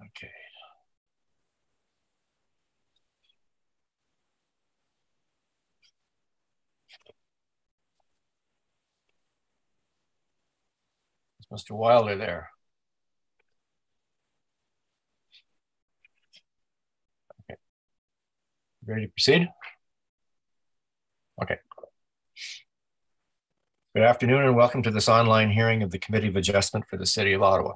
Okay. Mr. Wilder there? Okay. Ready to proceed? Okay. Good afternoon and welcome to this online hearing of the Committee of Adjustment for the City of Ottawa.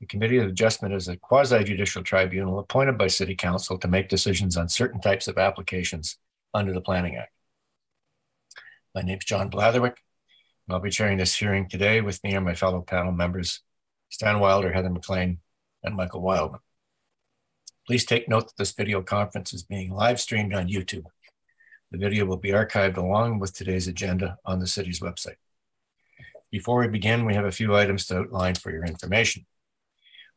The Committee of Adjustment is a quasi-judicial tribunal appointed by City Council to make decisions on certain types of applications under the Planning Act. My name is John Blatherwick, and I'll be chairing this hearing today with me and my fellow panel members, Stan Wilder, Heather McLean, and Michael Wildman. Please take note that this video conference is being live streamed on YouTube. The video will be archived along with today's agenda on the city's website. Before we begin, we have a few items to outline for your information.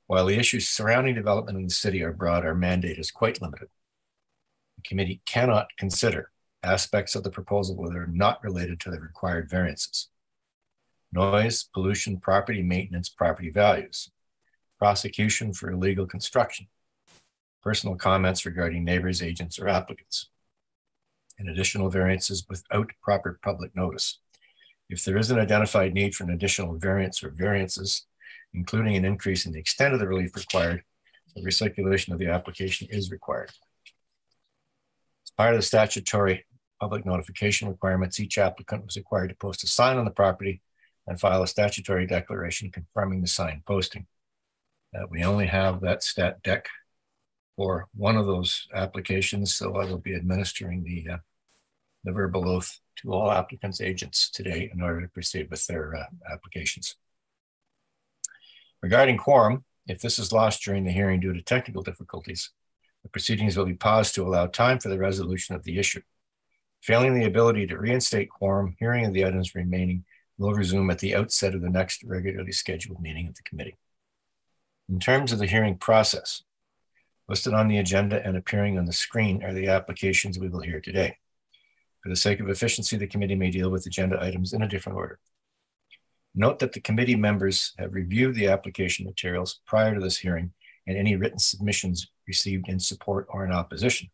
While the issues surrounding development in the city are broad, our mandate is quite limited. The committee cannot consider aspects of the proposal that are not related to the required variances. Noise, pollution, property maintenance, property values, prosecution for illegal construction, personal comments regarding neighbors, agents, or applicants, and additional variances without proper public notice. If there is an identified need for an additional variance or variances, including an increase in the extent of the relief required, the recirculation of the application is required. As part of the statutory public notification requirements, each applicant was required to post a sign on the property and file a statutory declaration confirming the sign posting. Uh, we only have that stat dec for one of those applications. So I will be administering the, uh, the verbal oath to all applicants' agents today in order to proceed with their uh, applications. Regarding quorum, if this is lost during the hearing due to technical difficulties, the proceedings will be paused to allow time for the resolution of the issue. Failing the ability to reinstate quorum, hearing of the items remaining will resume at the outset of the next regularly scheduled meeting of the committee. In terms of the hearing process, Listed on the agenda and appearing on the screen are the applications we will hear today. For the sake of efficiency, the committee may deal with agenda items in a different order. Note that the committee members have reviewed the application materials prior to this hearing and any written submissions received in support or in opposition.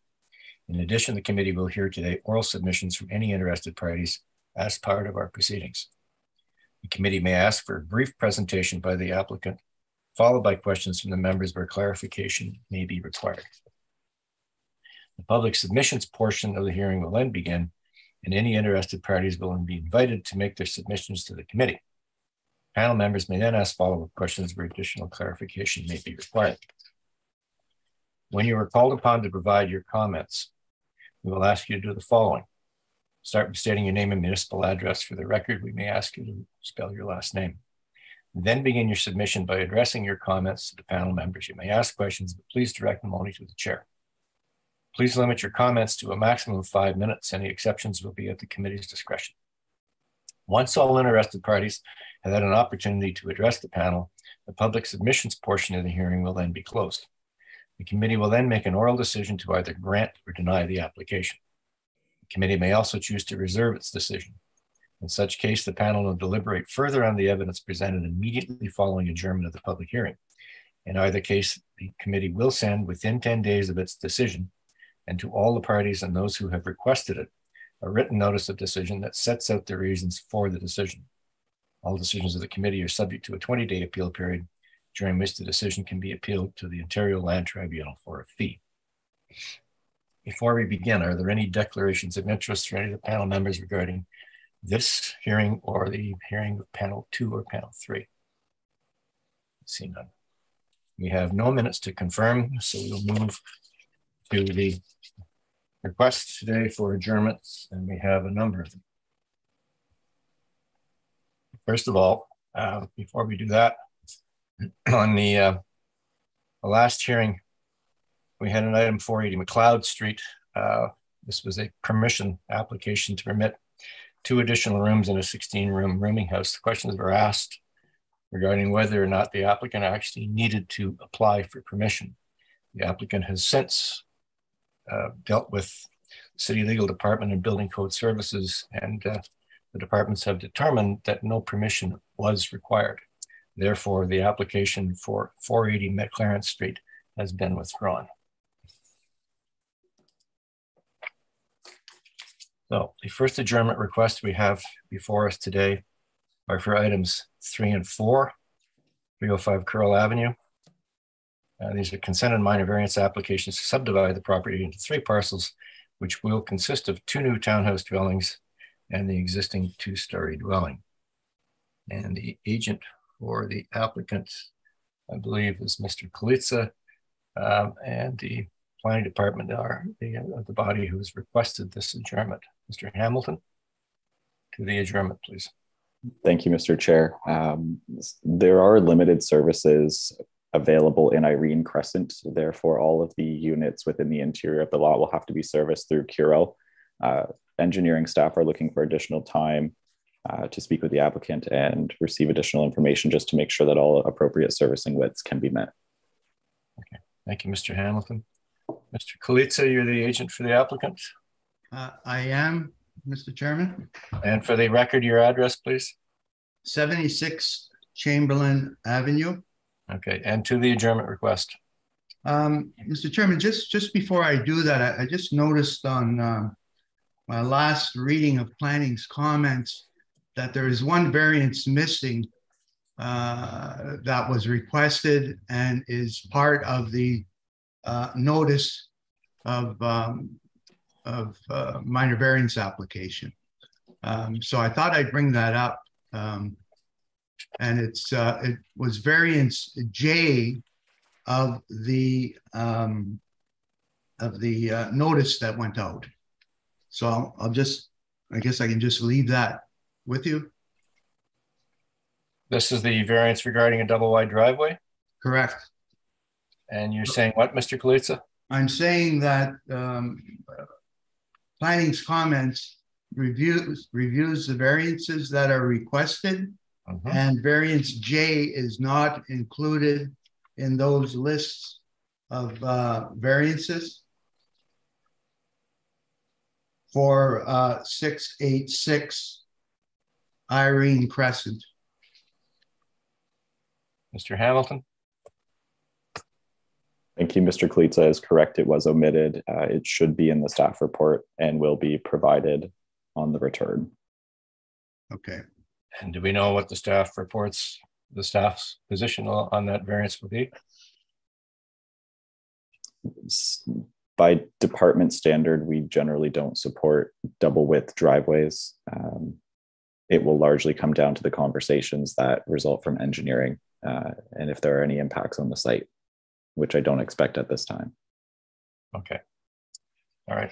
In addition, the committee will hear today oral submissions from any interested parties as part of our proceedings. The committee may ask for a brief presentation by the applicant followed by questions from the members where clarification may be required. The public submissions portion of the hearing will then begin, and any interested parties will be invited to make their submissions to the committee. Panel members may then ask follow-up questions where additional clarification may be required. When you are called upon to provide your comments, we will ask you to do the following. Start by stating your name and municipal address for the record. We may ask you to spell your last name. Then begin your submission by addressing your comments to the panel members. You may ask questions, but please direct them only to the chair. Please limit your comments to a maximum of five minutes. Any exceptions will be at the committee's discretion. Once all interested parties have had an opportunity to address the panel, the public submissions portion of the hearing will then be closed. The committee will then make an oral decision to either grant or deny the application. The committee may also choose to reserve its decision. In such case, the panel will deliberate further on the evidence presented immediately following adjournment of the public hearing. In either case, the committee will send within 10 days of its decision and to all the parties and those who have requested it, a written notice of decision that sets out the reasons for the decision. All decisions of the committee are subject to a 20-day appeal period during which the decision can be appealed to the Ontario Land Tribunal for a fee. Before we begin, are there any declarations of interest from any of the panel members regarding this hearing or the hearing of panel two or panel three? See none. We have no minutes to confirm, so we'll move to the requests today for adjournments, and we have a number of them. First of all, uh, before we do that, on the, uh, the last hearing, we had an item 480 McLeod Street. Uh, this was a permission application to permit two additional rooms in a 16 room rooming house. The questions were asked regarding whether or not the applicant actually needed to apply for permission. The applicant has since uh, dealt with City Legal Department and Building Code Services, and uh, the departments have determined that no permission was required. Therefore, the application for 480 McLaren Street has been withdrawn. So the first adjournment request we have before us today are for items three and four, 305 Currell Avenue. Uh, these are consent and minor variance applications to subdivide the property into three parcels, which will consist of two new townhouse dwellings and the existing two-story dwelling. And the agent for the applicant, I believe, is Mr. Kalitza, um, and the planning department are the, uh, the body who has requested this adjournment. Mr. Hamilton, to the adjournment, please. Thank you, Mr. Chair. Um, there are limited services available in Irene Crescent. Therefore, all of the units within the interior of the lot will have to be serviced through Currell. Uh, engineering staff are looking for additional time uh, to speak with the applicant and receive additional information just to make sure that all appropriate servicing widths can be met. Okay, thank you, Mr. Hamilton. Mr. Kalitza, you're the agent for the applicant. Uh, I am, Mr. Chairman. And for the record, your address, please. 76 Chamberlain Avenue. Okay, and to the adjournment request. Um, Mr. Chairman, just, just before I do that, I, I just noticed on uh, my last reading of planning's comments that there is one variance missing uh, that was requested and is part of the uh, notice of, um, of uh, minor variance application. Um, so I thought I'd bring that up. Um, and it's uh, it was variance J of the um, of the uh, notice that went out. So I'll, I'll just, I guess I can just leave that with you. This is the variance regarding a double wide driveway. Correct. And you're saying what, Mr. Kalitza? I'm saying that um, planning's comments reviews reviews the variances that are requested, Mhm. and variance J is not included in those lists of uh, variances for uh, 686 Irene Crescent. Mr. Hamilton? Thank you, Mr. Kalitza is correct. It was omitted. Uh, it should be in the staff report and will be provided on the return. Okay. And do we know what the staff reports, the staff's position on on that variance would be? By department standard, we generally don't support double width driveways. Um, it will largely come down to the conversations that result from engineering uh, and if there are any impacts on the site, which I don't expect at this time. Okay. All right.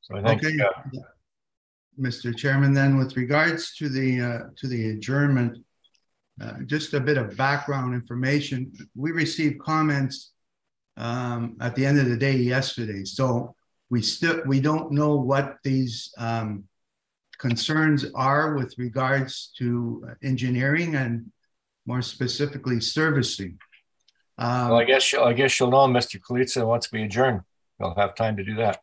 So I think, Okay. uh, Mr. Chairman, then with regards to the, uh, to the adjournment, uh, just a bit of background information. We received comments um, at the end of the day yesterday. So we still, we don't know what these um, concerns are with regards to engineering and more specifically servicing. Um, well, I guess, you'll- I guess you'll know, Mr. Kalitza, once we adjourn, You'll have time to do that.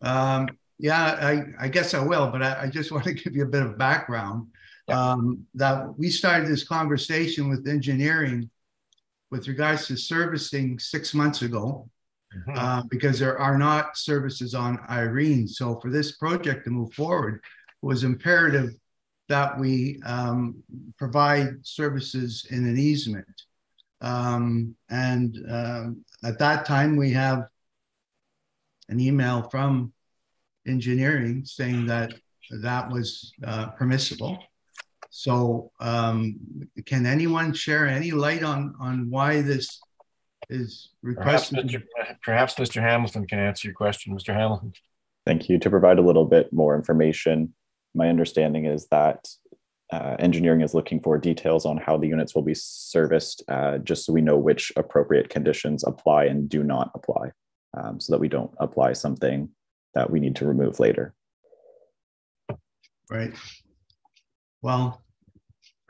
Um, yeah, I, I guess I will, but I, I just want to give you a bit of background. Um, that we started this conversation with engineering with regards to servicing six months ago, Mhm. uh, because there are not services on Irene. So for this project to move forward, it was imperative that we um, provide services in an easement. Um, and um, at that time, we have an email from engineering saying that that was uh, permissible. So um, can anyone share any light on, on why this is Perhaps requested? Mr. Perhaps Mr. Hamilton can answer your question, Mr. Hamilton. Thank you. To provide a little bit more information, my understanding is that uh, engineering is looking for details on how the units will be serviced, uh, just so we know which appropriate conditions apply and do not apply, um, so that we don't apply something that we need to remove later. Right. Well,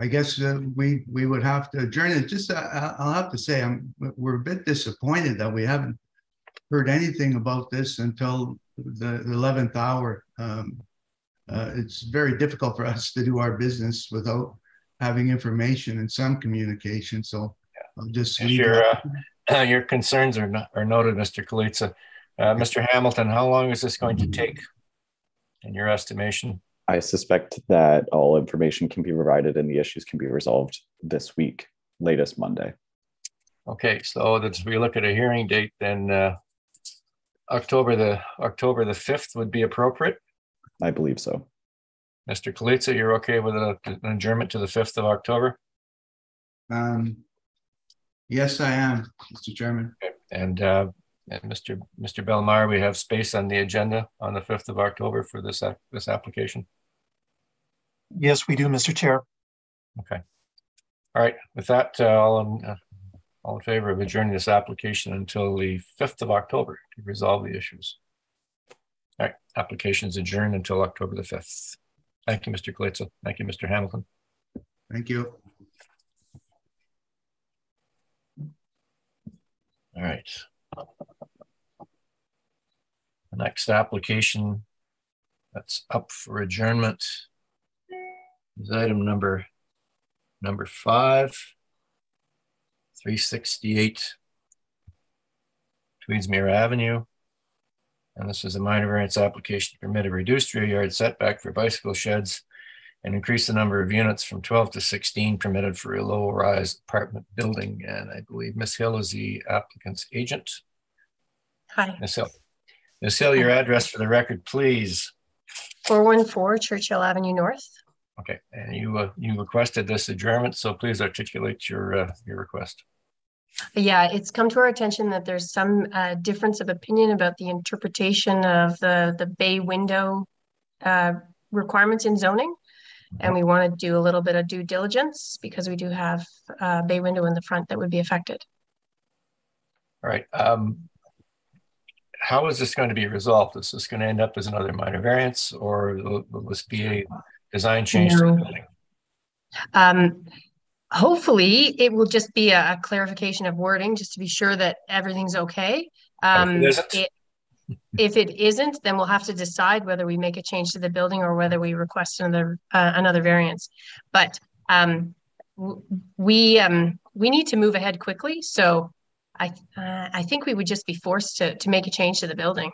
I guess uh, we, we would have to adjourn it. Just, uh, I- I'll have to say, I'm, we're a bit disappointed that we haven't heard anything about this until the the 11th hour. Um, uh, It's very difficult for us to do our business without having information and some communication, so I'll just If leave your, uh, your concerns are not, are noted, Mr. Kalitza. Uh, Mr. Hamilton, how long is this going to take in your estimation? I suspect that all information can be provided and the issues can be resolved this week, latest Monday. Okay, so that's, we look at a hearing date, then, uh, October the, October the fifth would be appropriate. I believe so. Mr. Kalitza, you're okay with a- an adjournment to the fifth of October? Um, yes, I am, Mr. Chairman. And, uh, and Mr. Mr. Bellemare, we have space on the agenda on the fifth of October for this, this application. Yes, we do, Mr. Chair. Okay. All right, with that, uh, all in, uh, all in favor of adjourning this application until the fifth of October to resolve the issues. All right, applications adjourned until October the fifth. Thank you, Mr. Glitzel. Thank you, Mr. Hamilton. Thank you. All right. The next application that's up for adjournment is item number, number five, three sixty-eight Tweedsmuir Avenue. And this is a minor variance application to permit a reduced rear yard setback for bicycle sheds and increase the number of units from twelve to sixteen permitted for a low-rise apartment building. And I believe Ms. Hill is the applicant's agent. Hi, Ms. Hill. Ms. Hill, your address for the record, please. 414 Churchill Avenue North. Okay, and you, uh, you requested this adjournment, so please articulate your, uh, your request. Yeah, it's come to our attention that there's some uh, difference of opinion about the interpretation of the, the bay window uh, requirements in zoning. And we want to do a little bit of due diligence because we do have a bay window in the front that would be affected. All right, um, how is this going to be resolved? Is this going to end up as another minor variance or will, will this be a design change to the building? Um, hopefully, it will just be a, a clarification of wording, just to be sure that everything's okay. But if it Um, it- if it isn't, then we'll have to decide whether we make a change to the building or whether we request another uh, another variance. But um, we um, we need to move ahead quickly, so I uh, I think we would just be forced to to make a change to the building.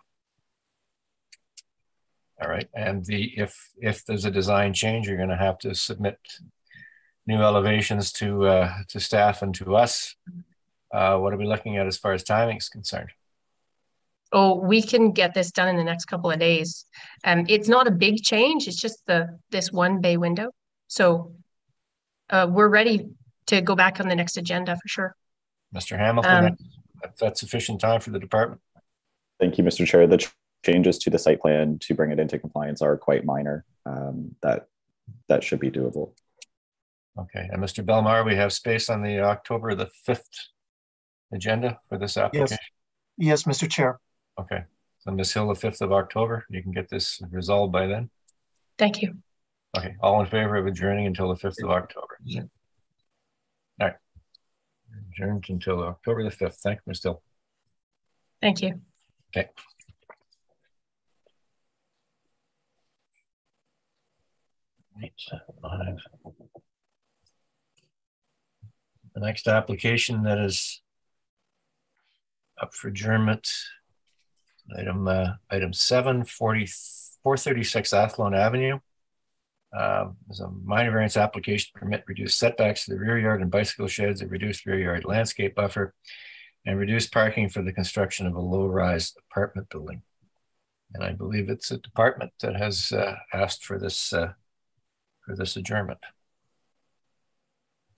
All right, and the, if, if there's a design change, you're gonna have to submit new elevations to, uh, to staff and to us. Uh, what are we looking at as far as timing is concerned? Oh, we can get this done in the next couple of days. Um, it's not a big change. It's just the this one bay window. So uh, we're ready to go back on the next agenda for sure. Mr. Hamilton, Um, that- that's sufficient time for the department? Thank you, Mr. Chair. The ch- changes to the site plan to bring it into compliance are quite minor. Um, that that should be doable. Okay, and Mr. Bellemare, we have space on the October the fifth agenda for this application? Yes, Mr. Chair. Okay, so Ms. Hill, the fifth of October, you can get this resolved by then? Thank you. Okay, all in favor of adjourning until the fifth of October? All right. Adjourned until October the fifth. Thank you, Ms. Hill. Thank you. Okay. Eight, five. The next application that is up for adjournment, item, uh, item seven, forty, four thirty-six Athlone Avenue. Uh, is a minor variance application to permit reduced setbacks to the rear yard and bicycle sheds, a reduced rear yard landscape buffer, and reduced parking for the construction of a low-rise apartment building. And I believe it's a department that has uh, asked for this, uh, for this adjournment.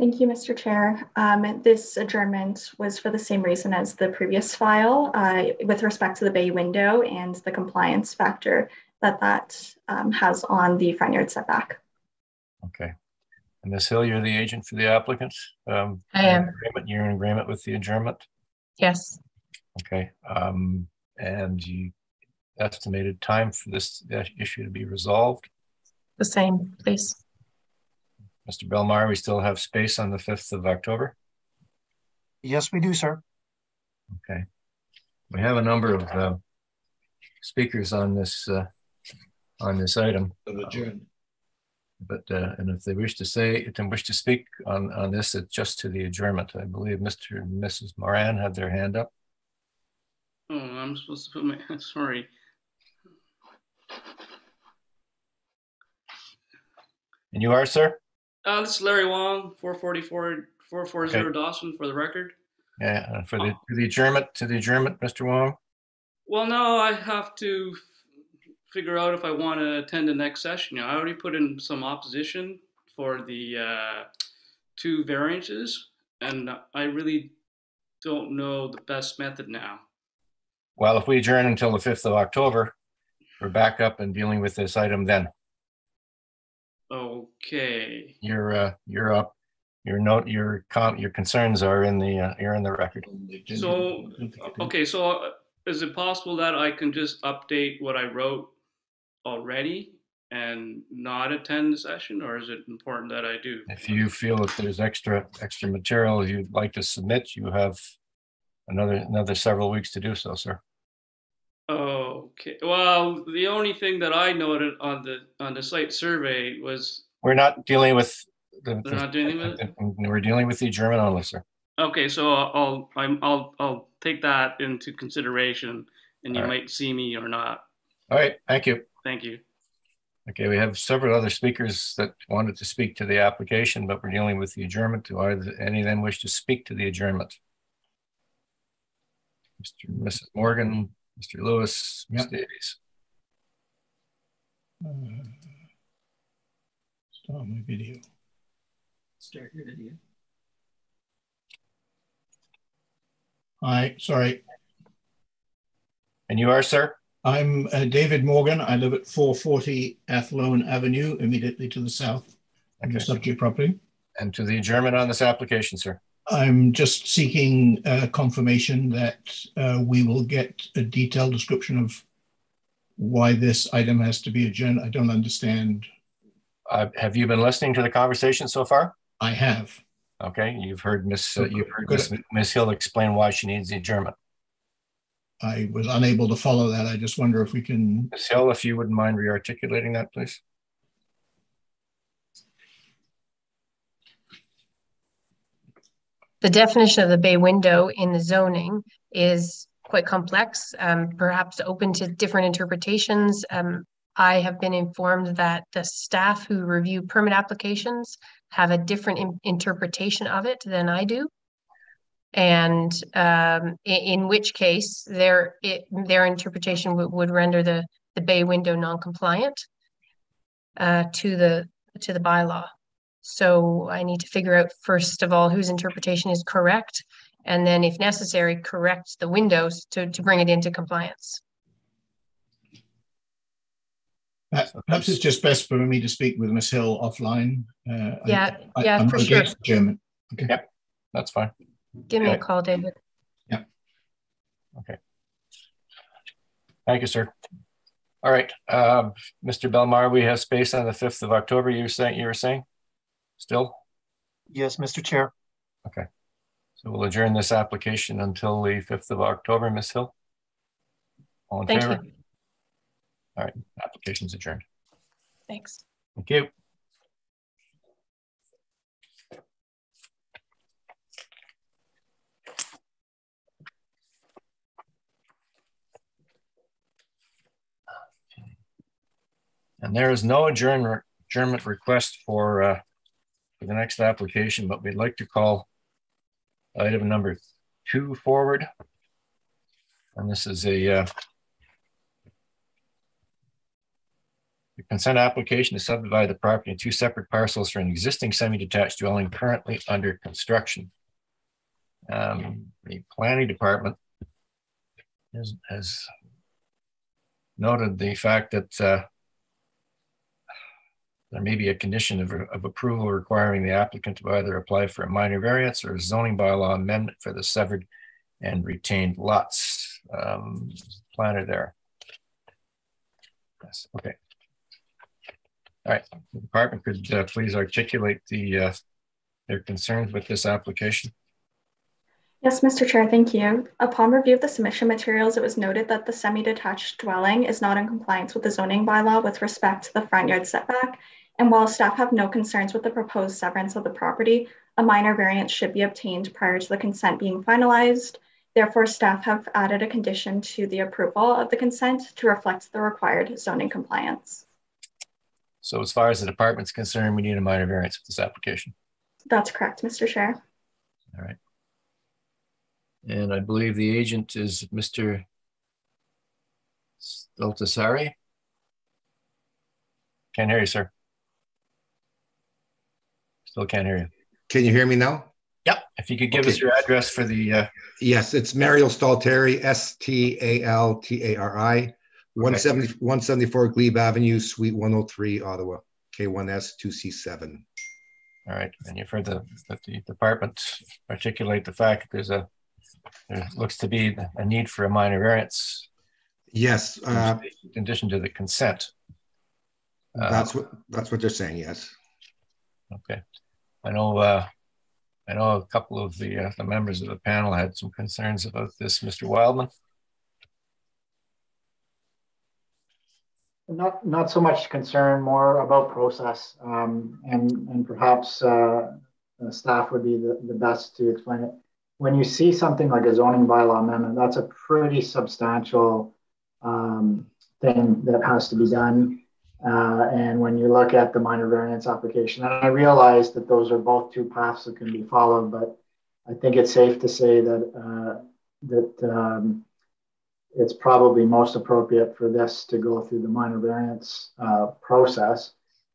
Thank you, Mr. Chair. Um, This adjournment was for the same reason as the previous file uh, with respect to the bay window and the compliance factor that that um, has on the front yard setback. Okay. And Ms. Hill, you're the agent for the applicant? Um, I am. agreement- You're in agreement with the adjournment? Yes. Okay, um, and you estimated time for this issue to be resolved? The same, please. Mr. Bellemare, we still have space on the fifth of October? Yes, we do, sir. Okay. We have a number of, uh, speakers on this, uh, on this item. But, uh, and if they wish to say, if they wish to speak on, on this, it's just to the adjournment. I believe Mr. and Mrs. Moran had their hand up. Oh, I'm supposed to put my, sorry. And you are, sir? Uh, this is Larry Wong, 444, 440 Dawson for the record. Yeah, uh, for the, to the adjournment, to the adjournment, Mr. Wong? Well, no, I have to f- figure out if I want to attend the next session. You know, I already put in some opposition for the uh, two variances, and I really don't know the best method now. Well, if we adjourn until the fifth of October, we're back up and dealing with this item then. Okay. You're, uh, you're up. Your note, your com, your concerns are in the, uh, you're in the record. So, okay, so uh, is it possible that I can just update what I wrote already and not attend the session, or is it important that I do? If you feel that there's extra, extra material you'd like to submit, you have another, another several weeks to do so, sir. Okay, well, the only thing that I noted on the, on the site survey was, We're not dealing with the. They're not dealing with it? We're dealing with the adjournment only, sir. okay, so I'll, I'm, I'll, I'll take that into consideration and you All might see me or not. All right, thank you. Thank you. Okay, we have several other speakers that wanted to speak to the application, but we're dealing with the adjournment. Do either, any of them wish to speak to the adjournment? Mr. and Mrs. Morgan, Mr. Lewis, Ms. Davies. Uh, Start my video. Start your video. Hi, sorry. And you are, sir? I'm uh, David Morgan. I live at 440 Athlone Avenue, immediately to the south of the subject property. And to the adjournment on this application, sir? I'm just seeking uh, confirmation that uh, we will get a detailed description of why this item has to be adjourned. I don't understand. Uh, have you been listening to the conversation so far? I have. Okay, you've heard Miss, uh, you've heard Miss Miss Hill explain why she needs the adjournment. I was unable to follow that. I just wonder if we can. Miss Hill, if you wouldn't mind re-articulating that, please? The definition of the bay window in the zoning is quite complex, um, perhaps open to different interpretations. Um, I have been informed that the staff who review permit applications have a different in- interpretation of it than I do. And um, i- in which case their it, their interpretation would, would render the the bay window non-compliant uh, to the to the bylaw. So I need to figure out first of all whose interpretation is correct, and then if necessary, correct the windows to to bring it into compliance. Perhaps perhaps it's just best for me to speak with Ms. Hill offline. Uh, Yeah, I- yeah, I'm for not sure. against adjournment. That's fine. Give me a call, David. Yeah. Okay. Thank you, sir. All right, um, Mr. Bellemare, we have space on the fifth of October, you were saying, you were saying? Still? Yes, Mr. Chair. Okay. So we'll adjourn this application until the fifth of October, Ms. Hill? All in Thank favor? you. All right, application's adjourned. Thanks. Thank you. And there is no adjournment, request for, uh, for the next application, but we'd like to call item number two forward. And this is a, uh, consent application to subdivide the property in two separate parcels for an existing semi-detached dwelling currently under construction. Um, the planning department has, has noted the fact that, uh, there may be a condition of, of approval requiring the applicant to either apply for a minor variance or a zoning bylaw amendment for the severed and retained lots. Um, planner there. Yes, okay. All right, the department could uh, please articulate the, uh, their concerns with this application. Yes, Mr. Chair, thank you. Upon review of the submission materials, it was noted that the semi-detached dwelling is not in compliance with the zoning bylaw with respect to the front yard setback And while staff have no concerns with the proposed severance of the property, a minor variance should be obtained prior to the consent being finalized. Therefore, staff have added a condition to the approval of the consent to reflect the required zoning compliance. So as far as the department's concerned, we need a minor variance with this application. That's correct, Mr. Chair. All right. And I believe the agent is Mr. Steltasari. Can't hear you, sir. Still can't hear you. Can you hear me now? Yep. If you could give us your address for the, uh, Yes, it's Mario Staltari, S T A L T A R I, 170 174 Glebe Avenue, Suite 103, Ottawa, K1S 2C7. all right, and you've heard the, that the department articulate the fact that there's a, there looks to be a need for a minor variance Yes, uh, in addition to the consent. Uh, that's what, that's what they're saying, yes. Okay. I know, uh, I know a couple of the, uh, the members of the panel had some concerns about this. Mr. Wildman? Not, not so much concern, more about process, um, and, and perhaps, uh, staff would be the, the best to explain it. When you see something like a zoning bylaw amendment, that's a pretty substantial, um, thing that has to be done. Uh, and when you look at the minor variance application, and I realize that those are both two paths that can be followed, but I think it's safe to say that, uh, that, um, it's probably most appropriate for this to go through the minor variance uh, process.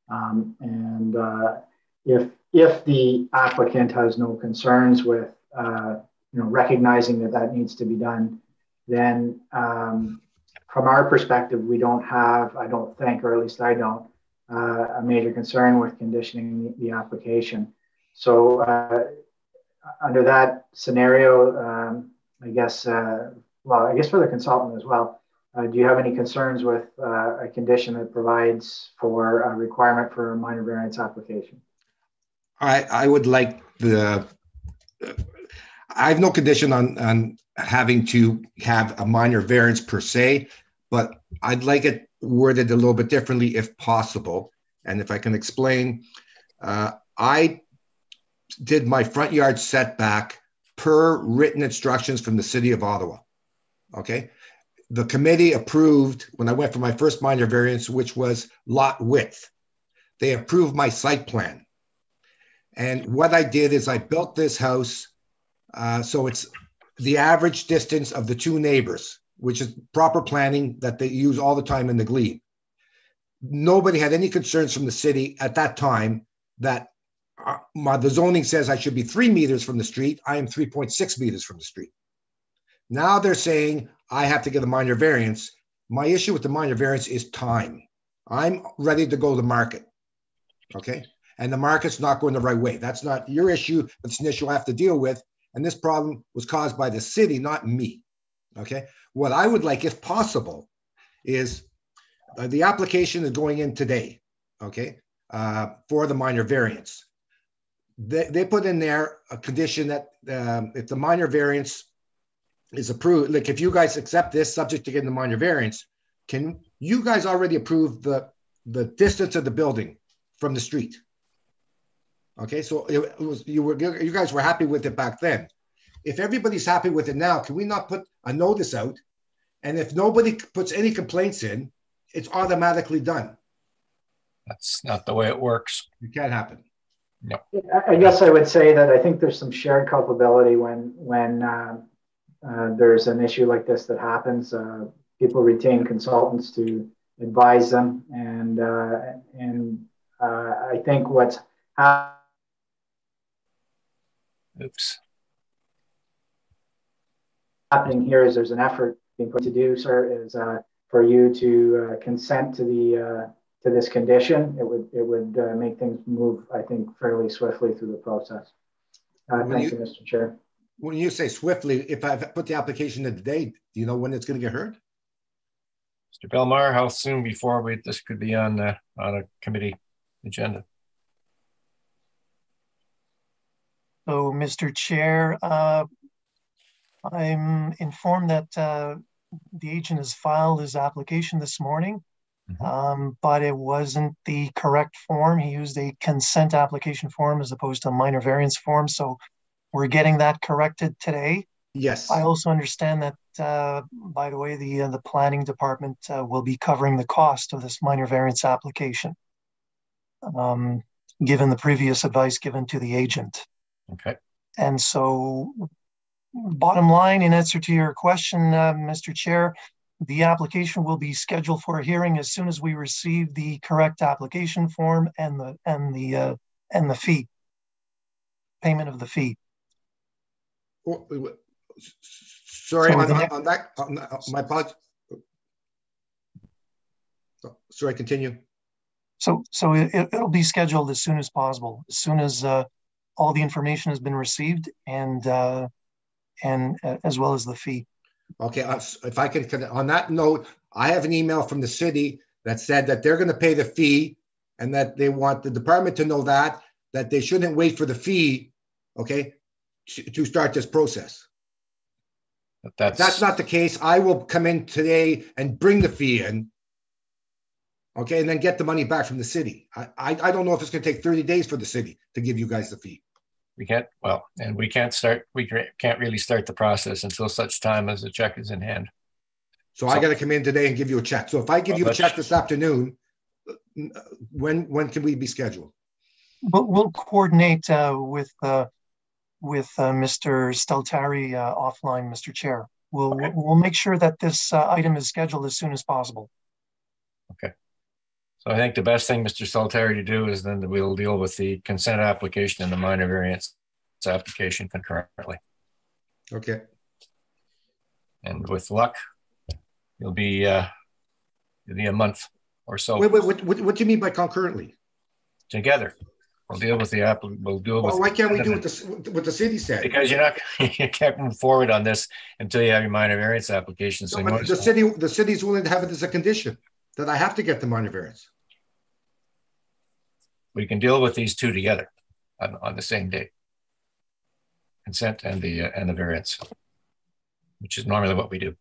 Um, and uh, if if the applicant has no concerns with uh, you know recognizing that that needs to be done, then um, from our perspective, we don't have, I don't think, or at least I don't, uh, a major concern with conditioning the, application. So uh, under that scenario, um, I guess uh, well, I guess for the consultant as well, uh, do you have any concerns with uh, a condition that provides for a requirement for a minor variance application? I, I would like the, I have no condition on, on having to have a minor variance per se, but I'd like it worded a little bit differently if possible. And if I can explain, uh, I did my front yard setback per written instructions from the city of Ottawa. Okay. The committee approved when I went for my first minor variance, which was lot width. They approved my site plan. And what I did is I built this house uh, so it's the average distance of the two neighbors, which is proper planning that they use all the time in the glebe. Nobody had any concerns from the city at that time that uh, my, the zoning says I should be three meters from the street. I am 3.6 meters from the street. Now they're saying I have to get a minor variance. My issue with the minor variance is time. I'm ready to go to market. Okay. And the market's not going the right way. That's not your issue. It's an issue I have to deal with. And this problem was caused by the city, not me. Okay. What I would like, if possible, is uh, the application is going in today. Okay. Uh, for the minor variance. They, they put in there a condition that um, if the minor variance is approved, like if you guys accept this subject to getting the minor variance, can you guys already approve the, the distance of the building from the street? Okay, so it, it was you were you guys were happy with it back then. If everybody's happy with it now, can we not put a notice out? And if nobody puts any complaints in, it's automatically done. That's not the way it works. It can't happen. No. I- I guess I would say that I think there's some shared culpability when when uh, uh, there's an issue like this that happens. Uh, people retain consultants to advise them, and uh, and uh, I think what's happening Oops. Happening here is there's an effort being put to do, sir, is uh, for you to uh, consent to the uh, to this condition. It would it would uh, make things move, I think, fairly swiftly through the process. Uh, thank you- you, Mr. Chair. When you say swiftly, if I put the application in today, do you know when it's going to get heard? Mr. Bellemare, how soon before we, this could be on, uh, on a committee agenda? So, Mr. Chair, uh, I'm informed that uh, the agent has filed his application this morning. Mhm. Um, but it wasn't the correct form. He used a consent application form as opposed to a minor variance form. So we're getting that corrected today. Yes. I also understand that, uh, by the way, the, uh, the planning department, uh, will be covering the cost of this minor variance application. Um, given the previous advice given to the agent. Okay. And so, bottom line, in answer to your question, uh, Mr. Chair, the application will be scheduled for a hearing as soon as we receive the correct application form and the, and the, uh, and the fee. Payment of the fee. Oh, wait, wait. S- s- Sorry, So on, on on that, on that- my apologies. Sorry, continue. So, so it, it- it'll be scheduled as soon as possible, as soon as, uh, all the information has been received and, uh, and uh, as well as the fee. Okay, uh, if I can, can- on that note, I have an email from the city that said that they're gonna pay the fee and that they want the department to know that, that they shouldn't wait for the fee, okay, to, to start this process. But If that's, that's not the case, I will come in today and bring the fee in. Okay, and then get the money back from the city. I, I, I don't know if it's gonna take thirty days for the city to give you guys the fee. We can't, well, and we can't start, we can't really start the process until such time as the check is in hand. So I gotta come in today and give you a check. So if I give Well, you a check this afternoon, when, when can we be scheduled? We'll, we'll coordinate, uh, with, uh, with, uh, Mr. Steltari, uh, offline, Mr. Chair. We'll, Okay. we'll make sure that this, uh, item is scheduled as soon as possible. So I think the best thing, Mr. Salteri, to do is then we'll deal with the consent application and the minor variance application concurrently. Okay, And with luck, you'll be, uh, it'll be a month or so wait, wait, what, what, what do you mean by concurrently? together. We'll deal with the app, we'll deal with. Why can't we do what the, what the city said? Because you're not, you can't move forward on this until you have your minor variance application. So No, The city, the city's willing to have it as a condition, that I have to get the minor variance. We can deal with these two together on, on the same day. Consent and the, uh, and the variance, which is normally what we do.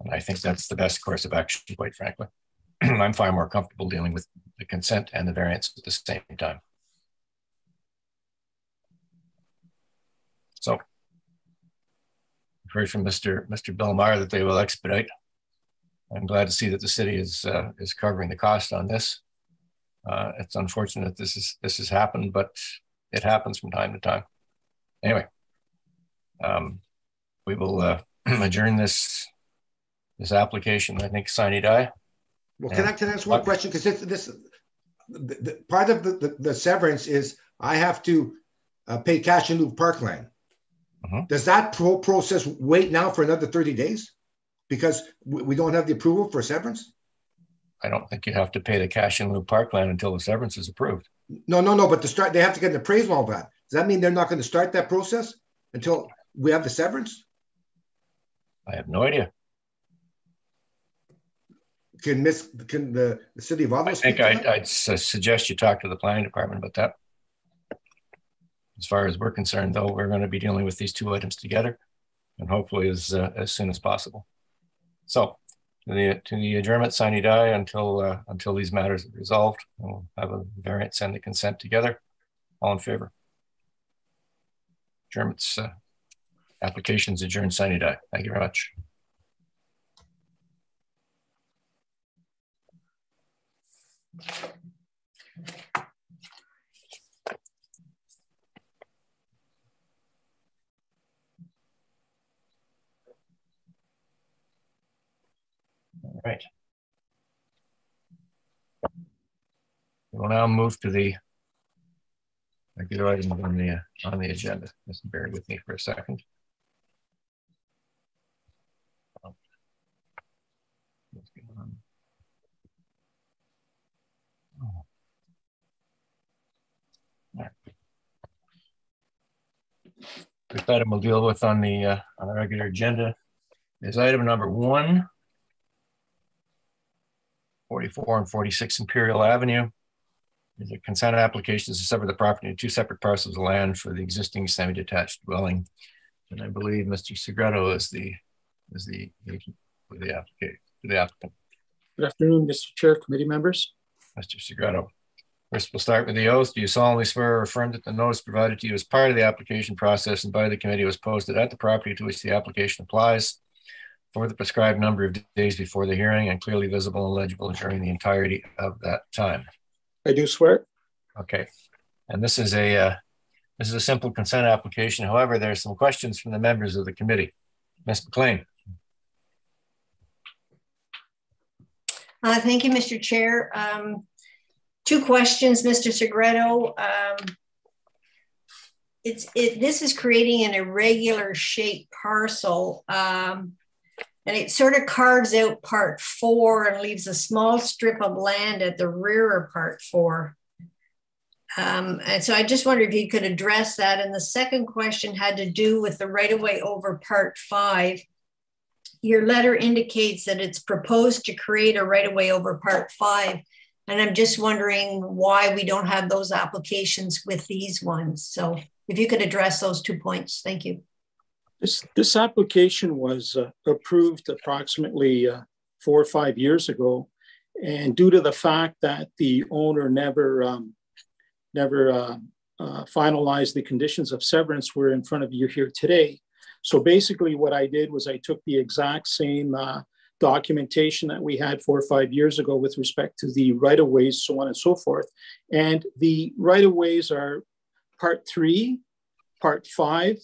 And I think that's the best course of action, quite frankly. I'm far more comfortable dealing with the consent and the variance at the same time. So heard from Mr. Mr. Bellemare that they will expedite. I'm glad to see that the city is uh, is covering the cost on this. Uh, it's unfortunate this is this has happened, but it happens from time to time. Anyway, um, we will uh, adjourn this this application. I think sine die. Well, can I, can I ask one question? Because this, this, the, the, part of the, the, the severance is I have to uh, pay cash in lieu of parkland. Mhm. Does that pro- process wait now for another thirty days? Because we, don't have the approval for severance? I don't think you have to pay the cash in lieu parkland until the severance is approved. No, no, no, but to start, they have to get an appraisal all that. Does that mean they're not going to start that process until we have the severance? I have no idea. Can miss, can the, the city of I Ottawa speak think I'd. I'd suggest you talk to the planning department about that. As far as we're concerned, though, we're going to be dealing with these two items together and hopefully as, uh, as soon as possible. So to the, to the adjournment, sine die until, uh, until these matters are resolved. We'll have a variance and the consent together. All in favor? Adjournments, uh, applications adjourned, sine die. Thank you very much. Right. We'll now move to the regular items on the, on the agenda. Just bear with me for a second. First item we'll deal with on the, uh, on the regular agenda is item number one. 44 and 46 Imperial Avenue. There's a consent application to sever the property into two separate parcels of land for the existing semi-detached dwelling. And I believe Mr. Segreto is the, is the agent for the applicant, for the applicant. Good afternoon, Mr. Chair, committee members. Mr. Segreto. First, we'll start with the oath. Do you solemnly swear or affirm that the notice provided to you as part of the application process and by the committee was posted at the property to which the application applies for the prescribed number of days before the hearing and clearly visible and legible during the entirety of that time? I do swear. Okay. And this is a uh, this is a simple consent application. However, there are some questions from the members of the committee. Ms. McLean. Uh, thank you, Mr. Chair. Um, two questions, Mr. Segreto. Um, it's it. This is creating an irregular shaped parcel, um, and it sort of carves out part four and leaves a small strip of land at the rear of part four. Um, and so I just wondered if you could address that. And the second question had to do with the right of way over part five your letter indicates that it's proposed to create a right of way over part five. And I'm just wondering why we don't have those applications with these ones. So if you could address those two points, thank you. This, this application was uh, approved approximately uh, four or five years ago. And due to the fact that the owner never, um, never uh, uh finalized the conditions of severance, we're in front of you here today. So basically, what I did was I took the exact same uh, documentation that we had four or five years ago with respect to the right of ways, so on and so forth. And the right of ways are part three, part five.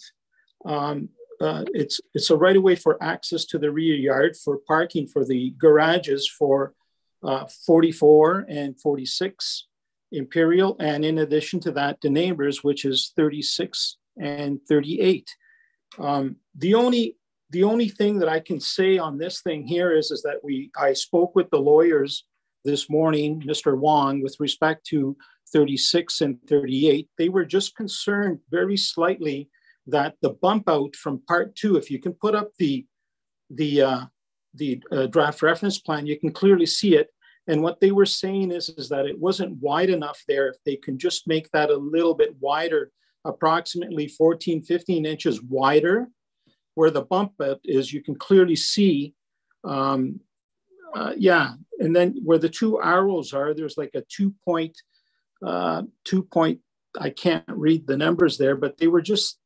Um, uh, it's it's a right of way for access to the rear yard for parking for the garages for uh, 44 and 46 Imperial, and in addition to that, the neighbors, which is 36 and 38. Um, the only the only thing that I can say on this thing here is, is that we I spoke with the lawyers this morning, Mr. Wong, with respect to 36 and 38. They were just concerned very slightly that the bump out from part two, if you can put up the the uh, the uh, draft reference plan, you can clearly see it. And what they were saying is, is that it wasn't wide enough there. If they can just make that a little bit wider approximately 14, 15 inches wider. Where the bump out is, you can clearly see, um, uh, yeah. And then where the two arrows are, there's like a two point, uh, two point, I can't read the numbers there, but they were just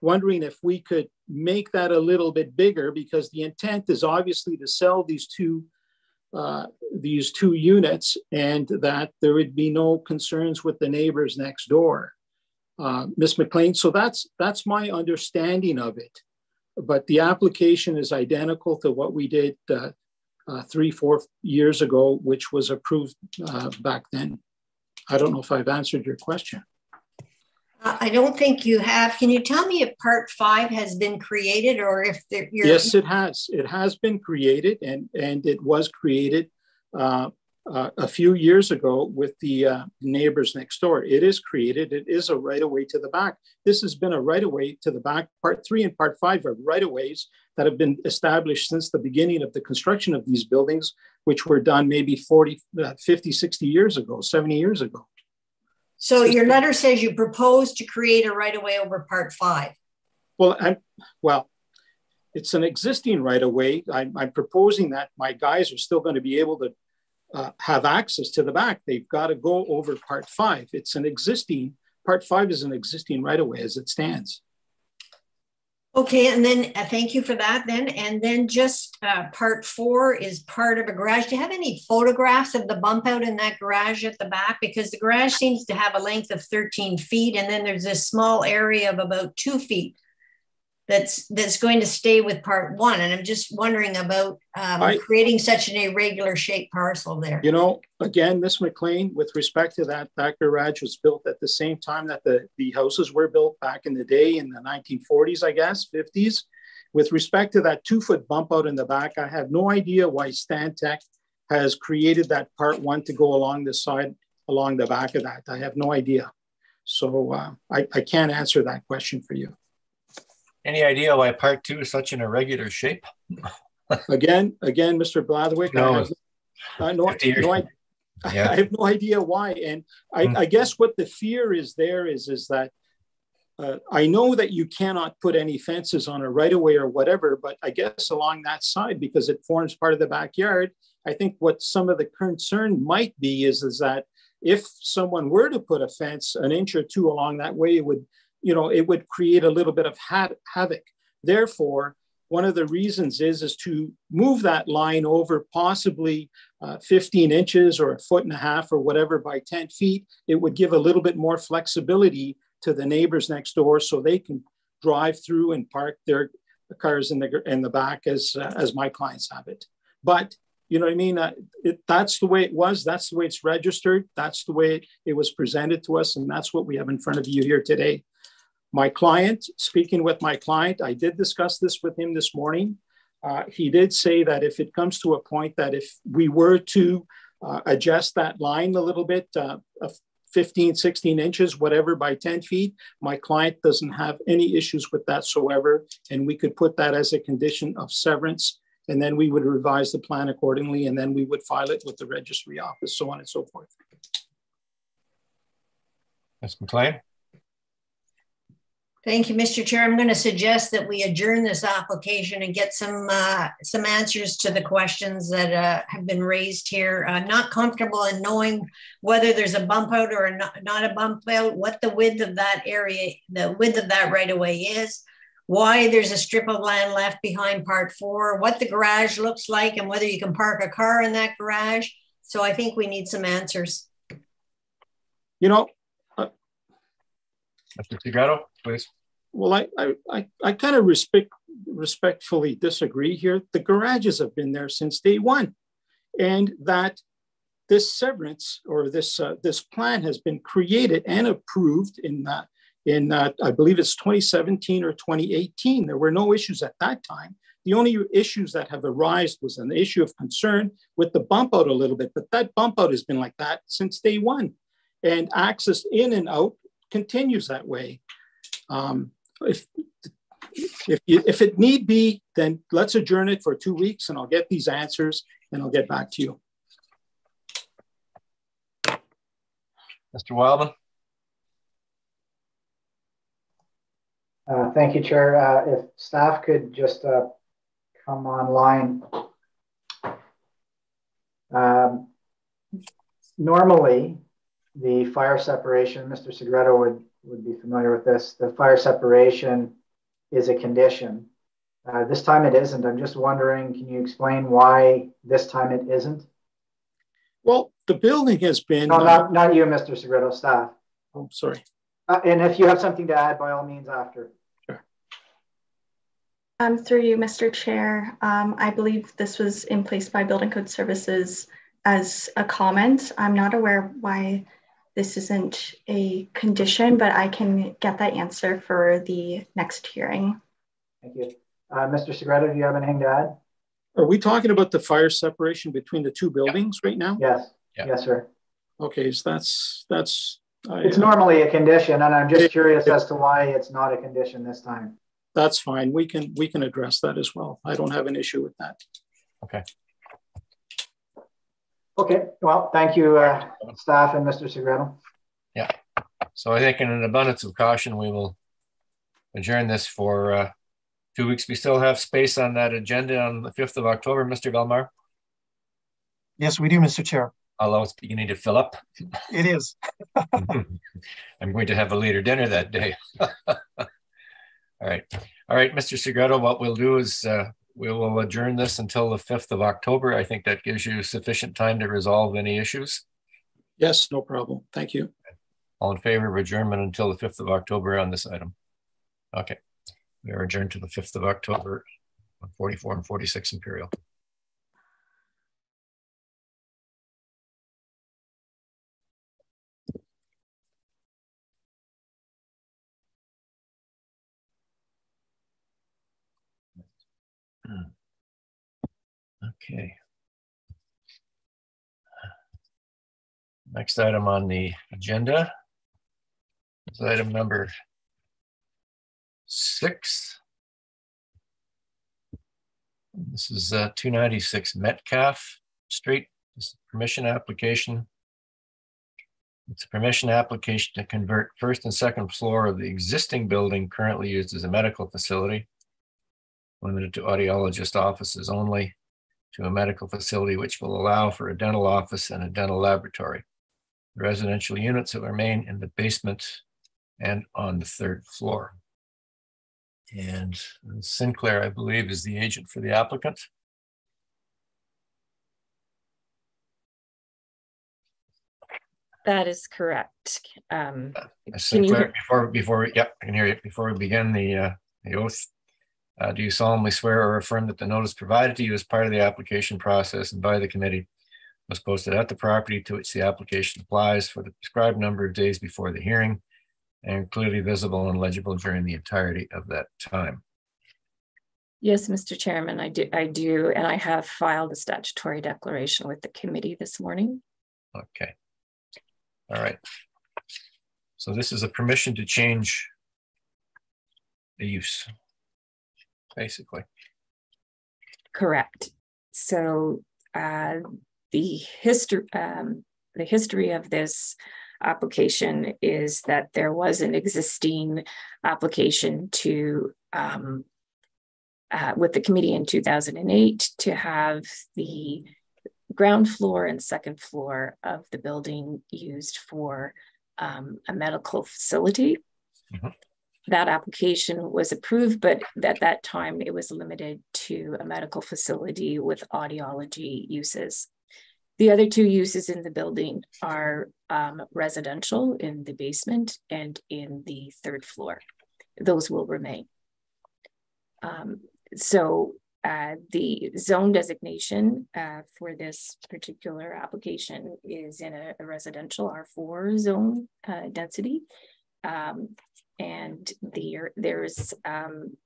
wondering if we could make that a little bit bigger because the intent is obviously to sell these two uh, these two units and that there would be no concerns with the neighbors next door uh. McLean. So that's that's my understanding of it. But the application is identical to what we did uh, uh, three, four years ago, which was approved uh, back then. I don't know if I've answered your question. Uh, I don't think you have. Can you tell me if part five has been created or if you're... Yes, it has. It has been created and, and it was created uh, uh, a few years ago with the uh, neighbors next door. It is created, it is a right of way to the back. This has been a right of way to the back. Part three and part five are right of ways that have been established since the beginning of the construction of these buildings, which were done maybe 40, uh, 50, 60 years ago, 70 years ago. So your letter says you propose to create a right of way over part five. Well, I'm, well, it's an existing right of way. I'm, I'm proposing that my guys are still going to be able to uh, have access to the back. They've got to go over part five. It's an existing, part five is an existing right of way as it stands. Okay, and then uh, thank you for that then. And then just uh, part four is part of a garage. Do you have any photographs of the bump out in that garage at the back? Because the garage seems to have a length of 13 feet and then there's this small area of about two feet that's that's going to stay with part one. And I'm just wondering about um, I, creating such an irregular shaped parcel there. You know, again, Miss McLean, with respect to that, that garage was built at the same time that the, the houses were built back in the day in the 1940s, I guess, 50s. With respect to that two foot bump out in the back, I have no idea why Stantec has created that part one to go along the side, along the back of that. I have no idea. So uh, I, I can't answer that question for you. Any idea why part two is such an irregular shape? again, again, Mr. Blatherwick, no, I have, uh, no, no, Yeah. I have no idea why. And I, Hmm. I guess what the fear is there is, is that uh, I know that you cannot put any fences on a right of way or whatever, but I guess along that side, because it forms part of the backyard, I think what some of the concern might be is, is that if someone were to put a fence an inch or two along that way, it would, you know, it would create a little bit of ha- havoc. Therefore, one of the reasons is, is to move that line over possibly uh, 15 inches or a foot and a half or whatever by 10 feet. It would give a little bit more flexibility to the neighbors next door so they can drive through and park their cars in the in the back as uh, as my clients have it. But you know what I mean? Uh, it, that's the way it was. That's the way it's registered. That's the way it was presented to us, and that's what we have in front of you here today. My client, speaking with my client, I did discuss this with him this morning. Uh, he did say that if it comes to a point that if we were to uh, adjust that line a little bit, uh, 15, 16 inches, whatever, by 10 feet, my client doesn't have any issues with that whatsoever. And we could put that as a condition of severance. And then we would revise the plan accordingly. And then we would file it with the registry office, so on and so forth. Ms. McLean? Thank you, Mr. Chair. I'm going to suggest that we adjourn this application and get some uh, some answers to the questions that uh, have been raised here. Uh, not comfortable in knowing whether there's a bump out or not, not a bump out, what the width of that area, the width of that right away is, why there's a strip of land left behind part four, what the garage looks like, and whether you can park a car in that garage. So I think we need some answers. You know, Mr. Segreto, please. Well, I I I, I kind of respect respectfully disagree here. The garages have been there since day one, and that this severance or this uh, this plan has been created and approved in that in uh, I believe it's 2017 or 2018. There were no issues at that time. The only issues that have arisen was an issue of concern with the bump out a little bit, but that bump out has been like that since day one, and access in and out continues that way. Um, if if you, if it need be, then let's adjourn it for two weeks, and I'll get these answers, and I'll get back to you. Mr. Wildman? Uh, thank you, Chair. Uh, if staff could just uh, come online. Um, normally, the fire separation, Mr. Segreto would, would be familiar with this, the fire separation is a condition. Uh, this time it isn't. I'm just wondering, can you explain why this time it isn't? Well, the building has been. No, not, not you, Mr. Segreto, staff. Oh, sorry. Uh, and if you have something to add, by all means, after. Sure. Um, through you, Mr. Chair, um, I believe this was in place by Building Code Services as a comment. I'm not aware why this isn't a condition, but I can get that answer for the next hearing. Thank you. Uh, Mr. Segreto, do you have anything to add? Are we talking about the fire separation between the two buildings right now? Yes. Yeah. Yes, sir. Okay, so that's that's. I, It's normally a condition, and I'm just curious as to why it's not a condition this time. That's fine. We can we can address that as well. I don't have an issue with that. Okay. Okay. Well, thank you, uh, staff and Mr. Segreto. Yeah. So I think in an abundance of caution, we will adjourn this for uh, two weeks. We still have space on that agenda on the 5th of October, Mr. Bellemare, Yes, we do, Mr. Chair. although it's beginning to fill up. It is. I'm going to have a later dinner that day. All right. All right, Mr. Segreto, what we'll do is uh, we will adjourn this until the 5th of October. I think that gives you sufficient time to resolve any issues. Yes, no problem. Thank you. All in favor of adjournment until the 5th of October on this item? Okay. We are adjourned to the 5th of October, 44 and 46 Imperial. Okay. Next item on the agenda is item number six. This is uh, 296 Metcalfe Street. This is permission application It's a permission application to convert first and second floor of the existing building currently used as a medical facility, limited to audiologist offices only, to a medical facility which will allow for a dental office and a dental laboratory. The residential units will remain in the basement and on the third floor. And Sinclair, I believe, is the agent for the applicant. That is correct. Um, Uh, can you, Sinclair, before, before, yep, I can hear you. Before we begin the, uh, the oath, uh, do you solemnly swear or affirm that the notice provided to you as part of the application process and by the committee was posted at the property to which the application applies for the prescribed number of days before the hearing and clearly visible and legible during the entirety of that time? yes, Mr. Chairman, I do, I do, and I have filed a statutory declaration with the committee this morning. Okay. All right. So this is a permission to change the use, basically. Correct. So uh, the history, um, the history of this application is that there was an existing application to um, uh, with the committee in 2008 to have the ground floor and second floor of the building used for um, a medical facility. Mhm. That application was approved, but at that time it was limited to a medical facility with audiology uses. The other two uses in the building are um, residential in the basement and in the third floor. Those will remain. Um, so uh, the zone designation uh, for this particular application is in a, a residential R4 zone uh, density. Um, and the, there's, um,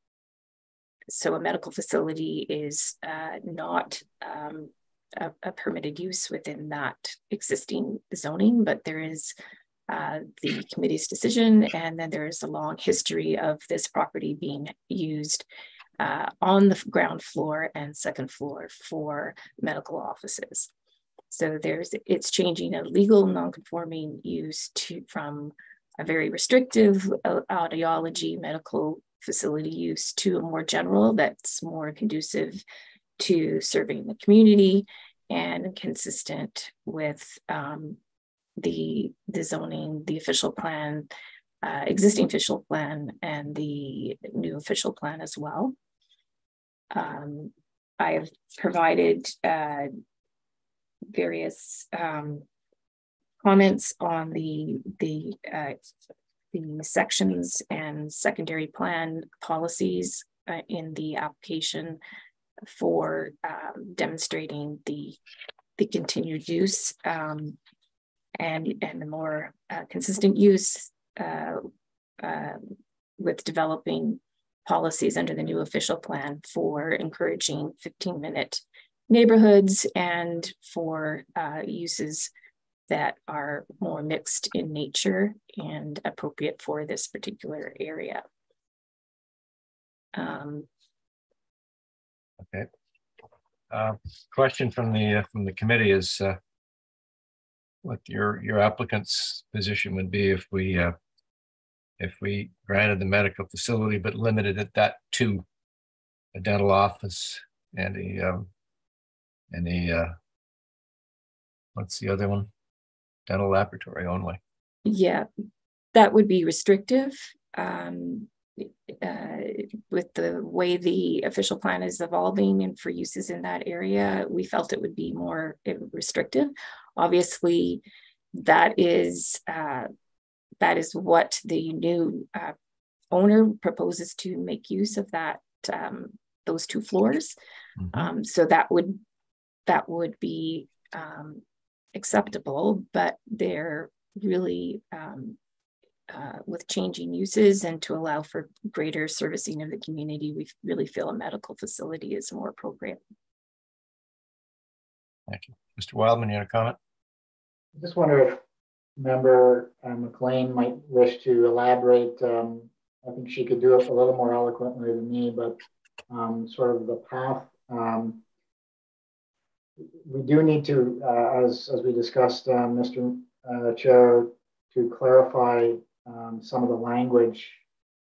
so a medical facility is uh, not um, a, a, permitted use within that existing zoning, but there is uh, the committee's decision, and then there is a long history of this property being used uh, on the ground floor and second floor for medical offices. So there's it's changing a legal non-conforming use to from a very restrictive uh, audiology medical facility use to a more general that's more conducive to serving the community and consistent with um, the, the zoning, the official plan, uh, existing official plan, and the new official plan as well. Um, I have provided uh, various um, comments on the the uh, the sections and secondary plan policies uh, in the application for um, demonstrating the the continued use um, and and the more uh, consistent use uh, um, with developing policies under the new official plan for encouraging 15 minute neighborhoods and for uh, uses that are more mixed in nature and appropriate for this particular area. Um, okay. Uh, question from the uh, from the committee is uh, what your your applicant's position would be if we uh, if we granted the medical facility but limited it that to a dental office and a um, and a uh, what's the other one? Dental laboratory only. Yeah, that would be restrictive. Um, uh, with the way the official plan is evolving and for uses in that area, we felt it would be more restrictive. Obviously, that is uh, that is what the new uh, owner proposes to make use of that um, those two floors. Mm-hmm. Um, so that would that would be um, acceptable, but they're really um, uh, with changing uses and to allow for greater servicing of the community, we really feel a medical facility is more appropriate. Thank you. Mr. Wildman, you had a comment? I just wonder if member uh, McLean might wish to elaborate. Um, I think she could do it a little more eloquently than me, but um, sort of the path. Um, we do need to, uh, as, as we discussed, uh, Mr. uh, Chair, to clarify um, some of the language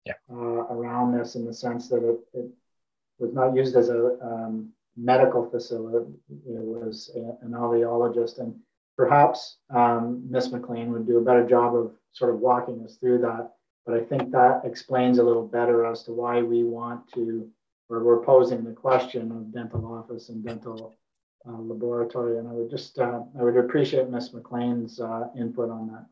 yeah. uh, around this in the sense that it, it was not used as a um, medical facility. It was a, an audiologist. And perhaps um, Ms. McLean would do a better job of sort of walking us through that. But I think that explains a little better as to why we want to, or we're posing the question of dental office and dental uh, laboratory. And I would just, uh, I would appreciate Ms. McLean's uh, input on that.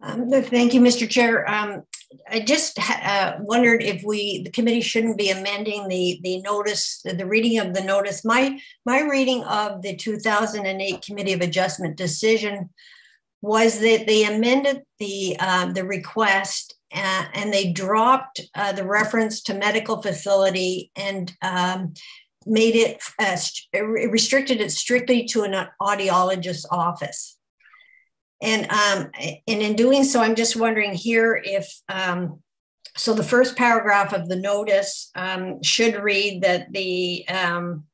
Um, thank you, Mr. Chair. Um, I just uh, wondered if we, the committee shouldn't be amending the, the notice, the, the reading of the notice. My, my reading of the 2008 Committee of Adjustment decision was that they amended the, uh, the request uh, and they dropped uh, the reference to medical facility and um, made it, uh, restricted it strictly to an audiologist's office. And um, and in doing so, I'm just wondering here if um, so the first paragraph of the notice um, should read that the um,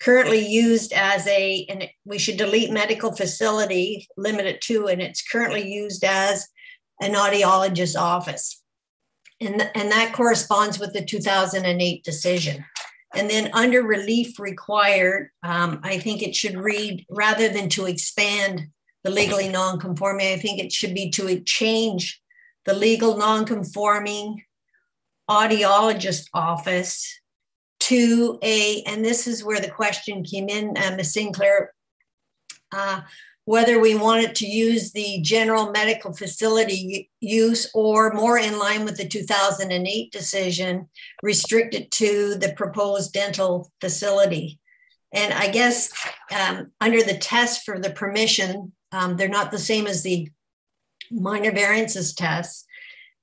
currently used as a and we should delete medical facility, limit it to, and it's currently used as an audiologist's office. And, and that corresponds with the 2008 decision. And then under relief required, um, I think it should read rather than to expand the legally non-conforming. I think it should be to change the legal non-conforming audiologist office to a, and this is where the question came in, uh, Ms. Sinclair, uh, whether we wanted to use the general medical facility use or more in line with the 2008 decision, restricted to the proposed dental facility. And I guess um, under the test for the permission, um, they're not the same as the minor variances tests.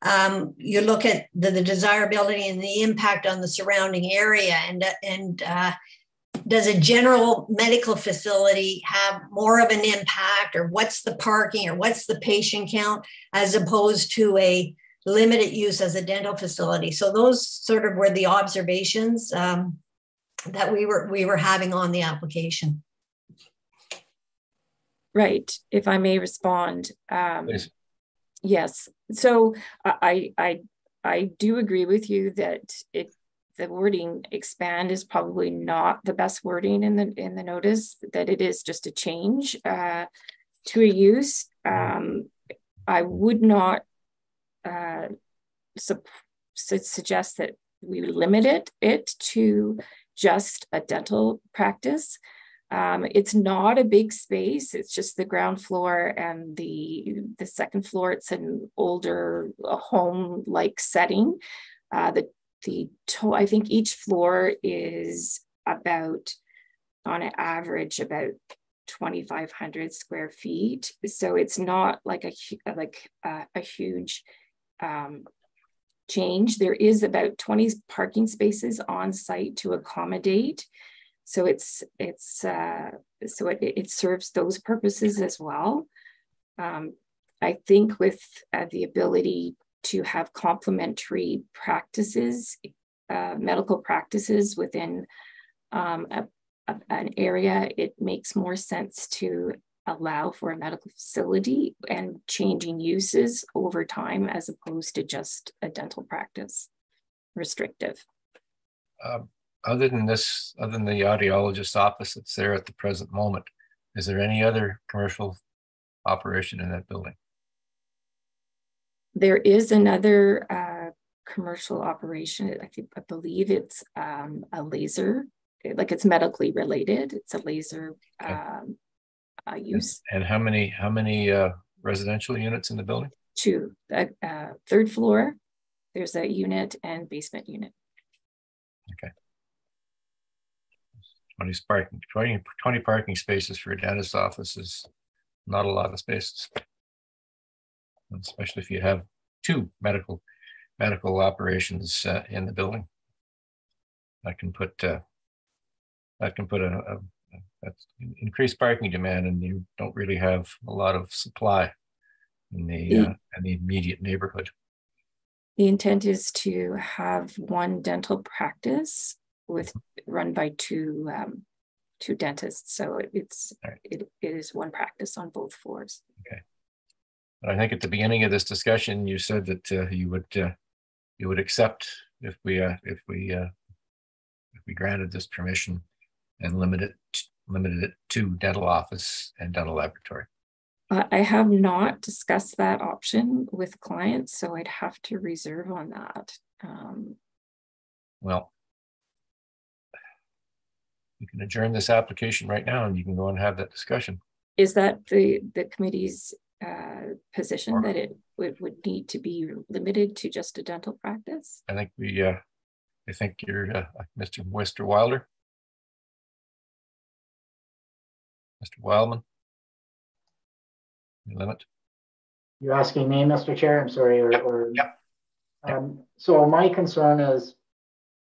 Um, you look at the, the, desirability and the impact on the surrounding area, and and uh, does a general medical facility have more of an impact, or what's the parking, or what's the patient count, as opposed to a limited use as a dental facility? So those sort of were the observations um, that we were we were having on the application. Right. If I may respond. Um, yes. So I, I, I do agree with you that it, the wording expand is probably not the best wording in the in the notice. That it is just a change uh, to a use. Um, I would not uh, su- suggest that we limit it, it to just a dental practice. Um, it's not a big space. It's just the ground floor and the the second floor. It's an older home like setting. Uh, the the to- I think each floor is about on an average about 2,500 square feet. So it's not like a like a, a huge um, change. There is about 20 parking spaces on site to accommodate. So it's it's uh, so it, it serves those purposes as well. Um, I think with uh, the ability to have complementary practices, uh, medical practices within um, a, a, an area, it makes more sense to allow for a medical facility and changing uses over time as opposed to just a dental practice restrictive. Um, other than this, other than the audiologist's office that's there at the present moment, is there any other commercial operation in that building? There is another uh, commercial operation. I think I believe it's um, a laser, like it's medically related. It's a laser okay. um, uh, use. And, how many how many uh, residential units in the building? Two. The uh, third floor, there's a unit and basement unit. Okay. 20 parking, 20, 20 parking spaces for a dentist office is not a lot of spaces. Especially if you have two medical medical operations uh, in the building. I can put uh, that can put a, a, a, increased parking demand, and you don't really have a lot of supply in the uh, in the immediate neighborhood. The intent is to have one dental practice with run by two um, to dentists. So it's it, it is one practice on both floors. Okay. I think at the beginning of this discussion, you said that uh, you would uh, you would accept if we uh, if we uh, if we granted this permission and limited limited it to dental office and dental laboratory. I have not discussed that option with clients, so I'd have to reserve on that. Um, well, you can adjourn this application right now and you can go and have that discussion. Is that the, the committee's uh, position or, that it would, would need to be limited to just a dental practice? I think we, uh, I think you're uh, Mr. Mr. Wilder. Mr. Wildman. Limit. You're asking me, Mr. Chair? I'm sorry, or, or yeah. Um, so my concern is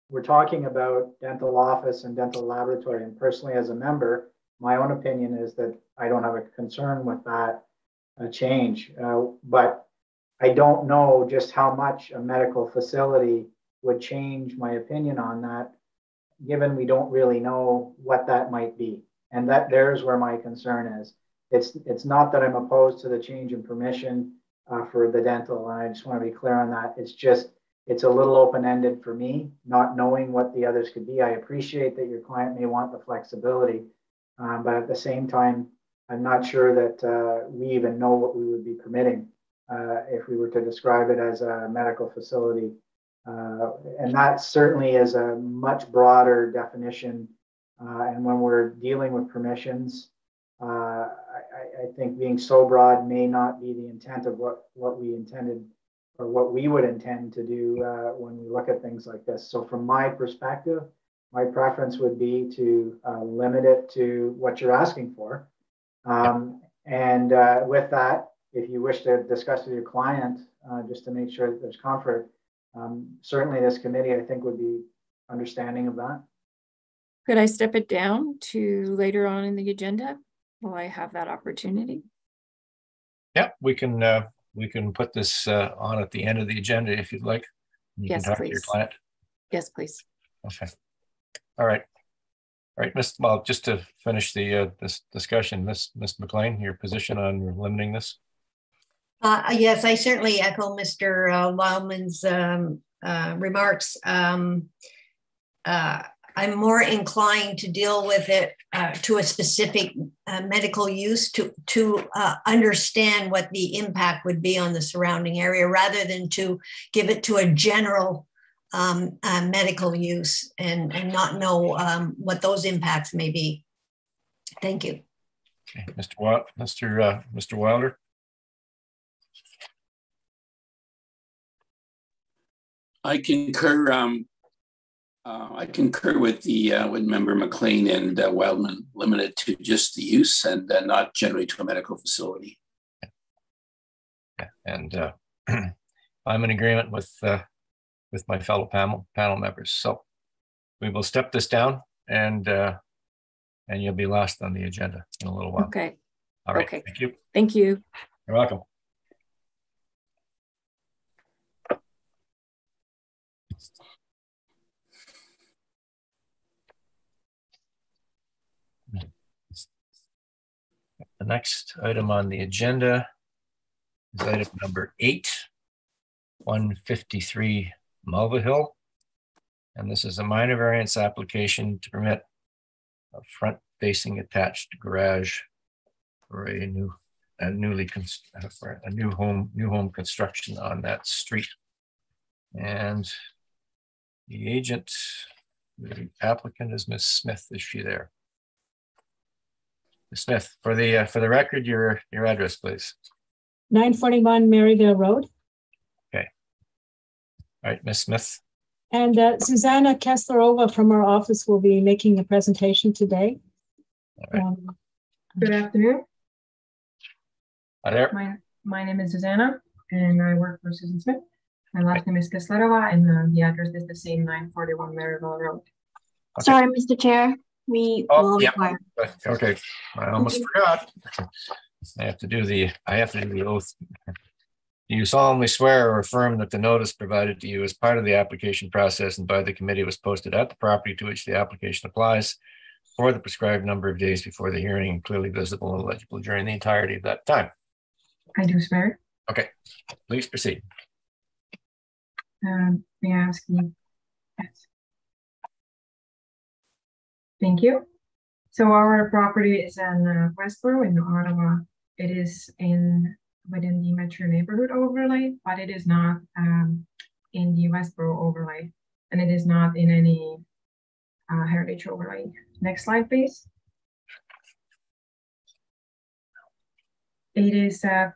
we're talking about dental office and dental laboratory. And personally, as a member, my own opinion is that I don't have a concern with that uh, change. Uh, but I don't know just how much a medical facility would change my opinion on that, given we don't really know what that might be. And that there's where my concern is. It's it's not that I'm opposed to the change in permission uh, for the dental, and I just want to be clear on that. It's just it's a little open-ended for me, not knowing what the others could be. I appreciate that your client may want the flexibility, um, but at the same time, I'm not sure that uh, we even know what we would be permitting uh, if we were to describe it as a medical facility. Uh, and that certainly is a much broader definition. Uh, and when we're dealing with permissions, uh, I, I, think being so broad may not be the intent of what, what we intended or what we would intend to do uh, when we look at things like this. So, from my perspective, my preference would be to limit it to what you're asking for. Um, and uh, with that, if you wish to discuss with your client, uh, just to make sure that there's comfort, um, certainly this committee, I think, would be understanding of that. Could I step it down to later on in the agenda? Will I have that opportunity? Yeah, we can uh, we can put this uh, on at the end of the agenda if you'd like. You yes, can talk please. to your client. Yes, please. Okay. All right. Right, Miss. Well, just to finish the uh, this discussion, Miss Miss McLean, your position on limiting this. Uh, yes, I certainly echo Mr. Uh, Wildman's um, uh, remarks. Um, uh, I'm more inclined to deal with it uh, to a specific uh, medical use to to understand what the impact would be on the surrounding area, rather than to give it to a general um, uh, medical use and and not know um, what those impacts may be. Thank you. Okay, Mr. Wild, Mr. Uh, Mr. Wilder. I concur um, uh, I concur with the uh, with member McLean and uh, Wildman, limited to just the use and uh, not generally to a medical facility. Yeah. And uh, I'm in agreement with uh, with my fellow panel panel members. So we will step this down and uh, and you'll be lost on the agenda in a little while. Okay. All right. Okay. Thank you. Thank you. You're welcome. The next item on the agenda is item number eight, 153 Mulvihill. And this is a minor variance application to permit a front facing attached garage for a new, a newly, for a new home, new home construction on that street. And the agent, the applicant is Ms. Smith. Is she there? Ms. Smith, for the uh, for the record, your your address, please. 941 Maryvale Road. Okay. All right, Ms. Smith. And uh, Susanna Kesslerova from our office will be making a presentation today. Right. Um, Good afternoon. Hi there. My, my name is Susanna and I work for Susan Smith. My last name is Kesslerova and uh, the address is the same 941 Maryvale Road. Okay. Sorry, Mr. Chair. We Oh, will yeah. require. Okay, I almost forgot. I have to do the, I have to do the oath. You solemnly swear or affirm that the notice provided to you as part of the application process and by the committee was posted at the property to which the application applies, for the prescribed number of days before the hearing and clearly visible and legible during the entirety of that time. I do swear. Okay, please proceed. Um, may I ask you? Yes. Thank you. So our property is in uh, Westboro in Ottawa. It is in within the metro neighborhood overlay, but it is not um, in the Westboro overlay, and it is not in any uh, heritage overlay. Next slide, please. It is a,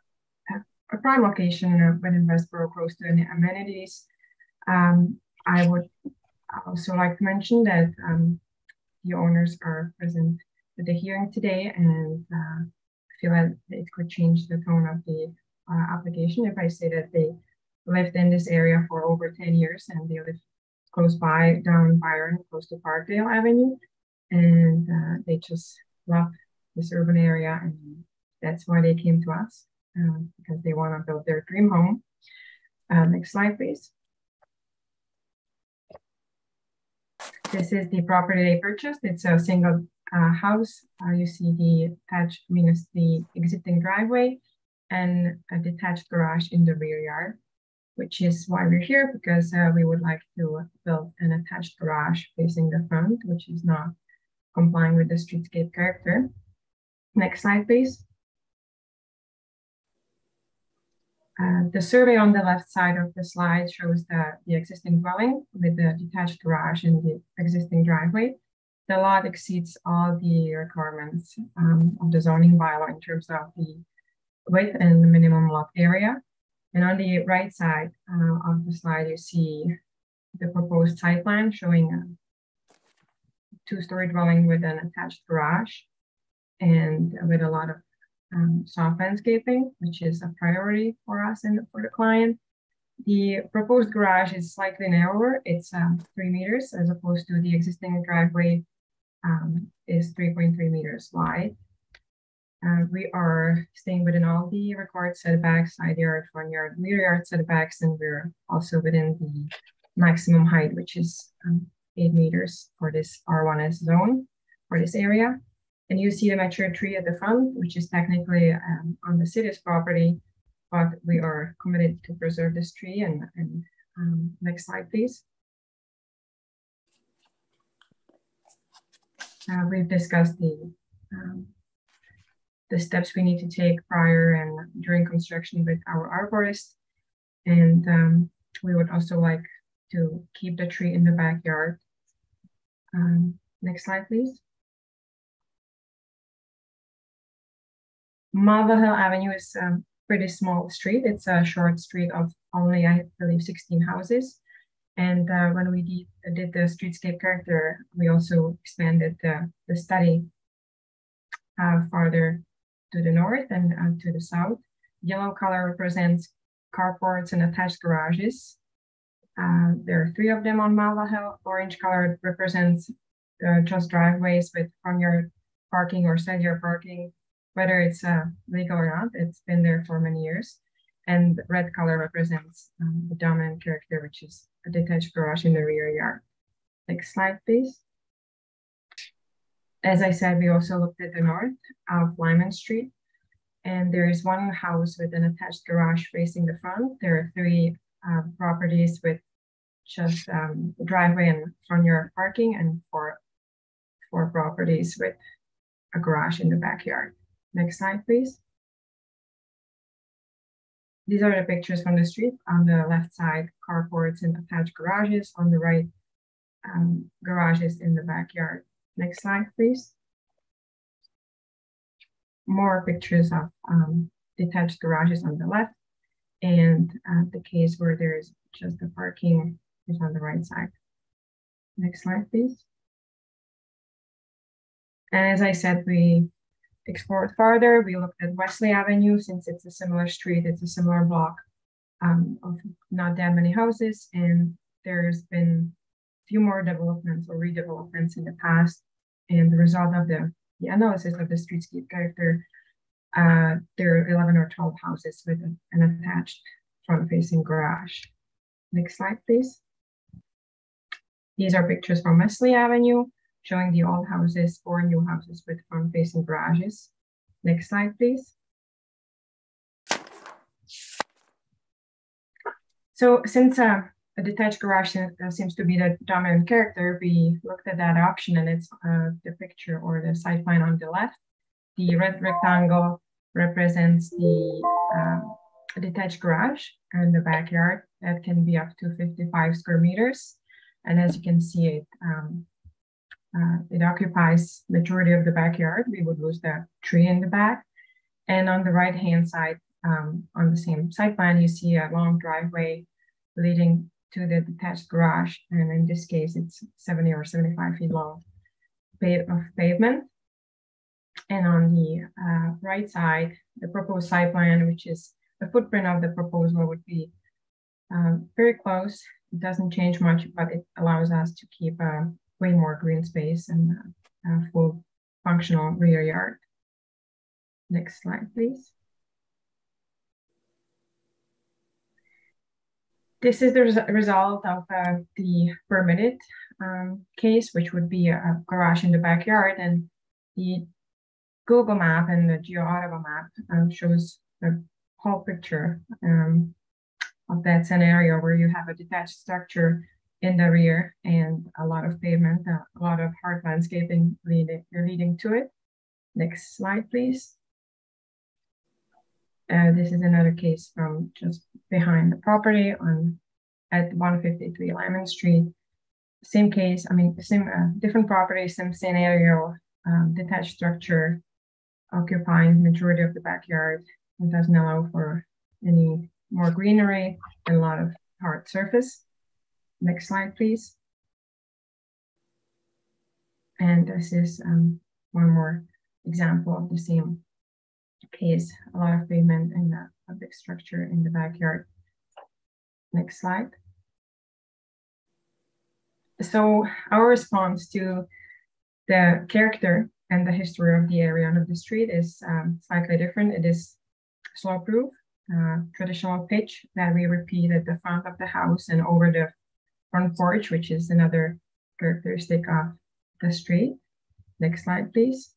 a prime location within Westboro, close to the amenities. Um, I would also like to mention that um, the owners are present at the hearing today and uh, feel that it could change the tone of the uh, application if I say that they lived in this area for over 10 years and they live close by down Byron, close to Parkdale Avenue. And uh, they just love this urban area and that's why they came to us uh, because they want to build their dream home. Uh, next slide, please. This is the property they purchased. It's a single house. Uh, you see the attached, means the existing driveway and a detached garage in the rear yard, which is why we're here because uh, we would like to build an attached garage facing the front, which is not complying with the streetscape character. Next slide, please. Uh, the survey on the left side of the slide shows the, the existing dwelling with the detached garage and the existing driveway. The lot exceeds all the requirements um, of the zoning bylaw in terms of the width and the minimum lot area. And on the right side uh, of the slide, you see the proposed site plan showing a two-story dwelling with an attached garage and with a lot of um, soft landscaping, which is a priority for us and for the client. The proposed garage is slightly narrower. It's um, three meters as opposed to the existing driveway um, is 3.3 meters wide. Uh, we are staying within all the required setbacks, side yard, front yard, rear yard setbacks, and we're also within the maximum height, which is um, eight meters for this R1S zone for this area. And you see the mature tree at the front, which is technically um, on the city's property, but we are committed to preserve this tree. And, and um, next slide, please. Uh, we've discussed the um, the steps we need to take prior and during construction with our arborist. And um, we would also like to keep the tree in the backyard. Um, next slide, please. Mulvihill Avenue is a pretty small street. It's a short street of only, I believe, 16 houses. And uh, when we did, did, the streetscape character, we also expanded the, the study uh, farther to the north and uh, to the south. Yellow color represents carports and attached garages. Uh, there are three of them on Mulvihill. Orange color represents uh, just driveways with front yard parking or side yard parking whether it's uh, legal or not. It's been there for many years. And red color represents um, the dominant character, which is a detached garage in the rear yard. Next slide, please. As I said, we also looked at the north of Lyman Street. And there is one house with an attached garage facing the front. There are three uh, properties with just um, driveway and front yard parking and four, four properties with a garage in the backyard. Next slide, please. These are the pictures from the street. On the left side, carports and attached garages. On the right, um, garages in the backyard. Next slide, please. More pictures of um, detached garages on the left. And uh, the case where there's just the parking is on the right side. Next slide, please. And as I said, we explored further, We looked at Wesley Avenue since it's a similar street, it's a similar block um, of not that many houses, and there's been a few more developments or redevelopments in the past. And the result of the, the analysis of the streetscape character, uh, there are 11 or 12 houses with an, attached front-facing garage. Next slide, please. These are pictures from Wesley Avenue. Showing the old houses or new houses with front-facing garages. Next slide, please. So since uh, a detached garage uh, seems to be the dominant character, we looked at that option and it's uh, the picture or the side plan on the left. The red rectangle represents the um, detached garage and the backyard that can be up to 55 square meters. And as you can see, it um, uh, it occupies majority of the backyard. We would lose the tree in the back. And on the right hand side, um, on the same site plan, you see a long driveway leading to the detached garage. And in this case, it's 70 or 75 feet long of pavement. And on the uh, right side, the proposed site plan, which is the footprint of the proposal would be um, very close. It doesn't change much, but it allows us to keep uh, way more green space and uh, full functional rear yard. Next slide, please. This is the res result of uh, the permitted um, case, which would be a, a, garage in the backyard. And the Google map and the geoOttawa map um, shows the whole picture um, of that scenario where you have a detached structure in the rear and a lot of pavement, a lot of hard landscaping leading, leading to it. Next slide, please. Uh, this is another case from just behind the property on at 153 Lyman Street. Same case, I mean, same uh, different property, same scenario, um, detached structure occupying majority of the backyard. Doesn't allow for any more greenery and a lot of hard surface. Next slide, please. And this is um, one more example of the same case, a lot of pavement and a, big structure in the backyard. Next slide. So our response to the character and the history of the area of the street is um, slightly different. It is slope roof, uh, traditional pitch that we repeat at the front of the house and over the front porch, which is another characteristic of the street. Next slide, please.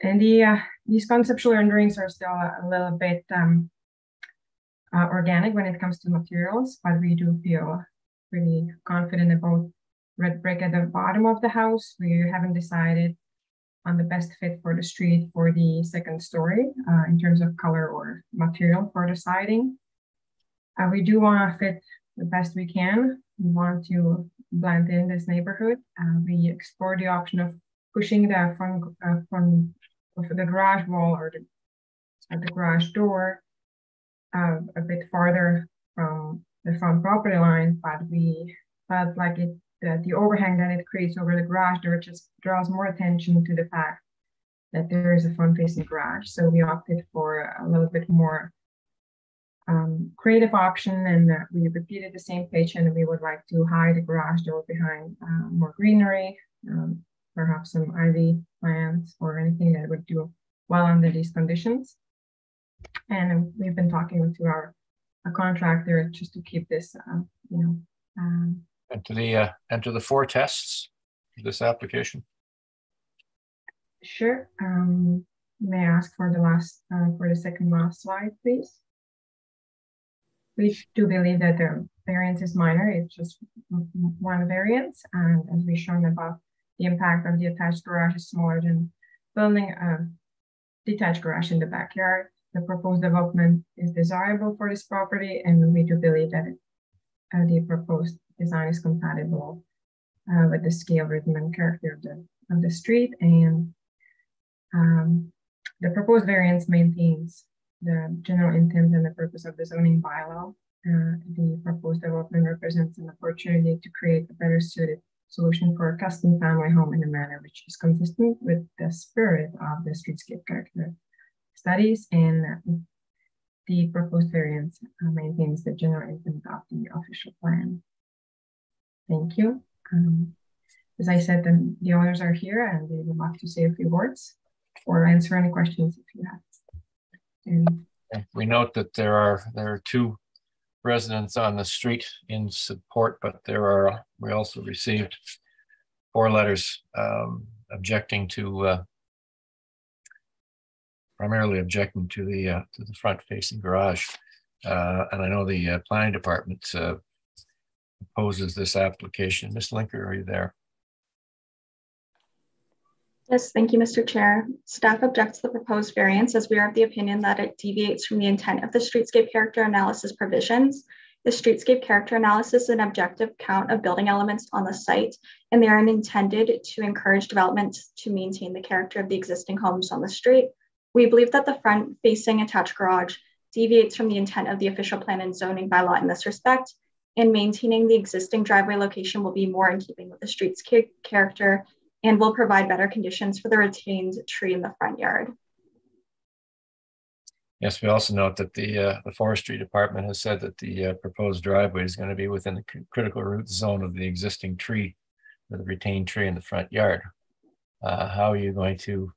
And the uh, these conceptual renderings are still a, little bit um, uh, organic when it comes to materials, but we do feel really confident about red brick at the bottom of the house. We haven't decided on the best fit for the street for the second story uh, in terms of color or material for the siding. Uh, we do want to fit the best we can. We want to blend in this neighborhood. Uh, we explore the option of pushing the front, uh, from the garage wall or the, the garage door uh, a bit farther from the front property line, but we felt like it the, the overhang that it creates over the garage door just draws more attention to the fact that there is a front facing garage. So we opted for a little bit more um, creative option and uh, we repeated the same pitch and we would like to hide the garage door behind uh, more greenery, um, perhaps some ivy plants or anything that would do well under these conditions. And we've been talking to our contractor just to keep this, uh, you know, um, Enter the, uh, enter the four tests for this application. Sure. Um, may I ask for the last, uh, for the second last slide, please? We do believe that the variance is minor. It's just one variance. And as we shown above, the impact of the attached garage is smaller than building a detached garage in the backyard. The proposed development is desirable for this property, and we do believe that uh, the proposed design is compatible uh, with the scale, rhythm, and character of the, of the street. And um, the proposed variance maintains the general intent and the purpose of the zoning bylaw. Uh, the proposed development represents an opportunity to create a better suited solution for a custom family home in a manner which is consistent with the spirit of the streetscape character studies and the proposed variance uh, maintains the general intent of the official plan. Thank you. Um, as I said, the, the owners are here and they would like to say a few words or answer any questions if you have. We note that there are there are two residents on the street in support, but there are we also received four letters um, objecting to uh, primarily objecting to the uh, to the front facing garage. Uh, and I know the uh, planning department uh, opposes this application. Ms. Linker, are you there? Yes, thank you, Mr. Chair. Staff objects to the proposed variance as we are of the opinion that it deviates from the intent of the streetscape character analysis provisions. The streetscape character analysis is an objective count of building elements on the site, and they are intended to encourage development to maintain the character of the existing homes on the street. We believe that the front facing attached garage deviates from the intent of the official plan and zoning bylaw in this respect, and maintaining the existing driveway location will be more in keeping with the streetscape character and will provide better conditions for the retained tree in the front yard. Yes, we also note that the uh, the forestry department has said that the uh, proposed driveway is going to be within the critical root zone of the existing tree, the retained tree in the front yard. Uh, how are you going to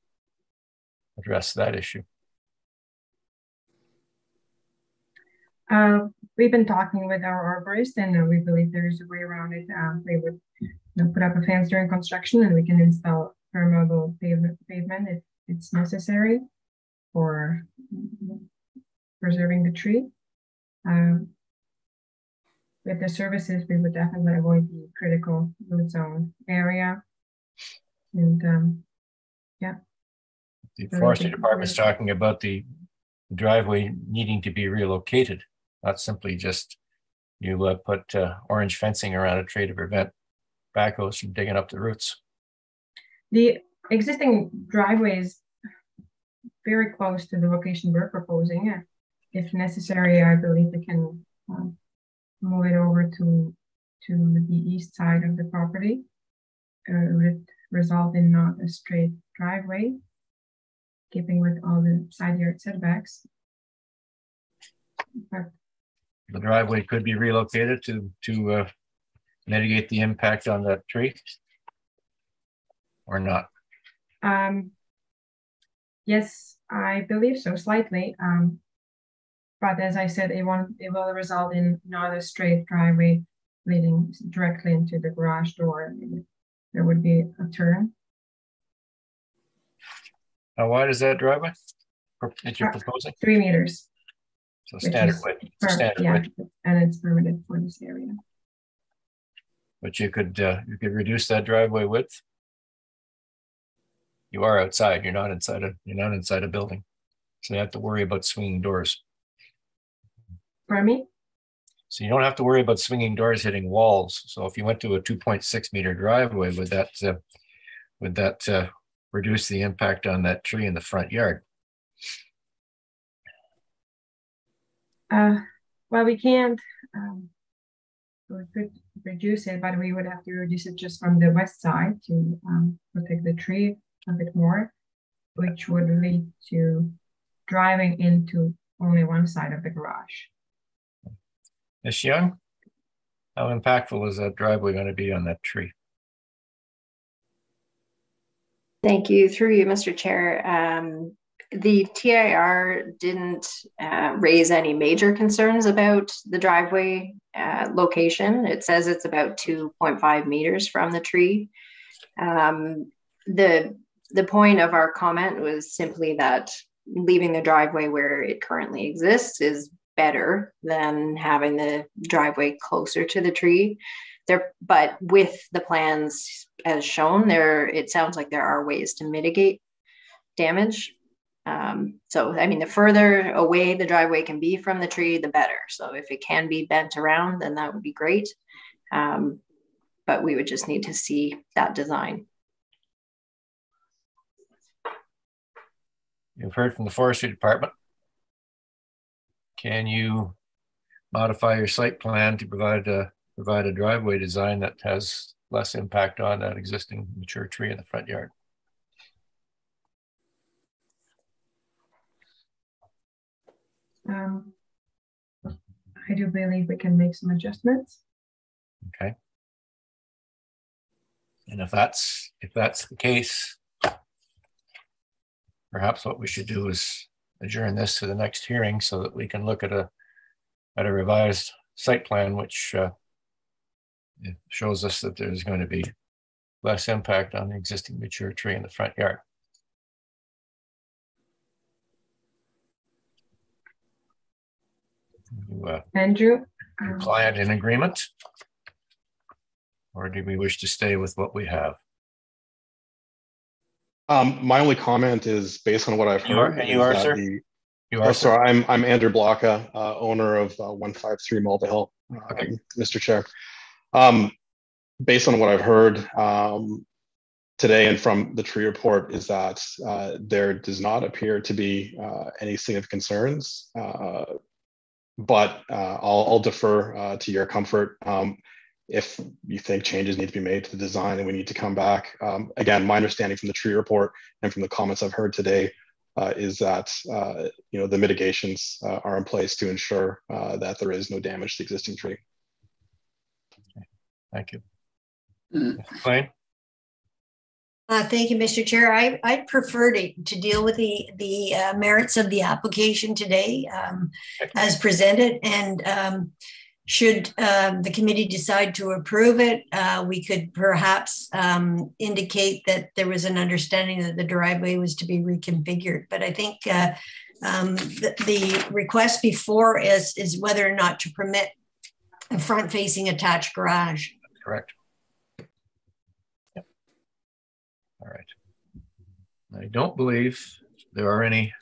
address that issue? Uh, we've been talking with our arborist, and uh, we believe there is a way around it. Uh, they would you know, put up a fence during construction, and we can install permeable pavement, pavement if it's necessary for preserving the tree. Um, with the services, we would definitely avoid the critical root zone area. And um, yeah. The forestry department is talking about the driveway needing to be relocated, not simply just you uh, put uh, orange fencing around a tree to prevent backhoes from digging up the roots. The existing driveway is very close to the location we're proposing. If necessary, I believe we can um, move it over to to the east side of the property. Uh, would result in not a straight driveway, keeping with all the side yard setbacks. But the driveway could be relocated to to uh, mitigate the impact on that tree, or not? Um, yes, I believe so, slightly. Um, but as I said, it won't. It will result in not a straight driveway leading directly into the garage door. There would be a turn. How wide is that driveway that you're Uh, proposing? Three meters. So which standard width, standard yeah, width. and it's permitted for this area. But you could, uh, you could reduce that driveway width. You are outside, you're not inside a, you're not inside a building. So you have to worry about swinging doors. Pardon me? So you don't have to worry about swinging doors hitting walls. So if you went to a two point six meter driveway, would that, uh, would that, uh, reduce the impact on that tree in the front yard? Uh, well, we can't, um, we could reduce it, but we would have to reduce it just from the west side to um, protect the tree a bit more, which would lead to driving into only one side of the garage. Ms. Young? How impactful is that driveway going to be on that tree? Thank you. Through you, Mr. Chair. Um, the TIR didn't uh, raise any major concerns about the driveway uh, location. It says it's about 2.5 meters from the tree. Um, the the point of our comment was simply that leaving the driveway where it currently exists is better than having the driveway closer to the tree there but with the plans as shown there it sounds like there are ways to mitigate damage um, so i mean the further away the driveway can be from the tree the better so if it can be bent around then that would be great um, but we would just need to see that design You've heard from the forestry department. Can you modify your site plan to provide a, provide a driveway design that has less impact on that existing mature tree in the front yard? Um, I do believe we can make some adjustments. Okay. And if that's, if that's the case, perhaps what we should do is adjourn this to the next hearing so that we can look at a, at a revised site plan, which uh, shows us that there's going to be less impact on the existing mature tree in the front yard. You, uh, Andrew? your client in agreement? Or do we wish to stay with what we have? Um, my only comment is based on what I've You are- heard. and you are, sir? the- You Oh, are, sir? sorry, I'm, I'm Andrew Blocka, uh, owner of uh, 153 Mulvihill, um, Mr. Chair. Um, based on what I've heard um, today and from the tree report is that uh, there does not appear to be uh, any significant concerns. But uh, I'll, I'll defer uh, to your comfort. Um, if you think changes need to be made to the design and we need to come back. Um, again, my understanding from the tree report and from the comments I've heard today uh, is that uh, you know the mitigations uh, are in place to ensure uh, that there is no damage to the existing tree. Thank you. Blaine? Uh, thank you, Mr. Chair. I, I'd prefer to, to deal with the, the uh, merits of the application today um, as presented. And um, should um, the committee decide to approve it, uh, we could perhaps um, indicate that there was an understanding that the driveway was to be reconfigured. But I think uh, um, the, the request before is, is whether or not to permit a front-facing attached garage. Correct. Yep. All right. I don't believe there are any,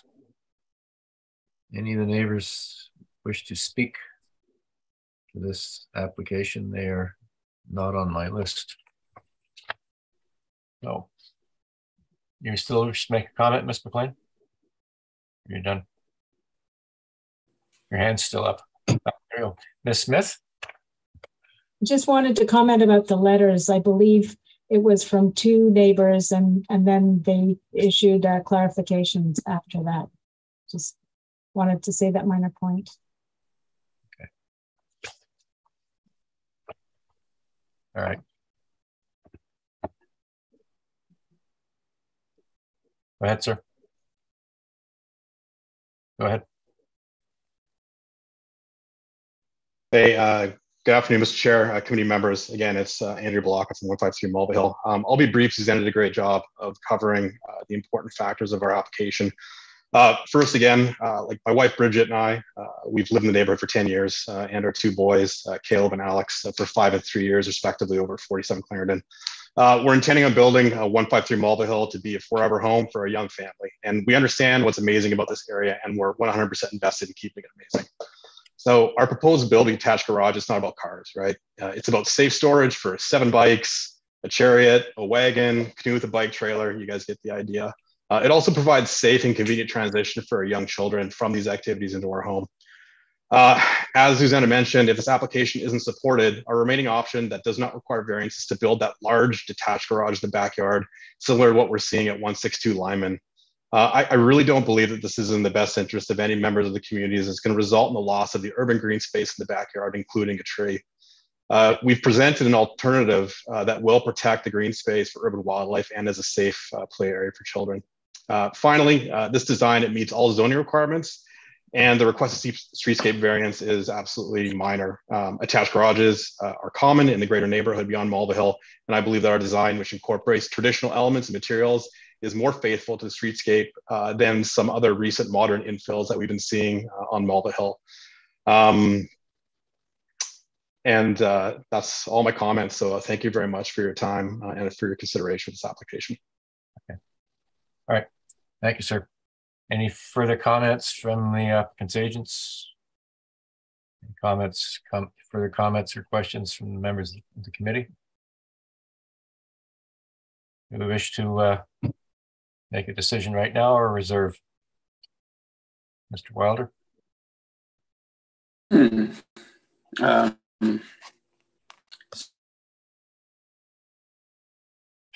any of the neighbors wish to speak to this application. They are not on my list. No. You still wish to make a comment, Ms. McLean? You're done. Your hand's still up. Ms. Smith? Just wanted to comment about the letters. I believe it was from two neighbors and, and then they issued uh, clarifications after that. Just wanted to say that minor point. Okay. All right. Go ahead, sir. Go ahead. Hey, uh, good afternoon, Mr. Chair, uh, committee members. Again, it's uh, Andrew Block from 153 Mulvihill. Um, I'll be brief. Suzanne did a great job of covering uh, the important factors of our application. Uh, first, again, uh, like my wife Bridget and I, uh, we've lived in the neighborhood for 10 years, and our two boys, Caleb and Alex, for five and three years, respectively, over 47 Clarendon. We're intending on building a 153 Mulvihill to be a forever home for a young family. And we understand what's amazing about this area, and we're 100% invested in keeping it amazing. So our proposed building attached garage is not about cars, right? Uh, it's about safe storage for seven bikes, a chariot, a wagon, canoe with a bike trailer. You guys get the idea. Uh, it also provides safe and convenient transition for young children from these activities into our home. Uh, as Susanna mentioned, if this application isn't supported, our remaining option that does not require variance is to build that large detached garage in the backyard, similar to what we're seeing at 162 Lyman. Uh, I, I, really don't believe that this is in the best interest of any members of the community as it's going to result in the loss of the urban green space in the backyard, including a tree. Uh, we've presented an alternative uh, that will protect the green space for urban wildlife and as a safe uh, play area for children. Uh, finally, uh, this design, it meets all zoning requirements and the requested streetscape variance is absolutely minor. Um, attached garages are common in the greater neighborhood beyond Mulvihill, and I believe that our design, which incorporates traditional elements and materials, is more faithful to the streetscape uh, than some other recent modern infills that we've been seeing uh, on Mulvihill. Um, and uh, that's all my comments. So thank you very much for your time and for your consideration of this application. Okay. All right. Thank you, sir. Any further comments from the applicant's agents? Any comments, com further comments or questions from the members of the committee? We wish to uh, make a decision right now or reserve? Mr. Wilder? um,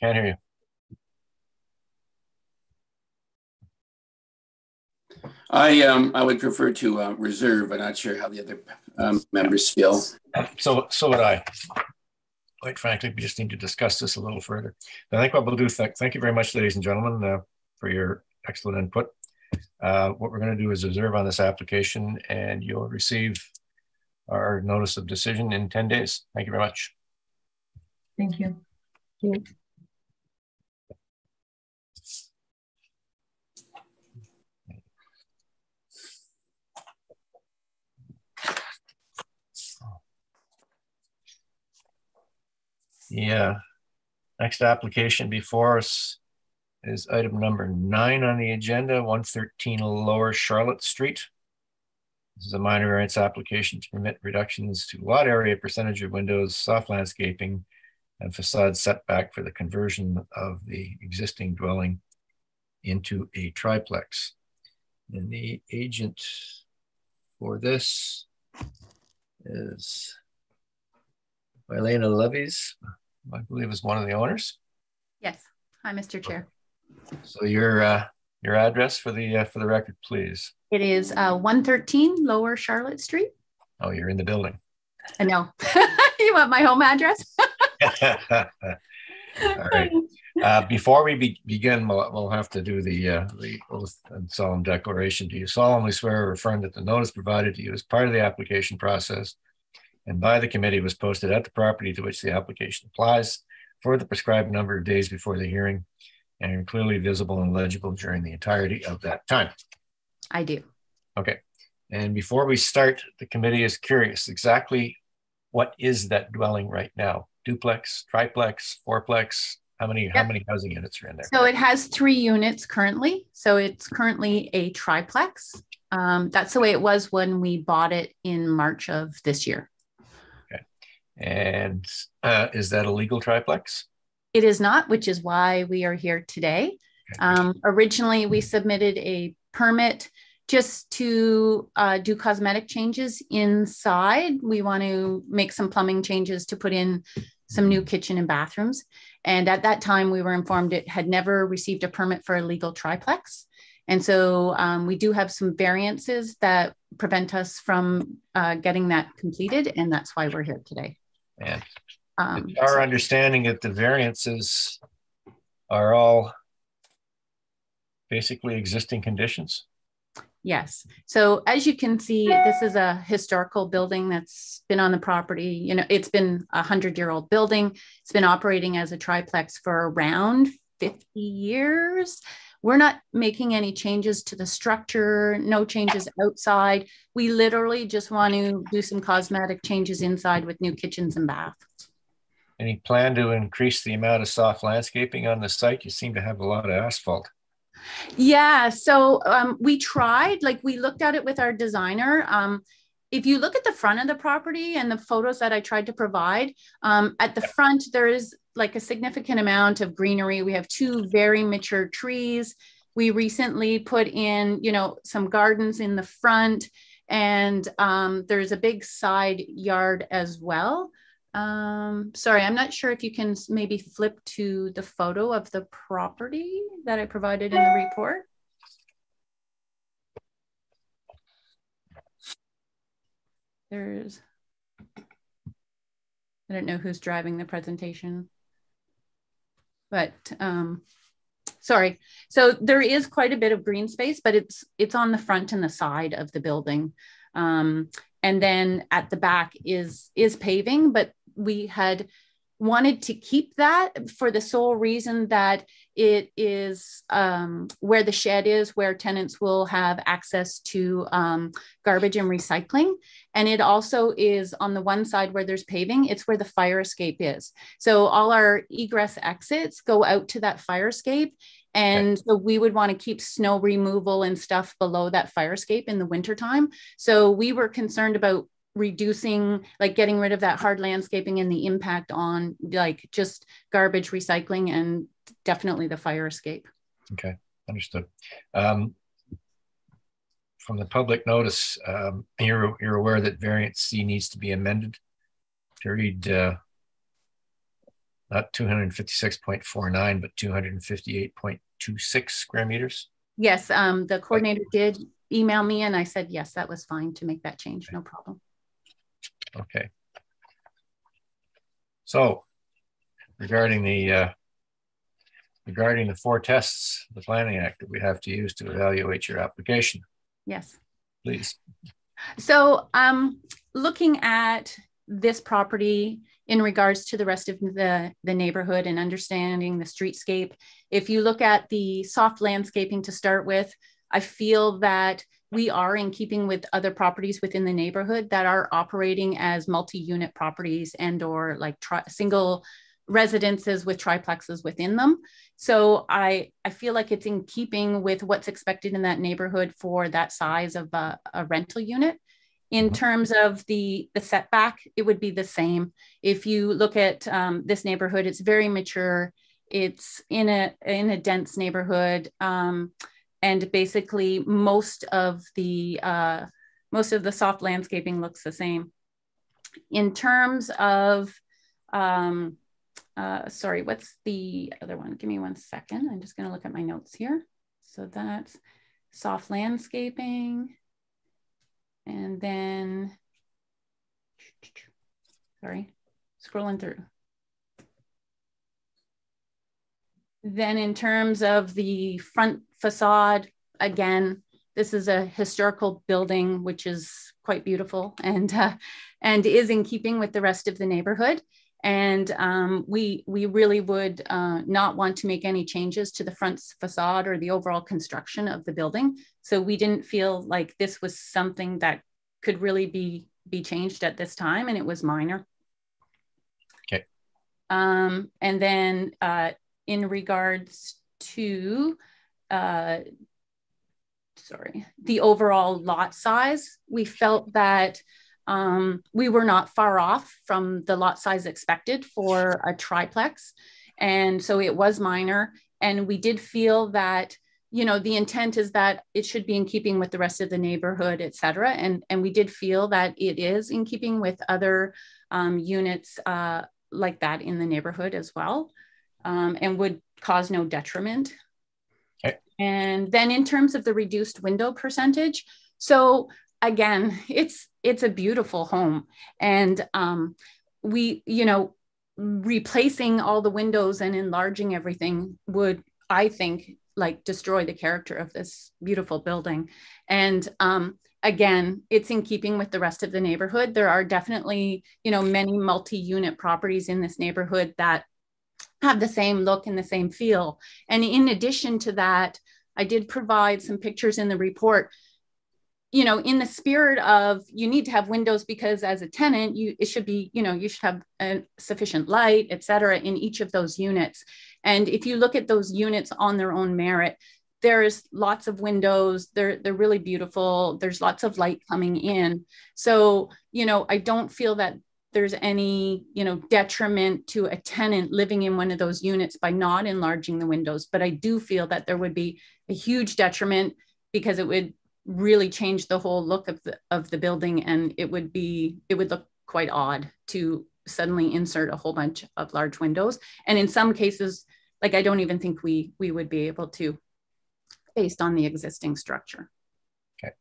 Can't hear you. I um I would prefer to uh, reserve. I'm not sure how the other um, members feel. So so would I. Quite frankly, we just need to discuss this a little further. I think what we'll do. Th thank you very much, ladies and gentlemen, uh, for your excellent input. Uh, what we're going to do is observe on this application, and you'll receive our notice of decision in ten days. Thank you very much. Thank you. Thank you. Yeah. Next application before us is item number nine on the agenda, 113 Lower Charlotte Street. This is a minor variance application to permit reductions to lot area, percentage of windows, soft landscaping, and facade setback for the conversion of the existing dwelling into a triplex. And the agent for this is Elena Levies, I believe is one of the owners. Yes. Hi, Mr. Chair. So your uh, your address for the uh, for the record, please. It is uh, 113 Lower Charlotte Street. Oh, you're in the building. I know. you want my home address? All right. Uh, before we be begin, we'll, we'll, have to do the uh, the oath and solemn declaration. Do you solemnly swear or affirm that the notice provided to you as part of the application process and by the committee was posted at the property to which the application applies for the prescribed number of days before the hearing and clearly visible and legible during the entirety of that time? I do. Okay. And before we start, the committee is curious exactly what is that dwelling right now? Duplex, triplex, fourplex? How many yep. how many housing units are in there? So it has three units currently. So it's currently a triplex. Um, that's the way it was when we bought it in March of this year. And uh, is that a legal triplex? It is not, which is why we are here today. Um, originally, we submitted a permit just to uh, do cosmetic changes inside. We want to make some plumbing changes to put in some new kitchen and bathrooms. And at that time, we were informed it had never received a permit for a legal triplex. And so um, we do have some variances that prevent us from uh, getting that completed. And that's why we're here today. And um, our understanding that the variances are all basically existing conditions. Yes. So as you can see, this is a historical building that's been on the property. You know, it's been a hundred year old building. It's been operating as a triplex for around 50 years. We're not making any changes to the structure, no changes outside. We literally just want to do some cosmetic changes inside with new kitchens and baths. Any plan to increase the amount of soft landscaping on the site? You seem to have a lot of asphalt. Yeah, so um, we tried, like we looked at it with our designer. Um, if you look at the front of the property and the photos that I tried to provide, um, at the front, there is like a significant amount of greenery. We have two very mature trees. We recently put in, you know, some gardens in the front, and um, there's a big side yard as well. Um, sorry, I'm not sure if you can maybe flip to the photo of the property that I provided in the report. There's, I don't know who's driving the presentation but um, sorry. So there is quite a bit of green space, but it's it's on the front and the side of the building. Um, and then at the back is is paving, but we had wanted to keep that for the sole reason that it is um, where the shed is, where tenants will have access to um, garbage and recycling. And it also is on the one side where there's paving, it's where the fire escape is. So all our egress exits go out to that fire escape. And so we would want to keep snow removal and stuff below that fire escape in the wintertime. So we were concerned about reducing like getting rid of that hard landscaping and the impact on like just garbage recycling and definitely the fire escape. Okay understood. Um, from the public notice um, you're you're aware that variant c needs to be amended. To read uh, not 256.49 but 258.26 square meters? Yes um, the coordinator did email me and i said yes that was fine to make that change no problem. Okay. So regarding the uh, regarding the four tests, the Planning Act that we have to use to evaluate your application. Yes. Please. So um, looking at this property in regards to the rest of the, the neighborhood and understanding the streetscape, if you look at the soft landscaping to start with, I feel that we are in keeping with other properties within the neighborhood that are operating as multi-unit properties and or like tri- single residences with triplexes within them. So I, I feel like it's in keeping with what's expected in that neighborhood for that size of a, a rental unit. In Mm-hmm. terms of the, the setback, it would be the same. If you look at um, this neighborhood, it's very mature. It's in a in a dense neighborhood, um, and basically most of the uh, most of the soft landscaping looks the same. In terms of um, uh, sorry, what's the other one? Give me one second. I'm just going to look at my notes here. So that's soft landscaping. And then, sorry, scrolling through. Then in terms of the front facade, again, this is a historical building, which is quite beautiful and, uh, and is in keeping with the rest of the neighborhood. And um, we, we really would uh, not want to make any changes to the front facade or the overall construction of the building. So we didn't feel like this was something that could really be, be changed at this time and it was minor. Okay. Um, and then uh, in regards to, uh, sorry, the overall lot size, we felt that um, we were not far off from the lot size expected for a triplex. And so it was minor. And we did feel that, you know, the intent is that it should be in keeping with the rest of the neighborhood, et cetera. And, and we did feel that it is in keeping with other um, units uh, like that in the neighborhood as well um, and would cause no detriment. Okay. And then in terms of the reduced window percentage, so again, it's it's a beautiful home, and um, we, you know, replacing all the windows and enlarging everything would, I think, like destroy the character of this beautiful building. And um, again, it's in keeping with the rest of the neighborhood. There are definitely, you know, many multi-unit properties in this neighborhood that have the same look and the same feel. And in addition to that, I did provide some pictures in the report you know in the spirit of you need to have windows because as a tenant you it should be you know you should have a sufficient light et cetera in each of those units. And if you look at those units on their own merit there's lots of windows. They're they're really beautiful. There's lots of light coming in. So you know i don't feel that there's any you know detriment to a tenant living in one of those units by not enlarging the windows. But i do feel that there would be a huge detriment because it would really change the whole look of the of the building and it would be it would look quite odd to suddenly insert a whole bunch of large windows. And in some cases like i don't even think we we would be able to based on the existing structure. Okay.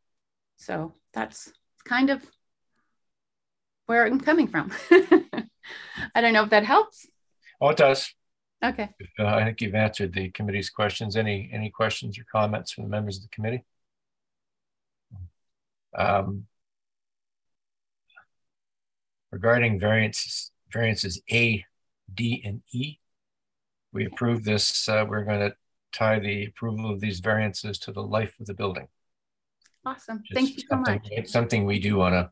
So that's kind of where i'm coming from. I don't know if that helps. Oh it does. Okay. Uh, i think you've answered the committee's questions. Any any questions or comments from the members of the committee um, regarding variances, variances A, D, and E, we approve this. Uh, we're going to tie the approval of these variances to the life of the building. awesome Just thank you so much It's something we do on a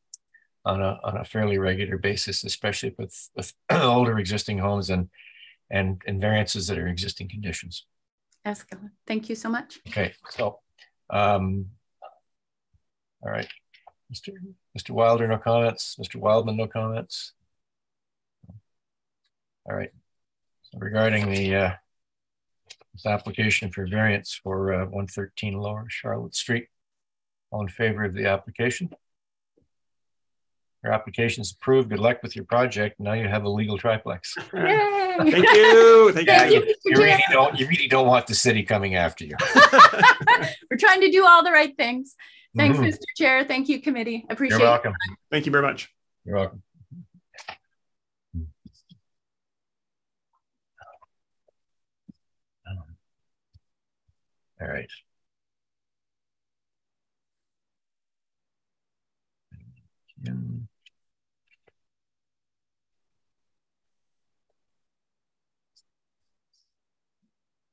on a on a fairly regular basis, especially with with older existing homes and and and variances that are existing conditions. Excellent. thank you so much Okay, so um, all right. Mr. Mr. Wilder, no comments. Mr. Wildman, no comments. All right. So regarding the uh, this application for variance for uh, 113 Lower Charlotte Street, all in favor of the application? Your application is approved. Good luck with your project. Now you have a legal triplex. Yay! Thank you. Thank Yeah, you. you, you really don't. You really don't want the city coming after you. we're trying to do all the right things thanks Mhm. mr chair thank you committee appreciate You're it. welcome. Thank you very much. You're welcome. All right.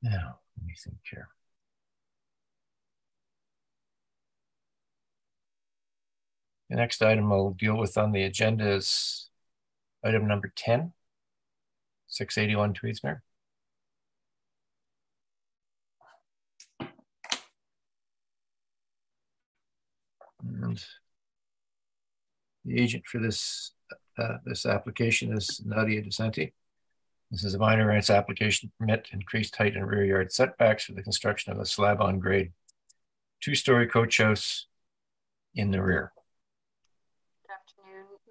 Now, let me think here. The next item I'll deal with on the agenda is item number 10. 681 Tweedsmuir. And the agent for this uh, this application is Nadia DeSanti. This is a minor variance application permit increased height and rear yard setbacks for the construction of a slab on grade two-story coach house in the rear.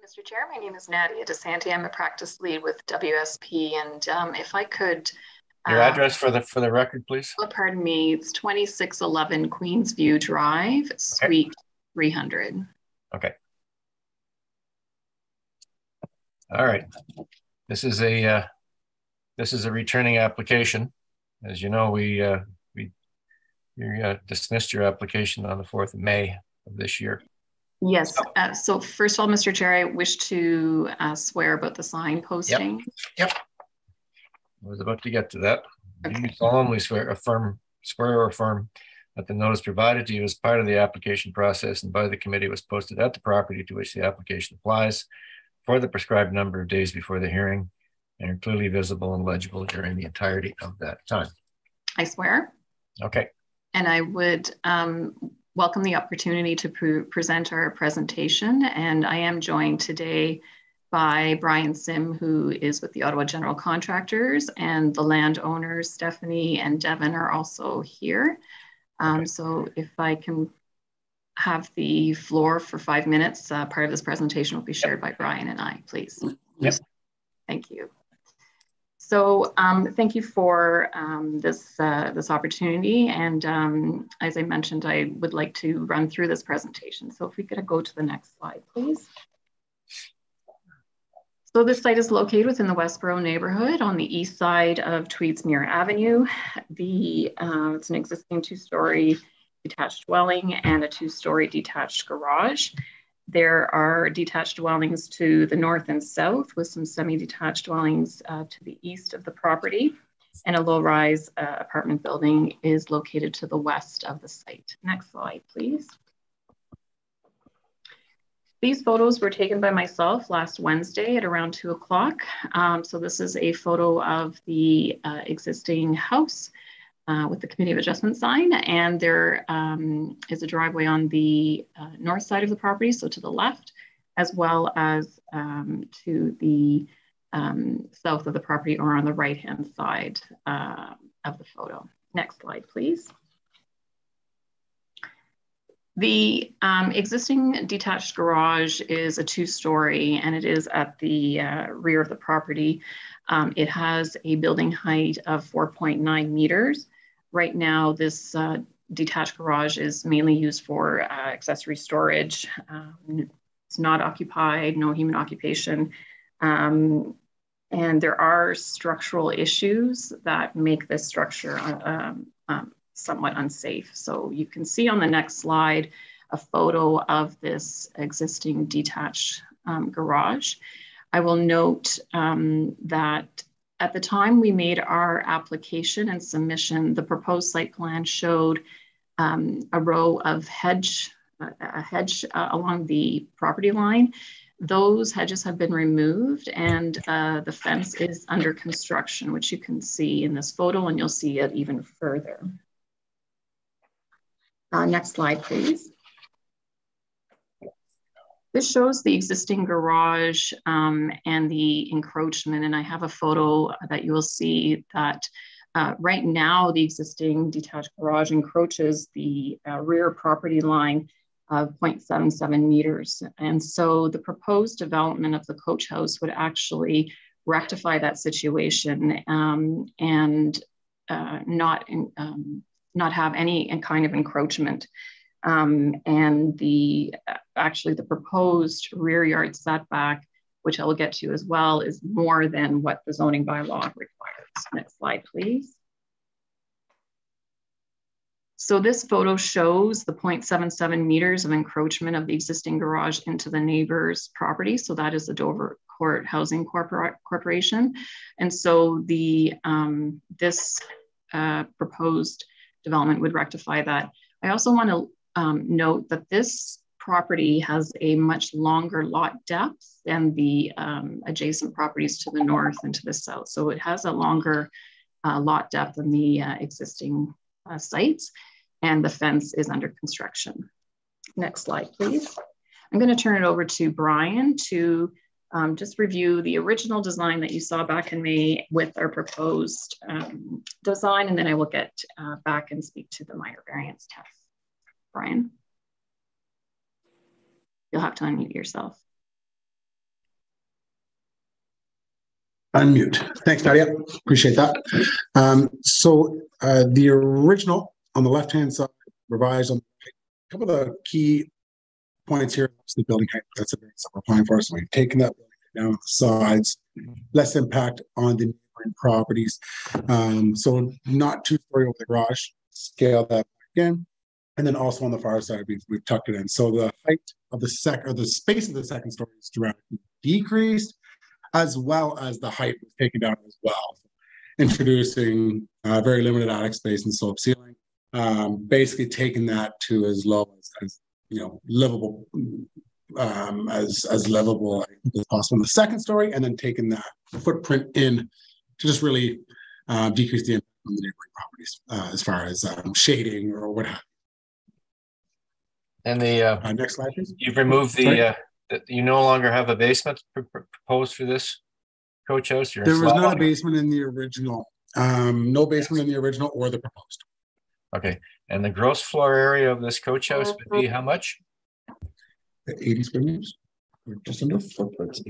Mr. Chair. My name is Nadia DeSanti. I'm a practice lead with WSP. And um, if I could... Your uh, address for the for the record, please. Oh, pardon me. It's 2611 Queensview Drive, okay. Suite 300. Okay. All right. This is a uh, this is a returning application. As you know, we uh, we you uh, dismissed your application on the fourth of May of this year. Yes. Uh, so first of all, Mr. Chair, I wish to uh, swear about the sign posting. Yep. yep. I was about to get to that. Okay. You solemnly swear, affirm, swear or affirm that the notice provided to you as part of the application process and by the committee was posted at the property to which the application applies for the prescribed number of days before the hearing and are clearly visible and legible during the entirety of that time. I swear. Okay. And I would um, welcome the opportunity to pre present our presentation. And I am joined today by Brian Sim, who is with the Ottawa General Contractors, and the landowners, Stephanie and Devin, are also here. Um, so if I can have the floor for five minutes, uh, part of this presentation will be shared by Brian and I, please. Yes. Thank you. So um, thank you for um, this, uh, this opportunity. And um, as I mentioned, I would like to run through this presentation. So if we could go to the next slide, please. So this site is located within the Westboro neighborhood on the east side of Tweedsmuir Avenue. The, uh, it's an existing two-story detached dwelling and a two-story detached garage. There are detached dwellings to the north and south with some semi-detached dwellings uh, to the east of the property. And a low-rise uh, apartment building is located to the west of the site. Next slide, please. These photos were taken by myself last Wednesday at around two o'clock. Um, so this is a photo of the uh, existing house uh, with the Committee of Adjustment sign. And there um, is a driveway on the uh, north side of the property, so to the left, as well as um, to the um, south of the property or on the right-hand side uh, of the photo. Next slide, please. The um, existing detached garage is a two-story and it is at the uh, rear of the property. Um, it has a building height of 4.9 meters Right now, this uh, detached garage is mainly used for uh, accessory storage. Um, it's not occupied, no human occupation. Um, and there are structural issues that make this structure uh, um, um, somewhat unsafe. So you can see on the next slide a photo of this existing detached um, garage. I will note um, that at the time we made our application and submission, the proposed site plan showed um, a row of hedge, a hedge uh, along the property line. Those hedges have been removed and uh, the fence is under construction, which you can see in this photo and you'll see it even further. Uh, next slide, please. This shows the existing garage um, and the encroachment, and I have a photo that you will see that uh, right now the existing detached garage encroaches the uh, rear property line of 0.77 meters. And so the proposed development of the coach house would actually rectify that situation um, and uh, not, in, um, not have any kind of encroachment. Um, and the actually the proposed rear yard setback, which I will get to as well, is more than what the zoning bylaw requires. Next slide, please. So this photo shows the 0.77 meters of encroachment of the existing garage into the neighbor's property. So that is the Dover Court Housing Corpor Corporation. And so the um, this uh, proposed development would rectify that. I also want to um, note that this property has a much longer lot depth than the um, adjacent properties to the north and to the south. So it has a longer uh, lot depth than the uh, existing uh, sites, and the fence is under construction. Next slide, please. I'm going to turn it over to Brian to um, just review the original design that you saw back in May with our proposed um, design, and then I will get uh, back and speak to the minor variance test. Brian? You'll have to unmute yourself. Unmute. Thanks, Nadia. Appreciate that. Um, so uh, the original on the left-hand side, revised on a couple of the key points here. The building height, that's a very we're applying for. So we've taken that down the sides, less impact on the neighboring properties. Um, so not two story over the garage, scale that again. And then also on the far side, we've, we've tucked it in. So the height of the sec or the space of the second story is dramatically decreased, as well as the height was taken down as well, introducing uh, very limited attic space and slope ceiling. Um, basically taking that to as low as, as you know livable um, as as livable as possible in the second story, and then taking that footprint in to just really uh, decrease the impact on the neighboring properties uh, as far as um, shading or what have. And the uh, uh, next slide, please. You've removed the, uh, the, you no longer have a basement pr pr proposed for this coach house. You're there was not a basement in the original. Um, no basement in the original or the proposed. Okay, and the gross floor area of this coach house would be how much? 80 square meters. Just under footprint.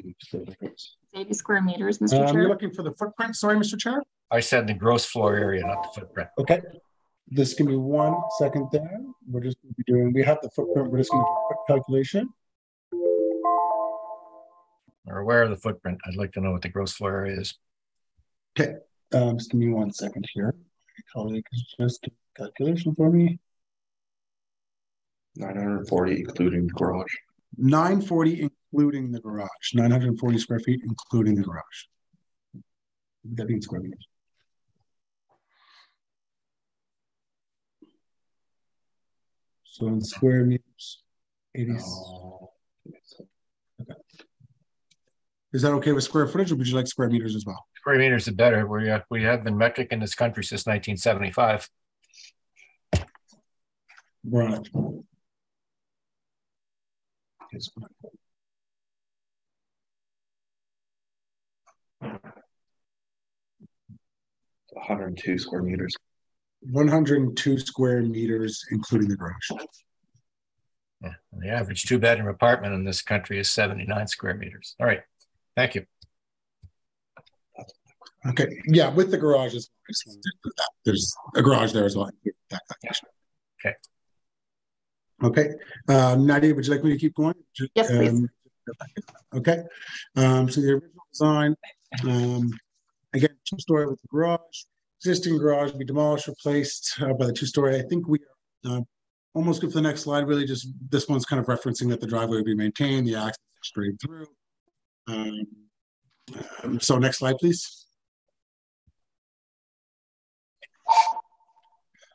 80 square meters, Mr. Um, Chair. you're looking for the footprint. Sorry, Mr. Chair. I said the gross floor area, not the footprint. Okay. This give me one second there. We're just going to be doing, we have the footprint. We're just going to do a quick calculation. Or where are the footprint? I'd like to know what the gross floor area is. Okay. Um, just give me one second here. My colleague is just doing a calculation for me. 940 including the garage. 940 including the garage. 940 square feet including the garage. That means square meters. So in square meters, 80. Okay. Is that okay with square footage or would you like square meters as well? Square meters is better. We, uh, we have been metric in this country since 1975. Right. One hundred and two square meters. 102 square meters, including the garage. Yeah, the average two bedroom apartment in this country is 79 square meters. All right, thank you. Okay, yeah, with the garages, there's a garage there as well. Okay. Okay, uh, Nadia, would you like me to keep going? Yes, please. Um, okay, um, so the original design, um, again, two story with the garage, existing garage be demolished, replaced uh, by the two story. I think we are uh, almost good for the next slide. Really, just this one's kind of referencing that the driveway will be maintained, the access straight through. Um, um, so next slide, please.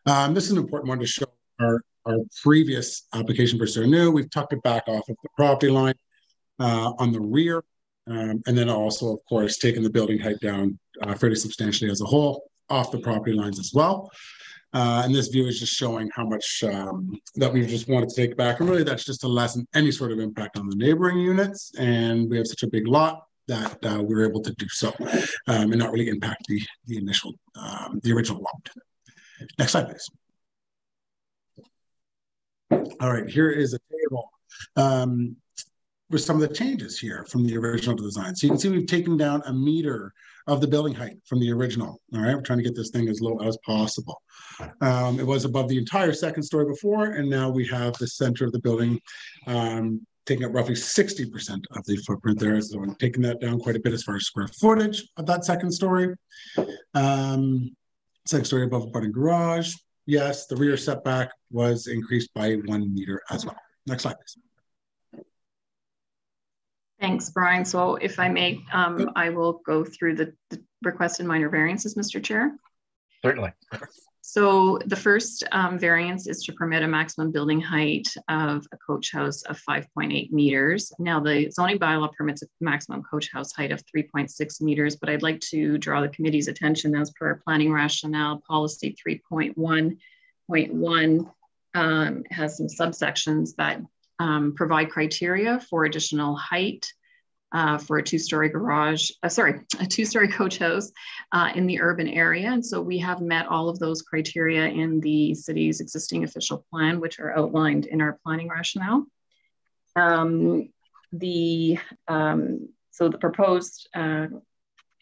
Um, this is an important one to show our, our previous application for new. We've tucked it back off of the property line uh, on the rear. Um, and then also, of course, taking the building height down uh, fairly substantially as a whole off the property lines as well. Uh, and this view is just showing how much um, that we just wanted to take back. And really, that's just to lessen any sort of impact on the neighboring units. And we have such a big lot that uh, we were able to do so um, and not really impact the, the initial, um, the original lot. Next slide, please. All right, here is a table um, with some of the changes here from the original design. So you can see we've taken down a meter of the building height from the original. All right, we're trying to get this thing as low as possible. Um, it was above the entire second story before, and now we have the center of the building um, taking up roughly 60% of the footprint there. So I'm taking that down quite a bit as far as square footage of that second story. Um, second story above abutting garage. Yes, the rear setback was increased by one meter as well. Next slide, please. Thanks, Brian. So if I may, um, I will go through the, the requested minor variances, Mr. Chair. Certainly. So the first um, variance is to permit a maximum building height of a coach house of 5.8 meters. Now the zoning bylaw permits a maximum coach house height of 3.6 meters, but I'd like to draw the committee's attention as per our planning rationale policy 3.1.1 um, has some subsections that um, provide criteria for additional height uh, for a two-story garage, uh, sorry, a two-story coach house uh, in the urban area. And so we have met all of those criteria in the city's existing official plan, which are outlined in our planning rationale. Um, the um, so the proposed uh,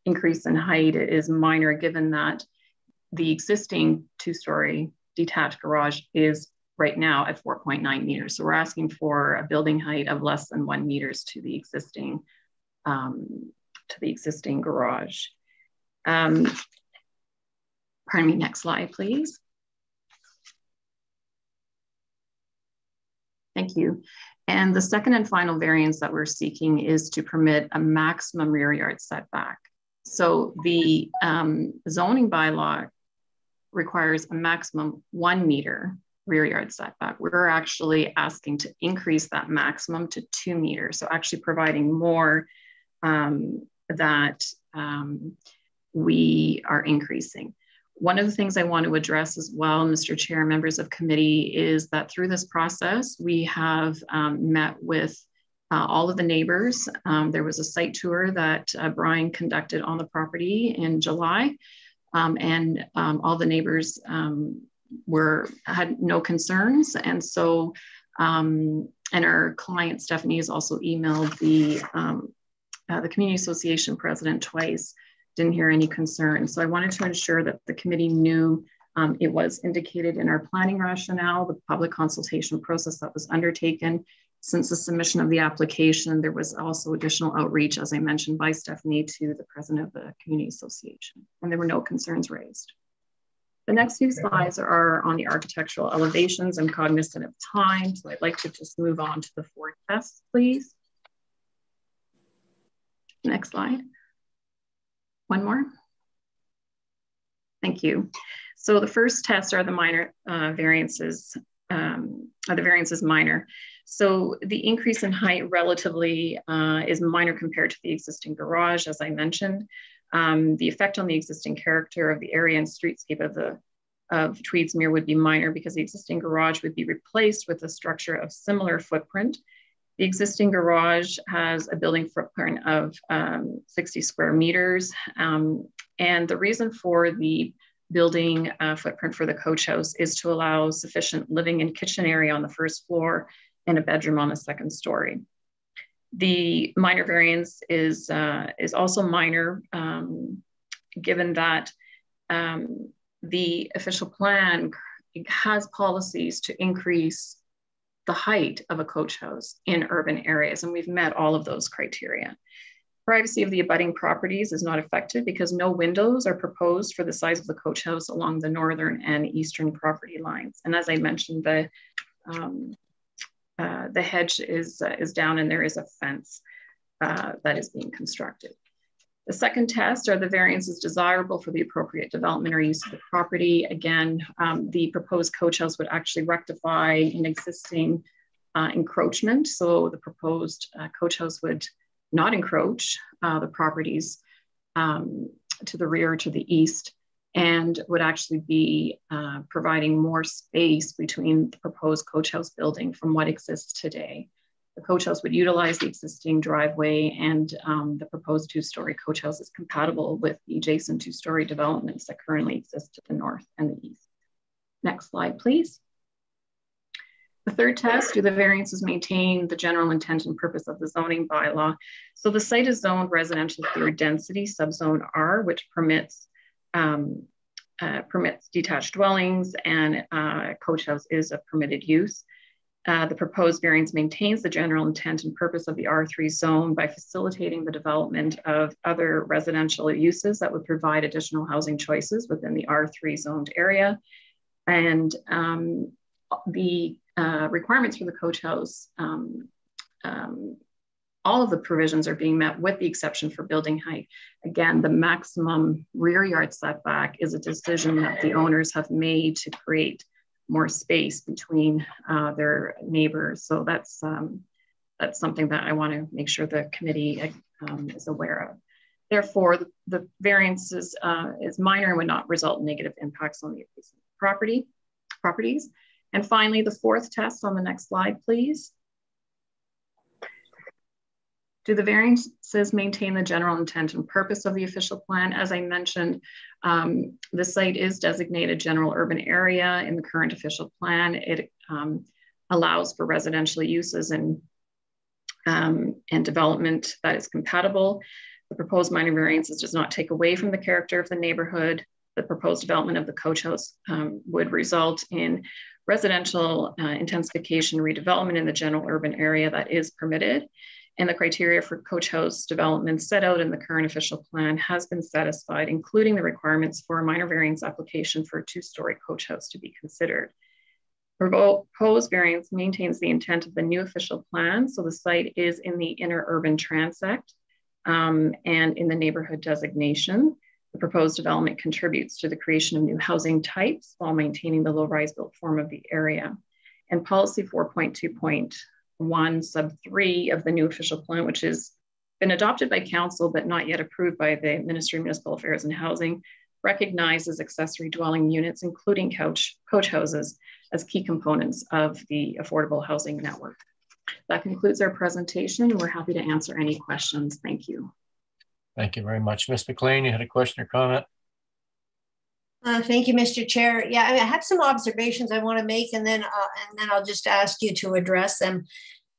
increase in height is minor, given that the existing two-story detached garage is right now at 4.9 meters. So we're asking for a building height of less than one meters to the existing um, to the existing garage. Um, pardon me, next slide, please. Thank you. And the second and final variance that we're seeking is to permit a maximum rear yard setback. So the um, zoning bylaw requires a maximum one meter rear yard setback. We're actually asking to increase that maximum to two meters. So actually providing more um, that um, we are increasing. One of the things I want to address as well, Mr. Chair, members of committee, is that through this process, we have um, met with uh, all of the neighbors. Um, there was a site tour that uh, Brian conducted on the property in July, um, and um, all the neighbors um, were had no concerns. And so, um, and our client Stephanie has also emailed the uh, the community association president twice, didn't hear any concerns. So I wanted to ensure that the committee knew um, it was indicated in our planning rationale, the public consultation process that was undertaken. Since the submission of the application, there was also additional outreach, as I mentioned, by Stephanie to the president of the community association, and there were no concerns raised. The next few slides are on the architectural elevations. I'm cognizant of time, so I'd like to just move on to the tests, please. Next slide. One more. Thank you. So the first tests are the minor uh, variances, um, are the variances minor. So the increase in height relatively uh, is minor compared to the existing garage, as I mentioned. Um, the effect on the existing character of the area and streetscape of the of Tweedsmuir would be minor because the existing garage would be replaced with a structure of similar footprint the existing garage has a building footprint of um, 60 square meters. Um, and the reason for the building uh, footprint for the coach house is to allow sufficient living and kitchen area on the first floor and a bedroom on the second story. The minor variance is, uh, is also minor um, given that um, the official plan has policies to increase the height of a coach house in urban areas, and we've met all of those criteria. Privacy of the abutting properties is not affected because no windows are proposed for the size of the coach house along the northern and eastern property lines. And as I mentioned, the um, uh, the hedge is uh, is down and there is a fence uh, that is being constructed. The second test are the variances desirable for the appropriate development or use of the property. Again, um, the proposed coach house would actually rectify an existing uh, encroachment. So the proposed uh, coach house would not encroach the properties um, to the rear to the east and would actually be uh, providing more space between the proposed coach house building from what exists today. The coach house would utilize the existing driveway and um, the proposed two-story coach house is compatible with the adjacent two-story developments that currently exist to the north and the east. Next slide, please. The third test, do the variances maintain the general intent and purpose of the zoning bylaw? So the site is zoned residential clear density, subzone R, which permits um, uh, permits detached dwellings and uh, coach house is a permitted use. Uh, the proposed variance maintains the general intent and purpose of the R3 zone by facilitating the development of other residential uses that would provide additional housing choices within the R3 zoned area. And um, the uh, requirements for the coach house um, um, all of the provisions are being met with the exception for building height. Again, the maximum rear yard setback is a decision that the owners have made to create more space between uh, their neighbors. So that's um, that's something that I want to make sure the committee um, is aware of. Therefore, the, the variance is, uh, is minor and would not result in negative impacts on the property properties. And finally, the fourth test on the next slide, please. Do the variances maintain the general intent and purpose of the official plan? As I mentioned, um, the site is designated general urban area in the current official plan. It um, allows for residential uses and, um, and development that is compatible. The proposed minor variances does not take away from the character of the neighborhood. The proposed development of the coach house um, would result in residential uh, intensification redevelopment in the general urban area that is permitted and the criteria for coach house development set out in the current official plan has been satisfied, including the requirements for a minor variance application for a two-story coach house to be considered. Proposed variance maintains the intent of the new official plan, so the site is in the inner urban transect um, and in the neighborhood designation. The proposed development contributes to the creation of new housing types while maintaining the low-rise built form of the area. And policy 4.2.2 1, sub 3 of the new official plan, which has been adopted by council but not yet approved by the Ministry of Municipal Affairs and Housing, recognizes accessory dwelling units, including coach, coach houses, as key components of the affordable housing network. That concludes our presentation. We're happy to answer any questions. Thank you. Thank you very much. Ms. McLean, you had a question or comment? Uh, thank you, Mr. Chair. Yeah, I, mean, I have some observations I want to make, and then uh, and then I'll just ask you to address them.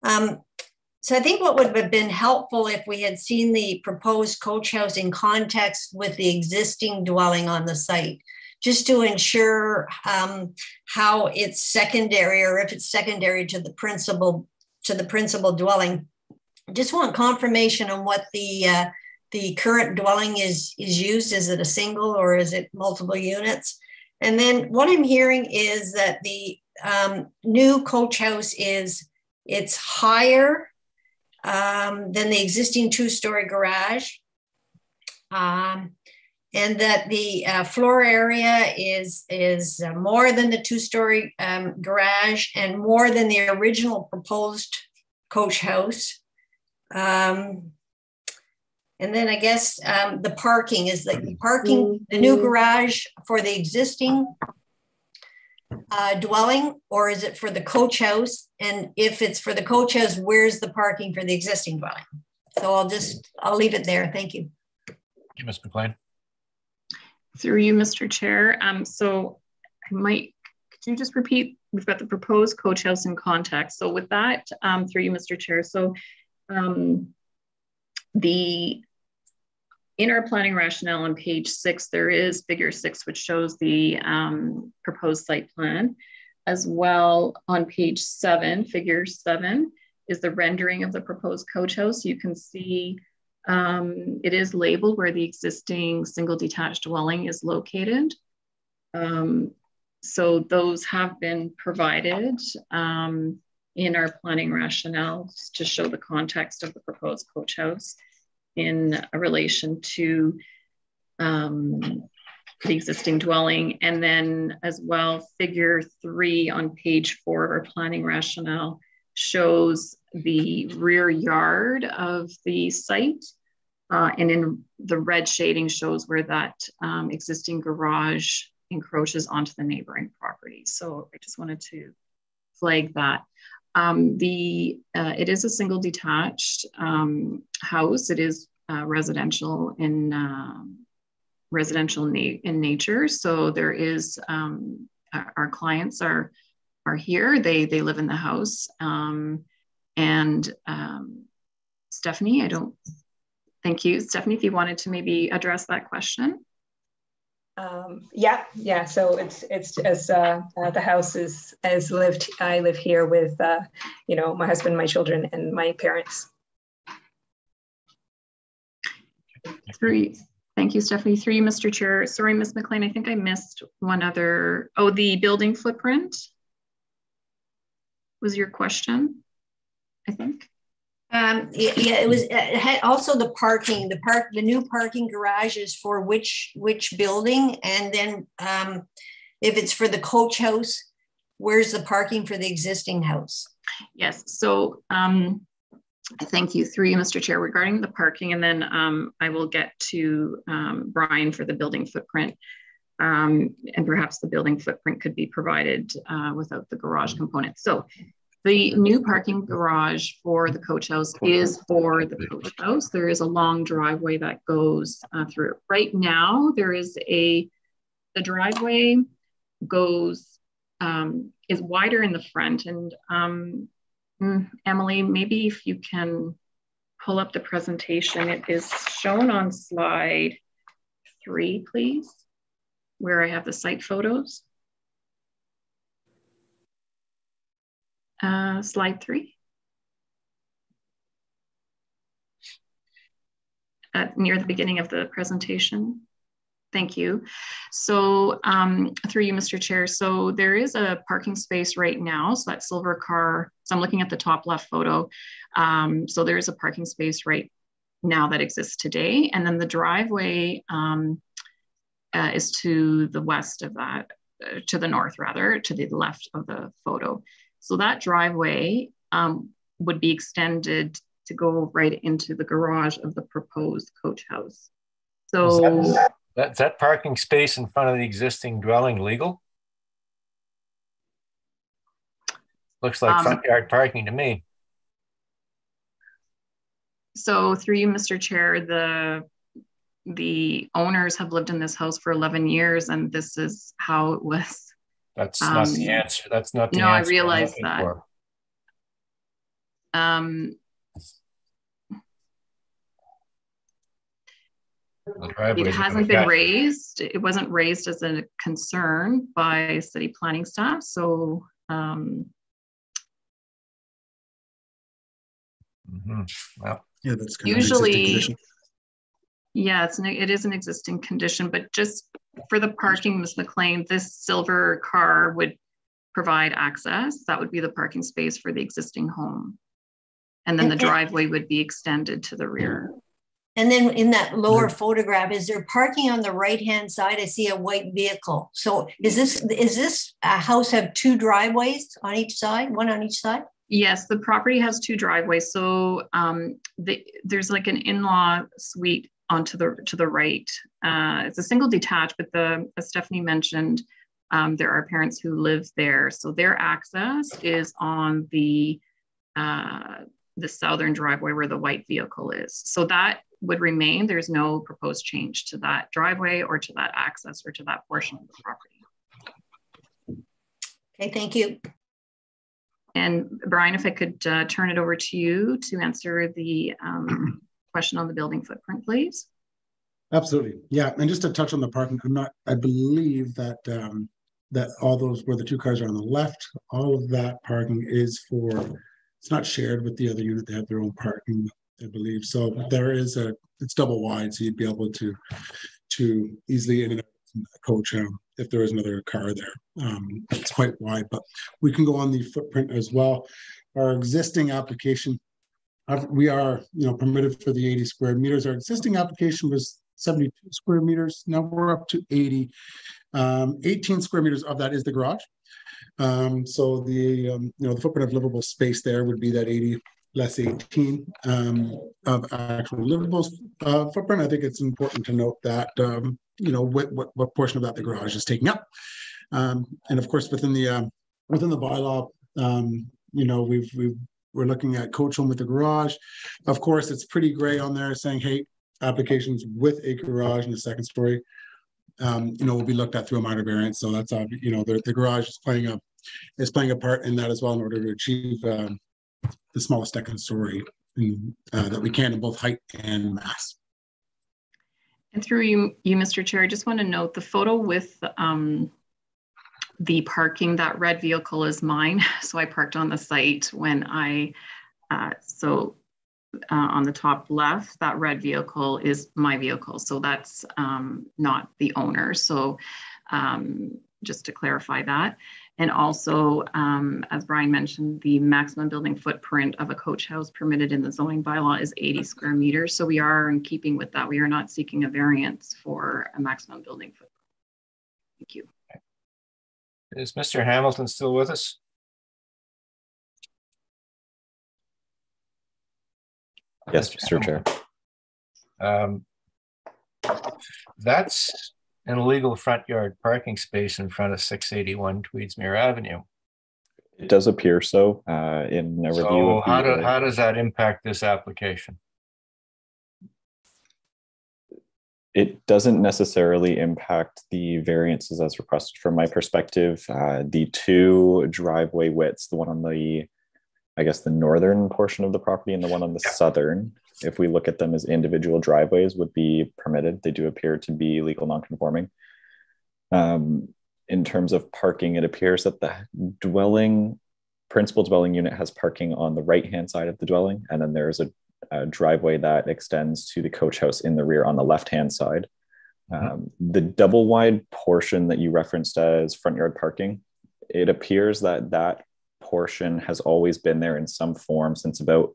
Um, so I think what would have been helpful if we had seen the proposed coach house in context with the existing dwelling on the site, just to ensure um, how it's secondary or if it's secondary to the principal to the principal dwelling. Just want confirmation on what the uh, the current dwelling is is used is it a single or is it multiple units? And then what i'm hearing is that the um, new coach house is it's higher um, than the existing two-story garage. Um, and that the uh, floor area is is uh, more than the two-story um, garage and more than the original proposed coach house. Um, and then I guess um, the parking is the mm-hmm. parking, the new garage for the existing uh, dwelling, or is it for the coach house? And if it's for the coach house, where's the parking for the existing dwelling? So I'll just, I'll leave it there. Thank you. Thank you, Ms. McLean. Through you, Mr. Chair. Um, so I might, could you just repeat? We've got the proposed coach house in context. So with that, um, through you, Mr. Chair. So um, the in our planning rationale on page six, there is figure six, which shows the um, proposed site plan. As well on page seven, figure seven is the rendering of the proposed coach house. You can see um, it is labeled where the existing single detached dwelling is located. Um, so those have been provided um, in our planning rationale to show the context of the proposed coach house in relation to um, the existing dwelling. And then as well, figure three on page four of our planning rationale shows the rear yard of the site. Uh, and in the red shading shows where that um, existing garage encroaches onto the neighboring property. So I just wanted to flag that. Um, the uh, it is a single detached um, house. It is uh, residential in uh, residential na- in nature. So there is um, our, our, clients are are here. They they live in the house. Um, and um, Stephanie, I don't. Thank you, Stephanie. If you wanted to maybe address that question. Um, yeah, yeah. So it's it's as uh, uh, the house is as lived. I live here with uh, you know my husband, my children, and my parents. Three. Thank you, Stephanie. Three, Mr. Chair. Sorry, Ms. McLean. I think I missed one other. Oh, the building footprint was your question. I think. Um, yeah, it was, it had also the parking, the park, the new parking garages for which, which building? And then, um, if it's for the coach house, where's the parking for the existing house? Yes, so, um, thank you three, Mr. Chair, regarding the parking, and then, um, I will get to, um, Brian for the building footprint. Um, and perhaps the building footprint could be provided, uh, without the garage component. So the new parking garage for the coach house is for the coach house. There is a long driveway that goes uh, through. Right now, there is a, the driveway goes, um, is wider in the front. And um, mm, Emily, maybe if you can pull up the presentation, it is shown on slide three, please, where I have the site photos. Uh, slide three. At, near the beginning of the presentation. Thank you. So um, through you, Mr. Chair, so there is a parking space right now. So that silver car, so I'm looking at the top left photo. Um, so there is a parking space right now that exists today. And then the driveway um, uh, is to the west of that, uh, to the north rather, to the left of the photo. So that driveway um, would be extended to go right into the garage of the proposed coach house. So Is that, that, that parking space in front of the existing dwelling legal? Looks like Um, front yard parking to me. so through you, Mr. Chair, the the owners have lived in this house for 11 years and this is how it was. That's not the Um, answer. That's not the answer. no, I answer. Realize that. for. Um, it hasn't been raised. It wasn't raised as a concern by city planning staff. So um, Mhm. Well, Yeah, that's kind of an existing usually, yeah, it's an, it is an existing condition, but just for the parking, Ms. McLean, this silver car would provide access. That would be the parking space for the existing home. And then the And- and- driveway would be extended to the rear. And then in that lower photograph, is there parking on the right-hand side? I see a white vehicle. So is this, is this a house have two driveways on each side, one on each side? Yes, the property has two driveways. So um, the, there's like an in-law suite onto the to the right. Uh, it's a single detached, but the as Stephanie mentioned, um, there are parents who live there, so their access is on the uh, the southern driveway where the white vehicle is. So that would remain. There's no proposed change to that driveway or to that access or to that portion of the property. Okay, thank you. And Brian, if I could uh, turn it over to you to answer the um, question on the building footprint, please. Absolutely. Yeah. And just to touch on the parking, I'm not, I believe that, um, that all those where the two cars are on the left, all of that parking is for, it's not shared with the other unit. They have their own parking, I believe. So there is a, it's double wide. So you'd be able to, to easily in and out coach um, if there is another car there. Um, it's quite wide, but we can go on the footprint as well. Our existing application, we are, you know, permitted for the 80 square meters. Our existing application was 72 square meters. Now we're up to 80. Um, 18 square meters of that is the garage. Um, so the, um, you know, the footprint of livable space there would be that 80 less 18 um, of actual livable uh, footprint. I think it's important to note that, um, you know, what, what, what portion of that the garage is taking up. Um, and of course, within the, uh, within the bylaw, you know, we've, we've, we're looking at coach home with a garage. Of course, it's pretty gray on there saying, hey, applications with a garage in the second story, um, you know, will be looked at through a minor variance. So that's, uh, you know, the, the garage is playing a, is playing a part in that as well in order to achieve um, the smallest second story in, uh, that we can in both height and mass. And through you, you, Mr. Chair, I just want to note the photo with um, the parking, that red vehicle is mine. So I parked on the site when I, uh, so uh, on the top left, that red vehicle is my vehicle. So that's um, not the owner. So um, just to clarify that. And also, um, as Brian mentioned, the maximum building footprint of a coach house permitted in the zoning bylaw is 80 square meters. So we are in keeping with that. We are not seeking a variance for a maximum building footprint. Thank you. Is Mr. Hamilton still with us? Yes, Mr. Chair. Um, that's an illegal front yard parking space in front of 681 Tweedsmuir Avenue. It does appear so uh, in a review. So how, do, how does that impact this application? It doesn't necessarily impact the variances as requested from my perspective. Uh, the two driveway widths, the one on the, I guess, the northern portion of the property and the one on the yeah. southern, if we look at them as individual driveways, would be permitted. They do appear to be legal nonconforming. Um, in terms of parking, it appears that the dwelling, principal dwelling unit has parking on the right hand side of the dwelling, and then there is a a driveway that extends to the coach house in the rear on the left hand side. Mm-hmm. Um, the double wide portion that you referenced as front yard parking, it appears that that portion has always been there in some form since about,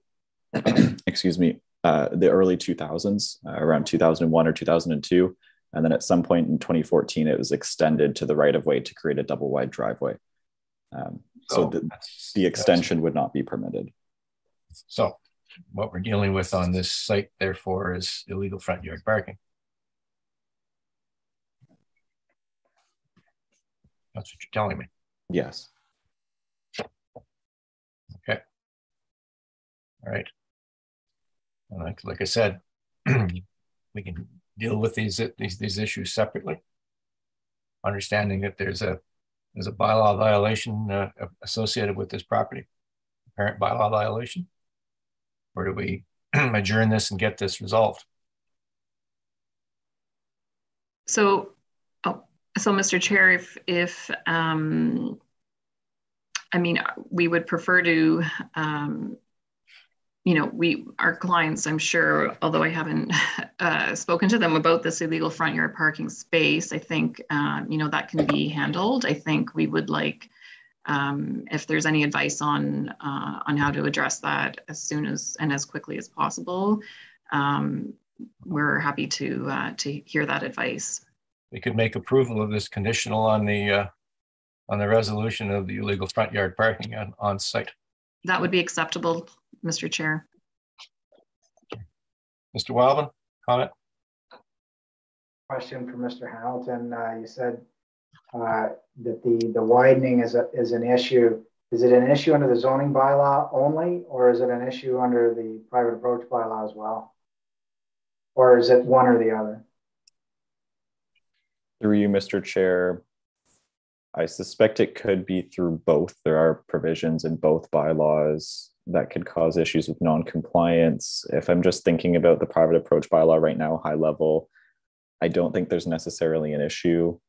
excuse me, uh, the early 2000s, uh, around 2001 or 2002. And then at some point in 2014, it was extended to the right of way to create a double wide driveway. Um, so oh, the, the extension would not be permitted. So what we're dealing with on this site, therefore, is illegal front yard parking. That's what you're telling me. Yes. Okay. All right. And like, like I said, we can deal with these, these these issues separately. Understanding that there's a there's a bylaw violation uh, associated with this property, parent bylaw violation or do we adjourn this and get this resolved? So, oh, so Mr. Chair, if if um, I mean, we would prefer to, um, you know, we our clients, I'm sure, although I haven't uh, spoken to them about this illegal front yard parking space, I think uh, you know that can be handled. I think we would like um, if there's any advice on uh, on how to address that as soon as and as quickly as possible, um, we're happy to uh, to hear that advice. We could make approval of this conditional on the uh, on the resolution of the illegal front yard parking on, on site. That would be acceptable, Mr. Chair. Mr. Wildman, comment? Question for Mr. Hamilton. Uh, you said uh, that the, the widening is, a, is an issue. Is it an issue under the zoning bylaw only, or is it an issue under the private approach bylaw as well? Or is it one or the other? Through you, Mr. Chair, I suspect it could be through both. There are provisions in both bylaws that could cause issues with non-compliance. If I'm just thinking about the private approach bylaw right now, high level, I don't think there's necessarily an issue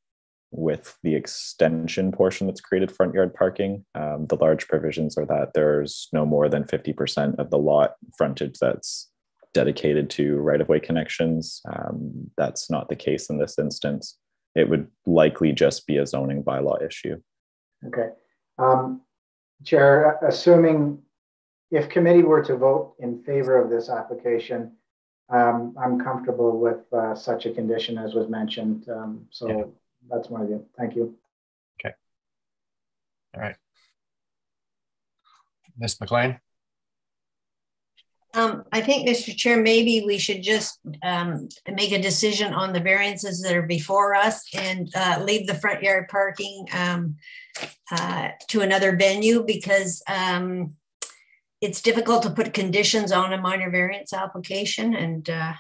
with the extension portion that's created front yard parking. Um, the large provisions are that there's no more than 50% of the lot frontage that's dedicated to right of way connections. Um, that's not the case in this instance. It would likely just be a zoning bylaw issue. Okay. Um, Chair, assuming if committee were to vote in favor of this application, um, I'm comfortable with uh, such a condition as was mentioned. Um, so yeah that's my view. Thank you. Okay. All right. Ms. McLean? Um, I think, Mr. Chair, maybe we should just um, make a decision on the variances that are before us and uh, leave the front yard parking um, uh, to another venue because um, it's difficult to put conditions on a minor variance application and uh,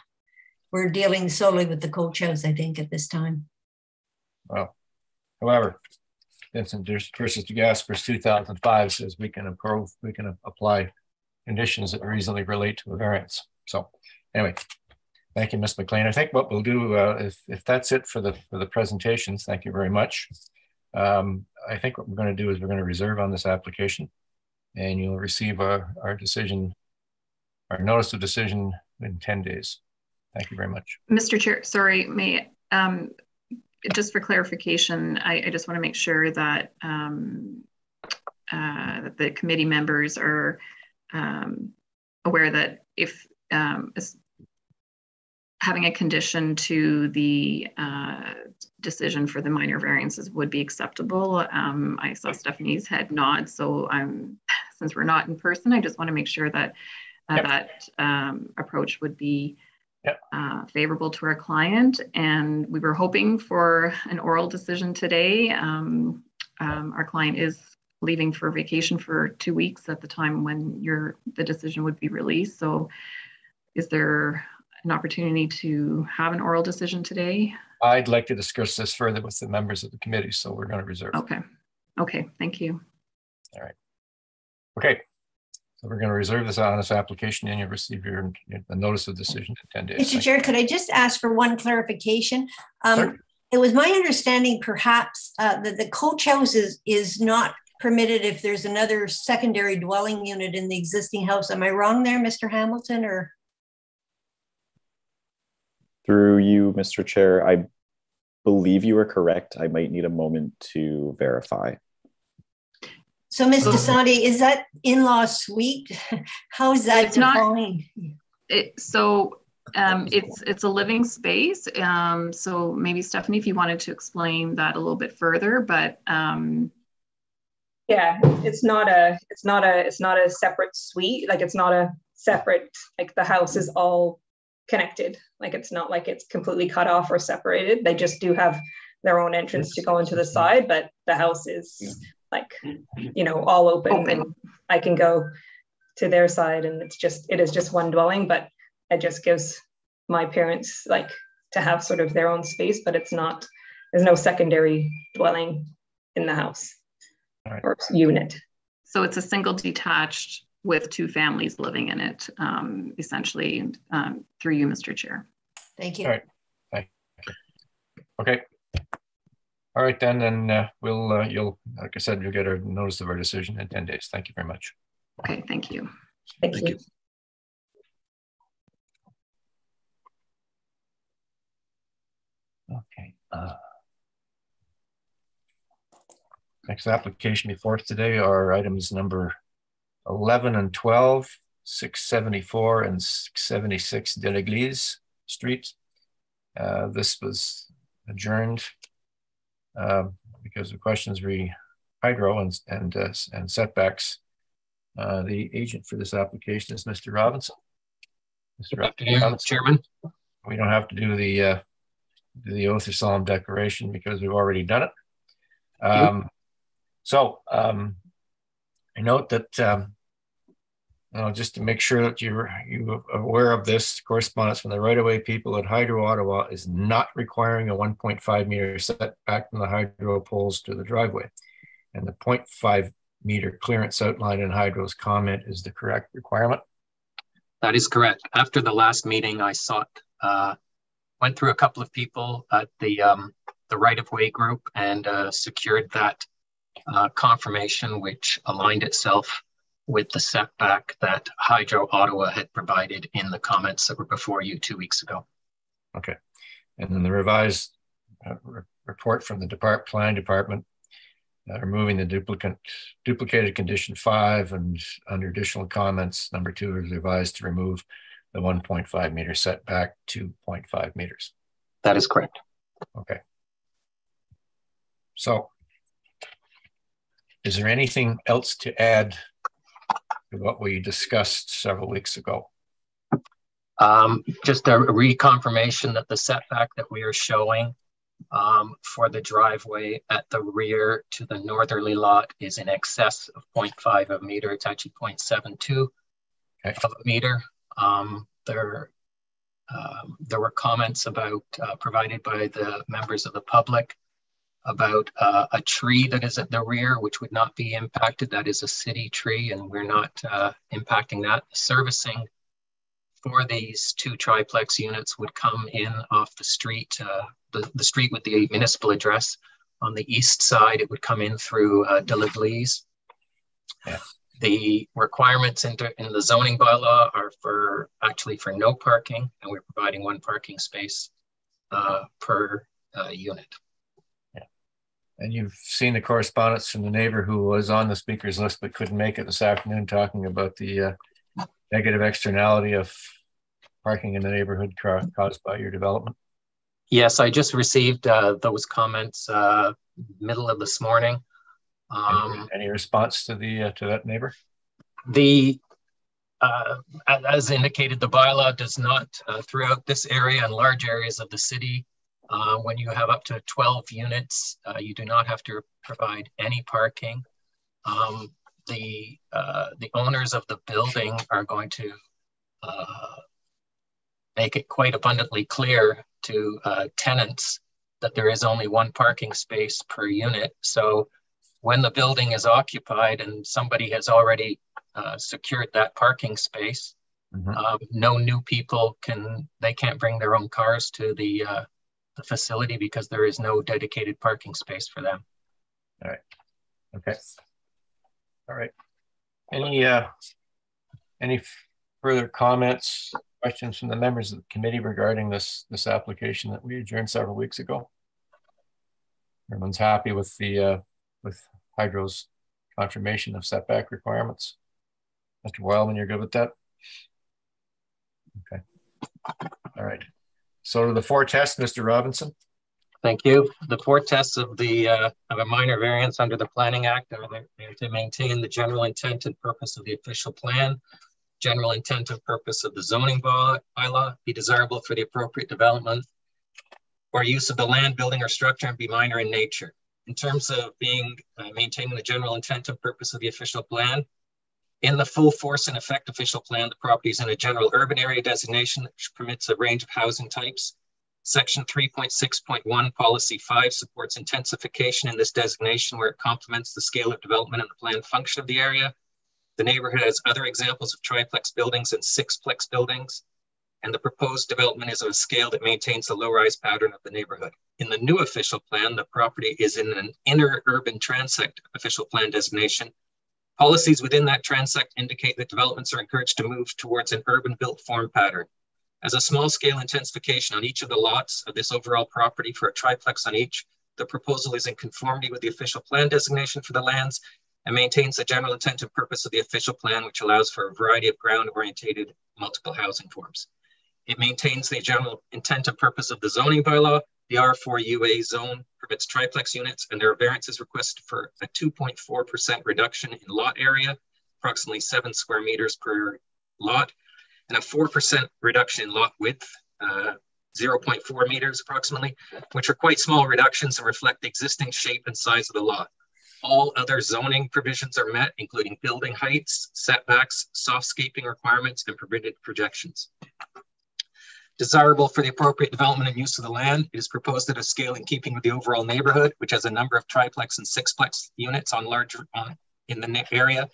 we're dealing solely with the coach house, I think, at this time. Well, however, Vincent versus DeGasperis 2005 says we can approve, we can apply conditions that reasonably relate to a variance. So anyway, thank you, Ms. McLean. I think what we'll do, uh, if, if that's it for the, for the presentations, thank you very much. Um, I think what we're going to do is we're going to reserve on this application and you'll receive our, our decision, our notice of decision in 10 days. Thank you very much. Mr. Chair, sorry, may um, just for clarification, I, I just want to make sure that um, uh, that the committee members are um, aware that if um, having a condition to the uh, decision for the minor variances would be acceptable. Um, I saw Stephanie's head nod, so I'm since we're not in person, I just want to make sure that uh, yep. that um, approach would be yep. uh, favorable to our client. And we were hoping for an oral decision today. Um, um, our client is leaving for vacation for two weeks at the time when your the decision would be released. So, is there an opportunity to have an oral decision today? I'd like to discuss this further with the members of the committee, so we're going to reserve. Okay. Okay, thank you. All right. Okay. So we're going to reserve this on this application and you'll receive your the notice of decision in 10 days. Mr. Chair, could I just ask for one clarification? Um, it was my understanding perhaps uh, that the coach house is, is not permitted if there's another secondary dwelling unit in the existing house. Am I wrong there, Mr. Hamilton, or? Through you, Mr. Chair, I believe you are correct. I might need a moment to verify. So, Mr. Sadi, is that in-law suite? How is that it's defined? Not, it, so um, it's it's a living space. Um, so maybe Stephanie, if you wanted to explain that a little bit further, but um, yeah, it's not a it's not a it's not a separate suite. Like it's not a separate like the house is all connected. Like it's not like it's completely cut off or separated. They just do have their own entrance to go into the side, but the house is like, you know, all open, open. and I can go to their side and it's just it is just one dwelling, but it just gives my parents like to have sort of their own space, but it's not there's no secondary dwelling in the house right. or unit. So it's a single detached with two families living in it, um, essentially, um, through you, Mr. Chair. Thank you. All right. Thank you. Okay. All right, then, then uh, we'll, uh, you'll, like I said, you'll get a notice of our decision in 10 days. Thank you very much. Okay, thank you. Thank, thank you. you. Okay. Uh, next application before us today are items number 11 and 12, 674 and 676 de l'Église Street. Uh, this was adjourned uh, because of questions re hydro and and, uh, and setbacks. Uh, the agent for this application is Mr. Robinson. Mr. Afternoon, Robinson. Chairman. We don't have to do the uh, do the oath of solemn declaration because we've already done it. Um, so um, I note that um, just to make sure that you're you aware of this correspondence from the right-of-way people at Hydro Ottawa is not requiring a 1.5 meter setback from the hydro poles to the driveway. And the 0.5 meter clearance outlined in Hydro's comment is the correct requirement. That is correct. After the last meeting, I sought, uh, went through a couple of people at the, um, the right-of-way group and uh, secured that uh, confirmation, which aligned itself with the setback that Hydro Ottawa had provided in the comments that were before you two weeks ago. Okay. And then the revised uh, re report from the Depart Plan Department uh, removing the duplicate duplicated condition five and under additional comments, number two is revised to remove the 1.5 meter setback to 0.5 meters. That is correct. Okay. So is there anything else to add what we discussed several weeks ago? Um, just a reconfirmation that the setback that we are showing um, for the driveway at the rear to the northerly lot is in excess of 0.5 of a meter. It's actually 0.72 okay. of a meter. Um, there, um, there were comments about uh, provided by the members of the public about uh, a tree that is at the rear, which would not be impacted. That is a city tree, and we're not uh, impacting that. Servicing for these two triplex units would come in off the street, uh, the, the street with the municipal address. On the east side, it would come in through uh. Yeah. The requirements in, in the zoning bylaw are for actually for no parking, and we're providing one parking space uh, per uh, unit. And you've seen the correspondence from the neighbor who was on the speaker's list but couldn't make it this afternoon, talking about the uh, negative externality of parking in the neighborhood caused by your development. Yes, I just received uh, those comments uh, middle of this morning. Um, any, any, response to the uh, to that neighbor? The uh, as indicated, the bylaw does not uh, throughout this area and large areas of the city. Uh, when you have up to 12 units, you do not have to provide any parking. Um, the the owners of the building are going to make it quite abundantly clear to uh, tenants that there is only one parking space per unit. So when the building is occupied and somebody has already uh, secured that parking space, mm-hmm. um, no new people can, they can't bring their own cars to the, uh, the facility because there is no dedicated parking space for them. All right. Okay. All right. Any, uh, any further comments questions from the members of the committee regarding this this application that we adjourned several weeks ago? Everyone's happy with the uh, with Hydro's confirmation of setback requirements. Mr. Wildman, you're good with that? Okay. All right. So to the four tests, Mr. Robinson. Thank you. The four tests of the uh, of a minor variance under the Planning Act are there to maintain the general intent and purpose of the official plan, general intent and purpose of the zoning by bylaw be desirable for the appropriate development or use of the land, building, or structure and be minor in nature. In terms of being uh, maintaining the general intent and purpose of the official plan, in the full force and effect official plan, the property is in a general urban area designation which permits a range of housing types. Section 3.6.1 Policy 5 supports intensification in this designation where it complements the scale of development and the planned function of the area. The neighborhood has other examples of triplex buildings and sixplex buildings, and the proposed development is of a scale that maintains the low-rise pattern of the neighborhood. In the new official plan, the property is in an inner urban transect official plan designation. Policies within that transect indicate that developments are encouraged to move towards an urban built form pattern. As a small scale intensification on each of the lots of this overall property for a triplex on each, the proposal is in conformity with the official plan designation for the lands and maintains the general intent and purpose of the official plan, which allows for a variety of ground-orientated multiple housing forms. It maintains the general intent and purpose of the zoning bylaw. The R4 UA zone permits triplex units, and there are variances requested for a 2.4% reduction in lot area, approximately seven square meters per lot, and a 4% reduction in lot width, uh, 0.4 meters approximately, which are quite small reductions and reflect the existing shape and size of the lot. All other zoning provisions are met, including building heights, setbacks, softscaping requirements, and permitted projections. Desirable for the appropriate development and use of the land, it is proposed at a scale in keeping with the overall neighborhood, which has a number of triplex and sixplex units on larger on, in the area.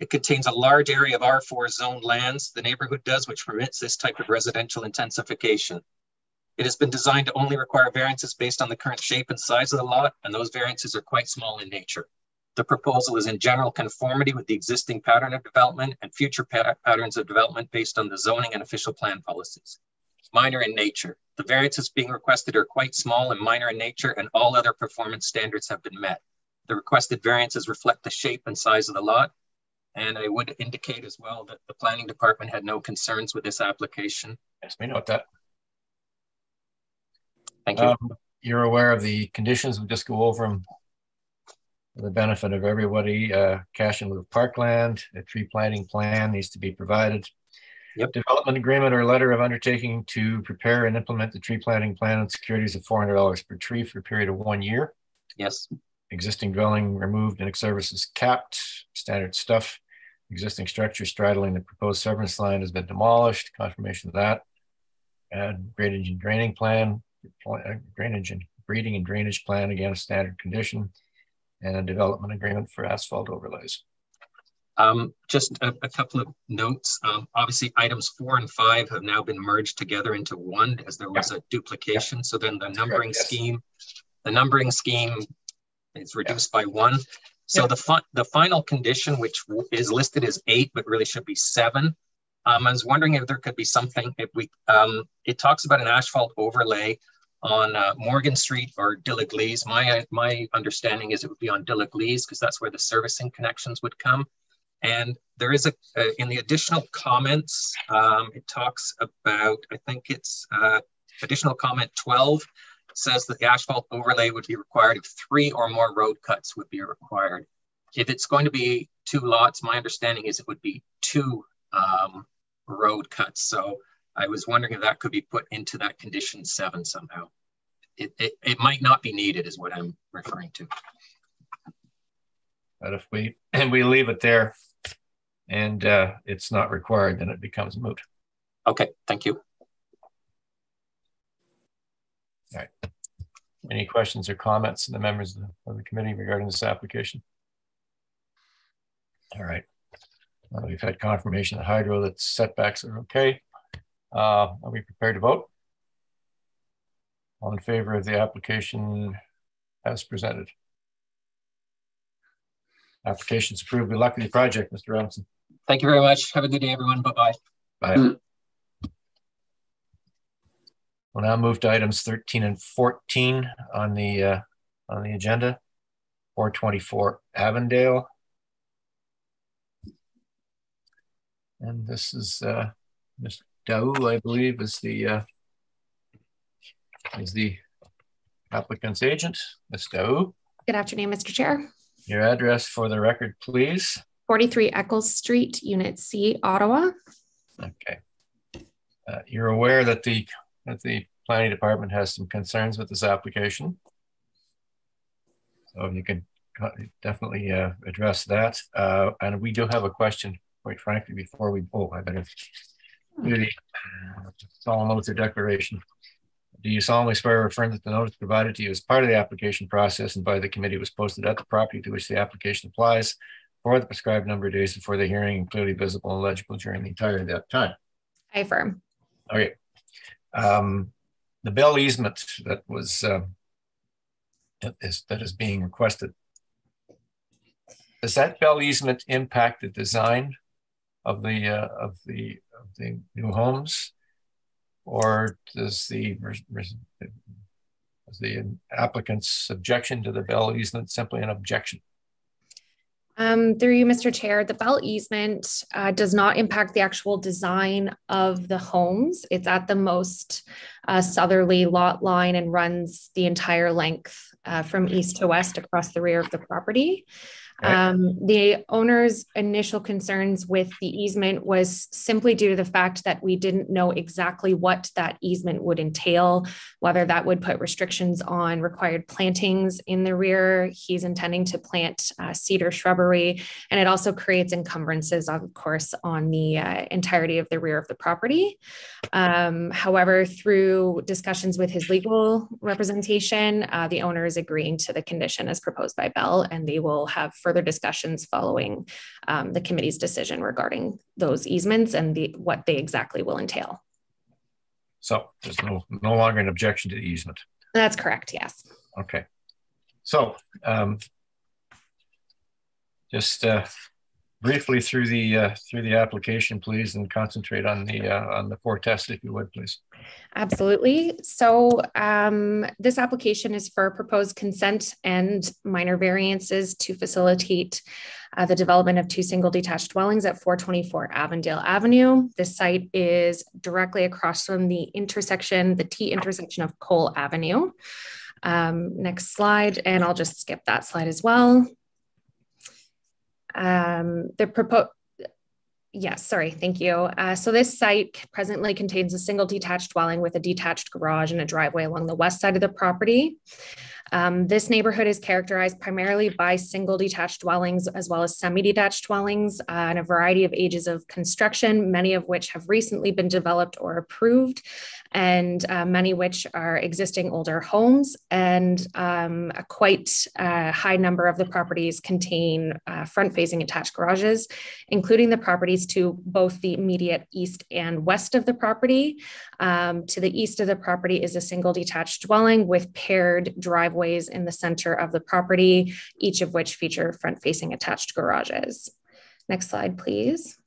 It contains a large area of R4 zoned lands, the neighborhood does, which permits this type of residential intensification. It has been designed to only require variances based on the current shape and size of the lot, and those variances are quite small in nature. The proposal is in general conformity with the existing pattern of development and future pa patterns of development based on the zoning and official plan policies. Minor in nature. The variances being requested are quite small and minor in nature, and all other performance standards have been met. The requested variances reflect the shape and size of the lot, and I would indicate as well that the planning department had no concerns with this application. Yes, we note that. Thank you. Um, you're aware of the conditions. We just go over them for the benefit of everybody. Uh, cash in lieu parkland, a tree planting plan needs to be provided. Yep. Development agreement or letter of undertaking to prepare and implement the tree planting plan and securities of $400 per tree for a period of one year. Yes. Existing dwelling removed and services capped, standard stuff. Existing structure straddling the proposed severance line has been demolished, confirmation of that. And drainage and draining plan, uh, drainage and breeding and drainage plan, again, standard condition, and a development agreement for asphalt overlays. Um, just a, a, couple of notes. Um, obviously, items four and five have now been merged together into one as there was yeah. a duplication. Yeah. So then the numbering correct, scheme, the numbering scheme is reduced yeah. by one. So the fi the final condition, which is listed as eight, but really should be seven. Um, I was wondering if there could be something if we. Um, it talks about an asphalt overlay on uh, Morgan Street or de l'Église. My, my understanding is it would be on de l'Église because that's where the servicing connections would come. And there is a, uh, in the additional comments, um, it talks about, I think it's uh, additional comment 12 says that the asphalt overlay would be required if three or more road cuts would be required. If it's going to be two lots, my understanding is it would be two um, road cuts. So I was wondering if that could be put into that condition seven somehow. It, it, it might not be needed is what I'm referring to. But if we, and we leave it there and uh, it's not required, then it becomes moot. Okay, thank you. All right. Any questions or comments from the members of the, of the committee regarding this application? All right. Well, we've had confirmation that hydro that setbacks are okay. Uh, are we prepared to vote? All in favor of the application as presented? Application's approved. Good luck with your project, Mr. Robinson. Thank you very much. Have a good day, everyone. Bye-bye. Bye. -bye. Bye. We'll now move to items 13 and 14 on the uh, on the agenda. 424 Avondale. And this is uh, Mr. Daou, I believe, is the uh, is the applicant's agent. Ms. Daou. Good afternoon, Mr. Chair. Your address for the record, please. 43 Eccles Street, Unit C, Ottawa. Okay. Uh, you're aware that the that the planning department has some concerns with this application. So you can definitely uh, address that. Uh, and we do have a question, quite frankly, before we, oh, I better do the uh, solemn oath or declaration. Do you solemnly swear or affirm that the notice provided to you as part of the application process and by the committee was posted at the property to which the application applies for the prescribed number of days before the hearing and clearly visible and legible during the entire that time? I affirm. Okay. Um, the Bell easement that was uh, that is that is being requested. Does that Bell easement impact the design of the uh, of the of the new homes, or does the is the applicant's objection to the Bell easement simply an objection? Um, through you, Mr. Chair, the Bell easement uh, does not impact the actual design of the homes. It's at the most uh, southerly lot line and runs the entire length uh, from east to west across the rear of the property. Um, the owner's initial concerns with the easement was simply due to the fact that we didn't know exactly what that easement would entail, whether that would put restrictions on required plantings in the rear. He's intending to plant uh, cedar shrubbery, and it also creates encumbrances, of course, on the uh, entirety of the rear of the property. Um, however, through discussions with his legal representation, uh, the owner is agreeing to the condition as proposed by Bell, and they will have further further discussions following um, the committee's decision regarding those easements and the, what they exactly will entail. So there's no, no longer an objection to the easement. That's correct, yes. Okay. So um, just uh, briefly through the uh, through the application, please, and concentrate on the uh, on the four tests, if you would, please. Absolutely. So um, this application is for proposed consent and minor variances to facilitate uh, the development of two single detached dwellings at 424 Avondale Avenue. This site is directly across from the intersection, the T intersection of Cole Avenue. Um, next slide, and I'll just skip that slide as well. Um, the proposed Yes, sorry, thank you. Uh, so this site presently contains a single detached dwelling with a detached garage and a driveway along the west side of the property. Um, this neighborhood is characterized primarily by single detached dwellings as well as semi-detached dwellings uh, and a variety of ages of construction, many of which have recently been developed or approved, and uh, many which are existing older homes. And um, a quite uh, high number of the properties contain uh, front-facing attached garages, including the properties to both the immediate east and west of the property. Um, to the east of the property is a single detached dwelling with paired driveways in the center of the property, each of which feature front facing attached garages. Next slide, please.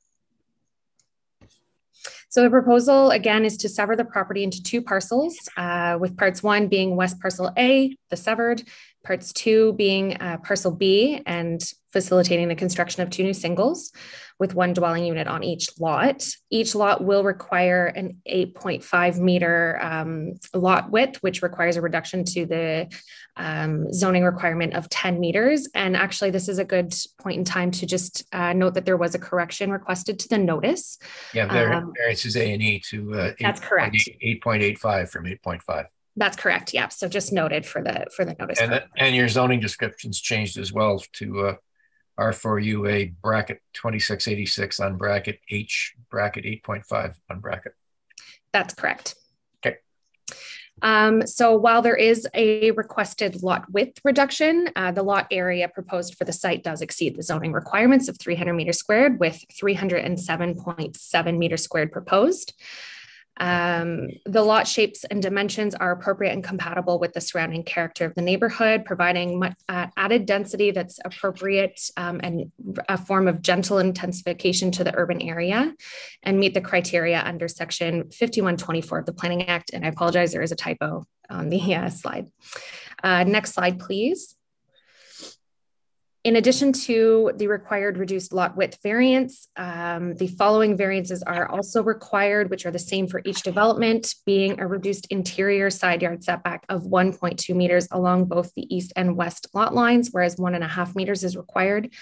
So the proposal again is to sever the property into two parcels, uh, with parts one being West Parcel A, the severed, parts two being uh, Parcel B, and facilitating the construction of two new singles with one dwelling unit on each lot. Each lot will require an 8.5 meter um, lot width, which requires a reduction to the um, zoning requirement of 10 meters. And actually, this is a good point in time to just uh, note that there was a correction requested to the notice. Yeah, um, variance is A and E to uh, that's correct. 8.85 from 8.5. That's correct. Yeah. So just noted for the for the notice. And, and your zoning descriptions changed as well to uh, R4UA bracket 2686 on bracket H bracket 8.5 on bracket. That's correct. Okay. Um, so while there is a requested lot width reduction, uh, the lot area proposed for the site does exceed the zoning requirements of 300 meters squared with 307.7 meters squared proposed. Um, the lot shapes and dimensions are appropriate and compatible with the surrounding character of the neighborhood, providing much, uh, added density that's appropriate um, and a form of gentle intensification to the urban area and meet the criteria under section 5124 of the Planning Act. And I apologize, there is a typo on the uh, slide. Uh, next slide, please. In addition to the required reduced lot width variance, um, the following variances are also required, which are the same for each development, being a reduced interior side yard setback of 1.2 meters along both the east and west lot lines, whereas one and a half meters is required,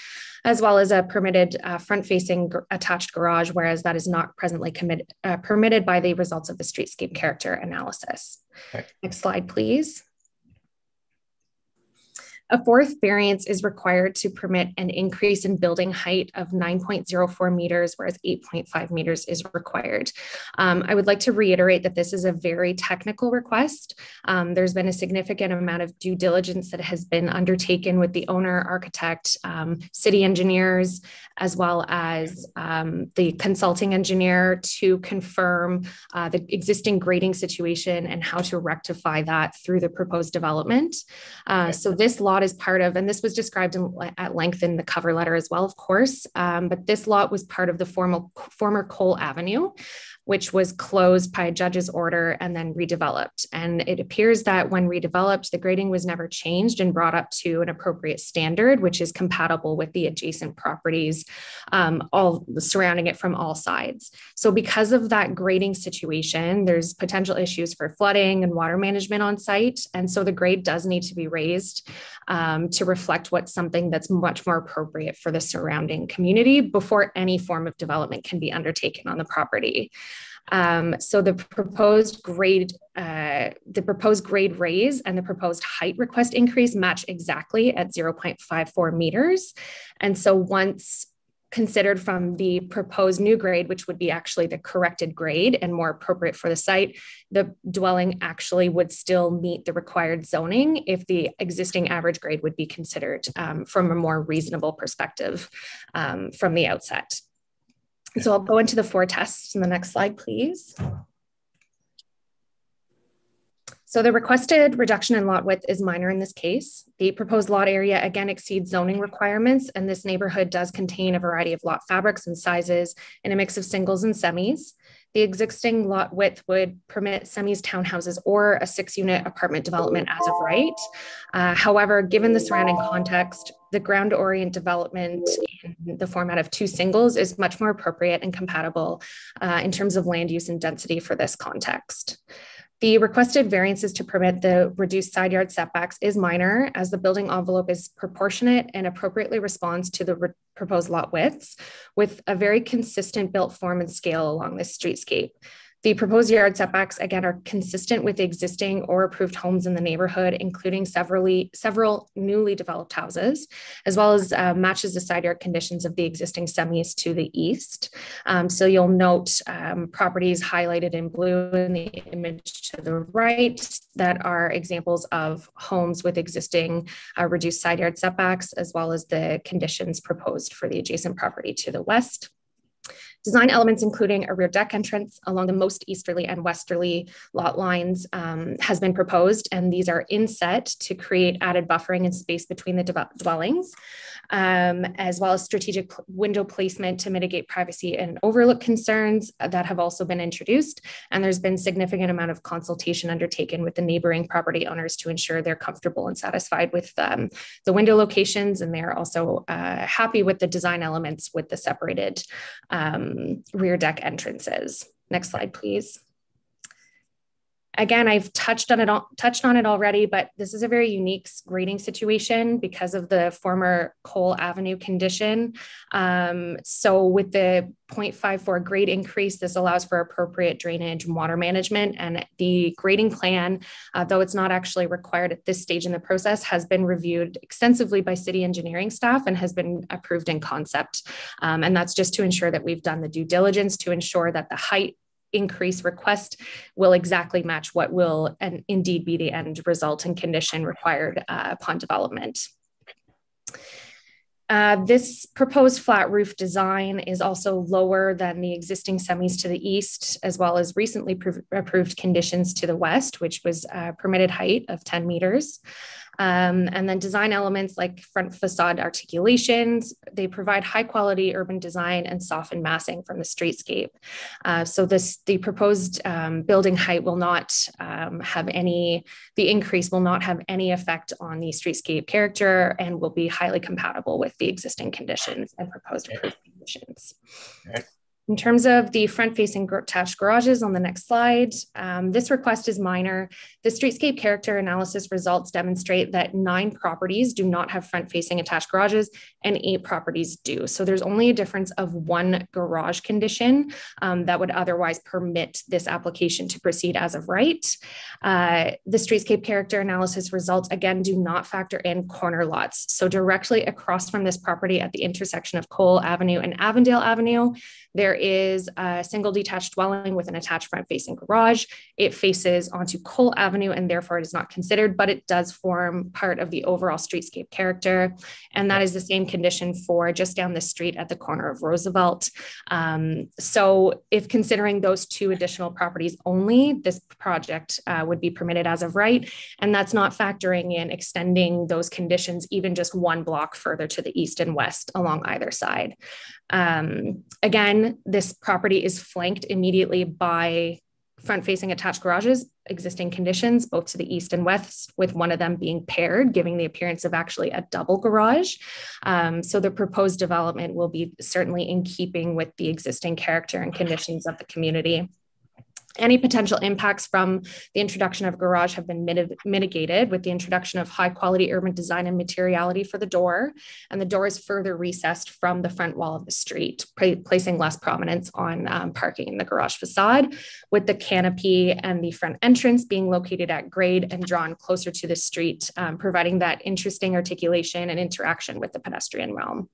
as well as a permitted uh, front-facing attached garage, whereas that is not presently committed, uh, permitted by the results of the streetscape character analysis. Okay. Next slide, please. A fourth variance is required to permit an increase in building height of 9.04 meters, whereas 8.5 meters is required. Um, I would like to reiterate that this is a very technical request. Um, there's been a significant amount of due diligence that has been undertaken with the owner, architect, um, city engineers, as well as um, the consulting engineer to confirm uh, the existing grading situation and how to rectify that through the proposed development. Uh, so this law lot is part of, and this was described in, at length in the cover letter as well, of course, um, but this lot was part of the formal, former Cole Avenue, which was closed by a judge's order and then redeveloped. And it appears that when redeveloped, the grading was never changed and brought up to an appropriate standard, which is compatible with the adjacent properties, um, all surrounding it from all sides. So, because of that grading situation, there's potential issues for flooding and water management on site. And so the grade does need to be raised um, to reflect what's something that's much more appropriate for the surrounding community before any form of development can be undertaken on the property. Um, so the proposed grade, uh, the proposed grade raise and the proposed height request increase match exactly at 0.54 meters. And so once considered from the proposed new grade, which would be actually the corrected grade and more appropriate for the site, the dwelling actually would still meet the required zoning if the existing average grade would be considered um, from a more reasonable perspective um, from the outset. So I'll go into the four tests in the next slide, please. So the requested reduction in lot width is minor in this case. The proposed lot area again exceeds zoning requirements, and this neighborhood does contain a variety of lot fabrics and sizes in a mix of singles and semis. The existing lot width would permit semis, townhouses, or a six unit apartment development as of right. Uh, however, given the surrounding context, the ground orient development in the format of two singles is much more appropriate and compatible uh, in terms of land use and density for this context. The requested variances to permit the reduced side yard setbacks is minor as the building envelope is proportionate and appropriately responds to the proposed lot widths with a very consistent built form and scale along this streetscape. The proposed yard setbacks, again, are consistent with existing or approved homes in the neighborhood, including severally, several newly developed houses, as well as uh, matches the side yard conditions of the existing semis to the east. Um, so you'll note um, properties highlighted in blue in the image to the right that are examples of homes with existing uh, reduced side yard setbacks, as well as the conditions proposed for the adjacent property to the west. Design elements including a rear deck entrance along the most easterly and westerly lot lines um, has been proposed, and these are inset to create added buffering and space between the dwellings, um, as well as strategic window placement to mitigate privacy and overlook concerns that have also been introduced. And there's been significant amount of consultation undertaken with the neighboring property owners to ensure they're comfortable and satisfied with um, the window locations, and they're also uh, happy with the design elements with the separated um, Um, rear deck entrances. Next slide, please. Again, I've touched on it all, touched on it already, but this is a very unique grading situation because of the former Cole Avenue condition. Um, so with the 0.54 grade increase, this allows for appropriate drainage and water management. And the grading plan, uh, though it's not actually required at this stage in the process, has been reviewed extensively by city engineering staff and has been approved in concept. Um, and that's just to ensure that we've done the due diligence to ensure that the height increase request will exactly match what will and indeed be the end result and condition required uh, upon development. Uh, this proposed flat roof design is also lower than the existing semis to the east, as well as recently approved conditions to the west, which was a permitted height of 10 meters. Um, and then design elements like front facade articulations, they provide high quality urban design and soften massing from the streetscape. Uh, so this the proposed um, building height will not um, have any, the increase will not have any effect on the streetscape character and will be highly compatible with the existing conditions and proposed approved conditions. In terms of the front facing attached garages on the next slide, um, this request is minor. The streetscape character analysis results demonstrate that nine properties do not have front facing attached garages and eight properties do. So there's only a difference of one garage condition um, that would otherwise permit this application to proceed as of right. Uh, the streetscape character analysis results again do not factor in corner lots. So directly across from this property at the intersection of Cole Avenue and Avondale Avenue, there is a single detached dwelling with an attached front facing garage. It faces onto Cole Avenue and therefore it is not considered, but it does form part of the overall streetscape character. And that is the same condition for just down the street at the corner of Roosevelt. Um, so if considering those two additional properties only, this project uh, would be permitted as of right. And that's not factoring in extending those conditions even just one block further to the east and west along either side. Um, again, this property is flanked immediately by front facing attached garages, existing conditions, both to the east and west, with one of them being paired, giving the appearance of actually a double garage. Um, so the proposed development will be certainly in keeping with the existing character and conditions of the community. Any potential impacts from the introduction of garage have been mitigated with the introduction of high quality urban design and materiality for the door. And the door is further recessed from the front wall of the street, placing less prominence on um, parking in the garage facade, with the canopy and the front entrance being located at grade and drawn closer to the street, um, providing that interesting articulation and interaction with the pedestrian realm.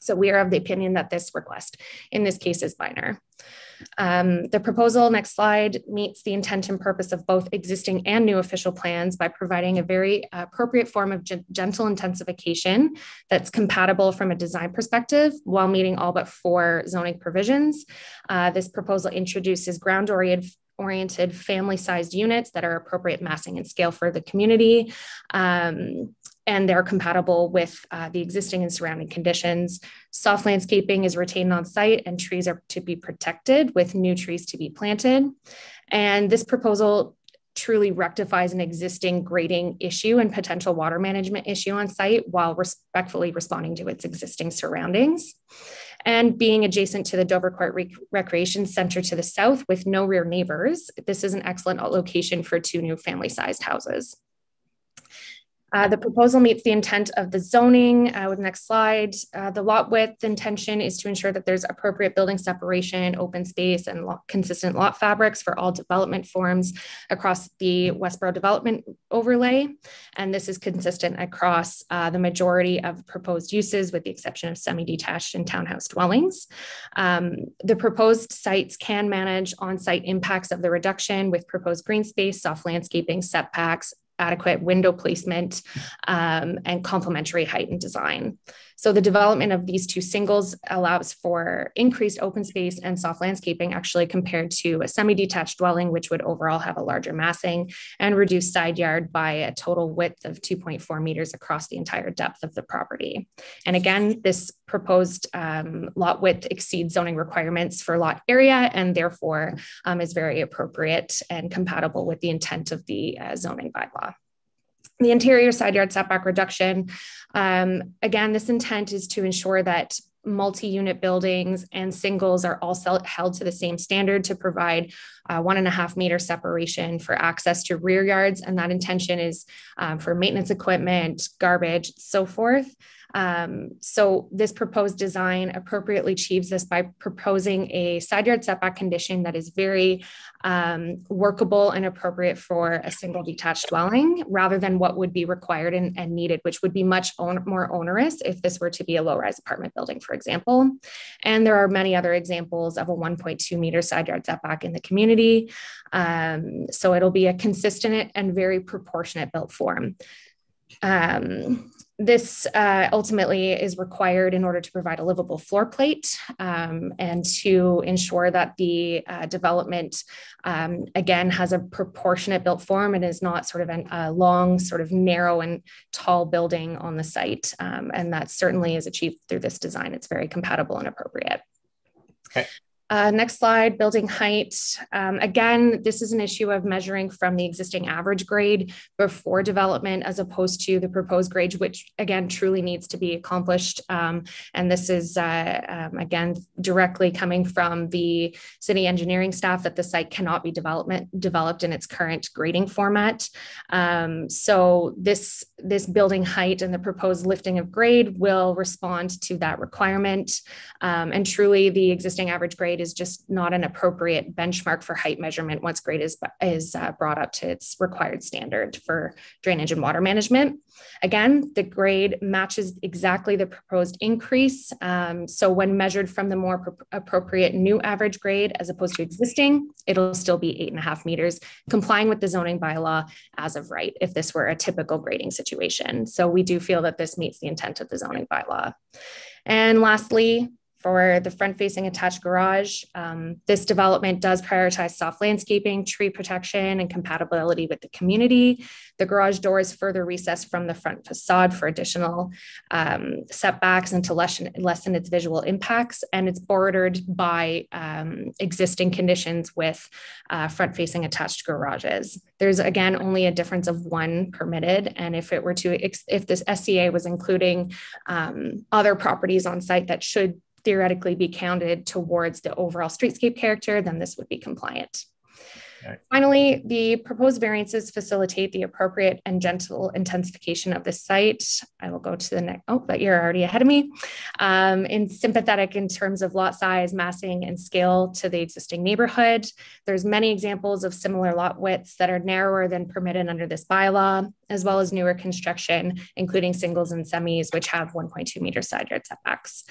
So we are of the opinion that this request in this case is minor. Um, the proposal, next slide, meets the intent and purpose of both existing and new official plans by providing a very appropriate form of gentle intensification that's compatible from a design perspective while meeting all but four zoning provisions. Uh, this proposal introduces ground oriented family sized units that are appropriate massing and scale for the community. Um, and they're compatible with uh, the existing and surrounding conditions. Soft landscaping is retained on site and trees are to be protected with new trees to be planted. And this proposal truly rectifies an existing grading issue and potential water management issue on site while respectfully responding to its existing surroundings. And being adjacent to the Dovercourt Rec Recreation Center to the south with no rear neighbors, this is an excellent location for two new family sized houses. Uh, the proposal meets the intent of the zoning. Uh, with next slide, uh, the lot width intention is to ensure that there's appropriate building separation, open space, and lot, consistent lot fabrics for all development forms across the Westboro development overlay. And this is consistent across uh, the majority of proposed uses, with the exception of semi-detached and townhouse dwellings. Um, the proposed sites can manage on-site impacts of the reduction with proposed green space, soft landscaping, setbacks, adequate window placement um, and complementary height and design. So the development of these two singles allows for increased open space and soft landscaping actually compared to a semi-detached dwelling, which would overall have a larger massing and reduce side yard by a total width of 2.4 meters across the entire depth of the property. And again, this proposed um, lot width exceeds zoning requirements for lot area and therefore um, is very appropriate and compatible with the intent of the uh, zoning bylaw. The interior side yard setback reduction, um, again, this intent is to ensure that multi-unit buildings and singles are all held to the same standard to provide uh, one and a half meter separation for access to rear yards. And that intention is um, for maintenance equipment, garbage, so forth. Um, so this proposed design appropriately achieves this by proposing a side yard setback condition that is very um, workable and appropriate for a single detached dwelling rather than what would be required and, and needed, which would be much on, more onerous if this were to be a low rise apartment building, for example. And there are many other examples of a 1.2 meter side yard setback in the community. Um, so it'll be a consistent and very proportionate built form. Um, this uh, ultimately is required in order to provide a livable floor plate um, and to ensure that the uh, development, um, again, has a proportionate built form and is not sort of an, a long, sort of narrow and tall building on the site. Um, and that certainly is achieved through this design. It's very compatible and appropriate. Okay. Uh, next slide, building height. Um, again, this is an issue of measuring from the existing average grade before development as opposed to the proposed grade, which again truly needs to be accomplished. Um, and this is, uh, um, again, directly coming from the city engineering staff that the site cannot be development developed in its current grading format. Um, so this, this building height and the proposed lifting of grade will respond to that requirement. Um, and truly the existing average grade grade is just not an appropriate benchmark for height measurement once grade is, is uh, brought up to its required standard for drainage and water management. Again, the grade matches exactly the proposed increase. Um, so when measured from the more appropriate new average grade as opposed to existing, it'll still be eight and a half meters, complying with the zoning bylaw as of right, if this were a typical grading situation. So we do feel that this meets the intent of the zoning bylaw. And lastly, for the front facing attached garage. Um, this development does prioritize soft landscaping, tree protection, and compatibility with the community. The garage door is further recessed from the front facade for additional um, setbacks and to lessen, lessen its visual impacts. And it's bordered by um, existing conditions with uh, front facing attached garages. There's again only a difference of one permitted. And if it were to, if this SCA was including um, other properties on site that should theoretically be counted towards the overall streetscape character, then this would be compliant. Finally, the proposed variances facilitate the appropriate and gentle intensification of the site. I will go to the next, oh, but you're already ahead of me. Um, in sympathetic in terms of lot size, massing, and scale to the existing neighborhood. There's many examples of similar lot widths that are narrower than permitted under this bylaw, as well as newer construction, including singles and semis, which have 1.2 meter side yard setbacks.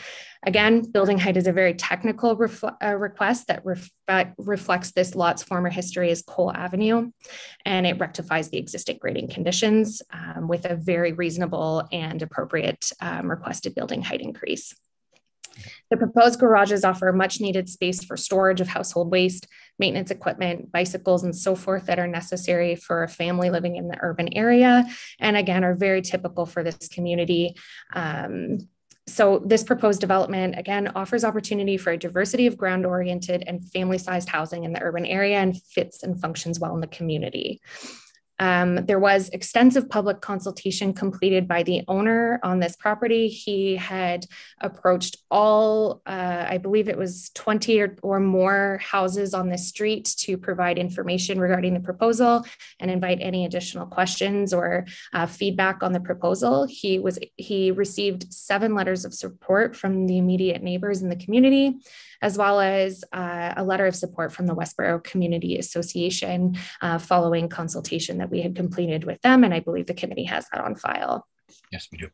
Again, building height is a very technical uh, request that ref reflects this lot's former history as Cole Avenue, and it rectifies the existing grading conditions um, with a very reasonable and appropriate um, requested building height increase. The proposed garages offer much needed space for storage of household waste, maintenance equipment, bicycles, and so forth that are necessary for a family living in the urban area. And again, are very typical for this community. Um, so this proposed development, again, offers opportunity for a diversity of ground-oriented and family-sized housing in the urban area and fits and functions well in the community. Um, there was extensive public consultation completed by the owner on this property. He had approached all, uh, I believe it was 20 or, or, more houses on the street to provide information regarding the proposal and invite any additional questions or uh, feedback on the proposal. He was he received seven letters of support from the immediate neighbors in the community as well as uh, a letter of support from the Westboro Community Association uh, following consultation that we had completed with them. And I believe the committee has that on file. Yes, we do.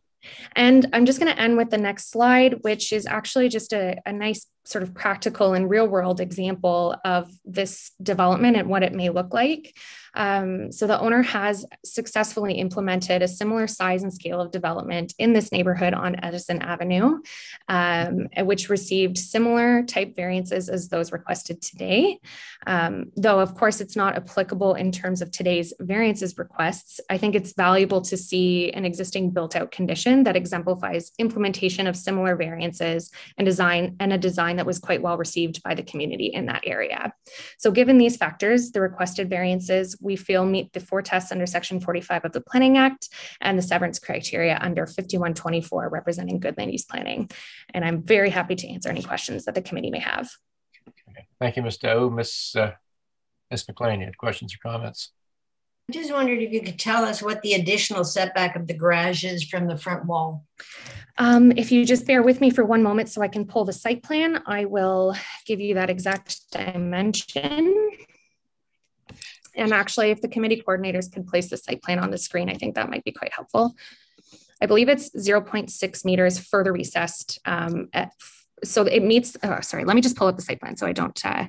And I'm just going to end with the next slide, which is actually just a, a nice sort of practical and real world example of this development and what it may look like. Um, so the owner has successfully implemented a similar size and scale of development in this neighborhood on Edison Avenue, um, which received similar type variances as those requested today. Um, though, of course, it's not applicable in terms of today's variances requests. I think it's valuable to see an existing built out condition that exemplifies implementation of similar variances and design and a design that was quite well received by the community in that area. So given these factors, the requested variances we feel meet the four tests under Section 45 of the Planning Act and the severance criteria under 5124 representing good land use planning. And I'm very happy to answer any questions that the committee may have. Okay. Thank you, Ms. Doe. Ms. Uh, Ms. McLean, you had questions or comments? I just wondered if you could tell us what the additional setback of the garage is from the front wall. Um, if you just bear with me for one moment so I can pull the site plan, I will give you that exact dimension. And actually, if the committee coordinators could place the site plan on the screen, I think that might be quite helpful. I believe it's 0.6 meters further recessed. Um, at, so it meets, oh, sorry, let me just pull up the site plan so I don't uh,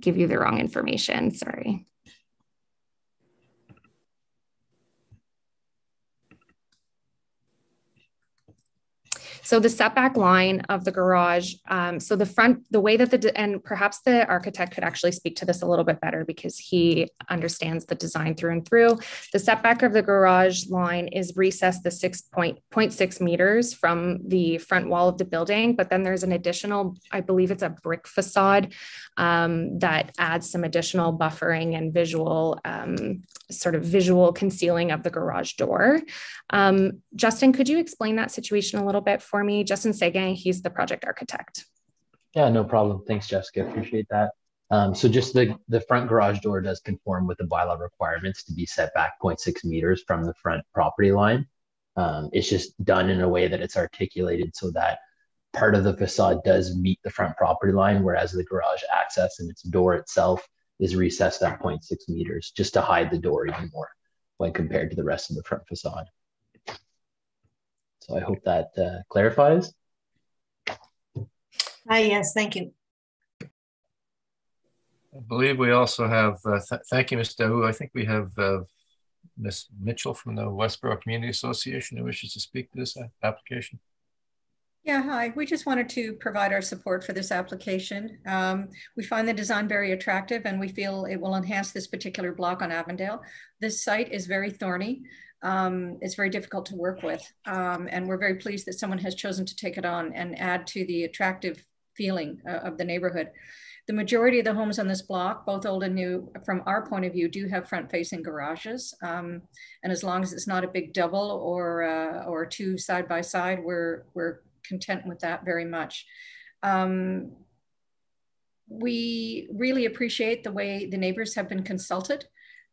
give you the wrong information. Sorry. So the setback line of the garage, um, so the front, the way that the, and perhaps the architect could actually speak to this a little bit better because he understands the design through and through. The setback of the garage line is recessed the 6.6 meters from the front wall of the building, but then there's an additional, I believe it's a brick facade um, that adds some additional buffering and visual, um, sort of visual concealing of the garage door. Um, Justin, could you explain that situation a little bit for for me. Justin Sagan, he's the project architect. Yeah, no problem. Thanks, Jessica. Appreciate that. Um, so just the, the front garage door does conform with the bylaw requirements to be set back 0.6 meters from the front property line. Um, it's just done in a way that it's articulated so that part of the facade does meet the front property line, whereas the garage access and its door itself is recessed at 0.6 meters just to hide the door even more when compared to the rest of the front facade. So I hope that uh, clarifies. Hi, yes, thank you. I believe we also have, uh, th thank you, Ms. Dahu. I think we have uh, Ms. Mitchell from the Westboro Community Association who wishes to speak to this application. Yeah, hi. We just wanted to provide our support for this application. Um, we find the design very attractive and we feel it will enhance this particular block on Avondale. This site is very thorny um, it's very difficult to work with. Um, and we're very pleased that someone has chosen to take it on and add to the attractive feeling uh, of the neighborhood. The majority of the homes on this block, both old and new, from our point of view, do have front-facing garages. Um, and as long as it's not a big double or uh, or two side by side, we're we're content with that very much. Um, we really appreciate the way the neighbors have been consulted.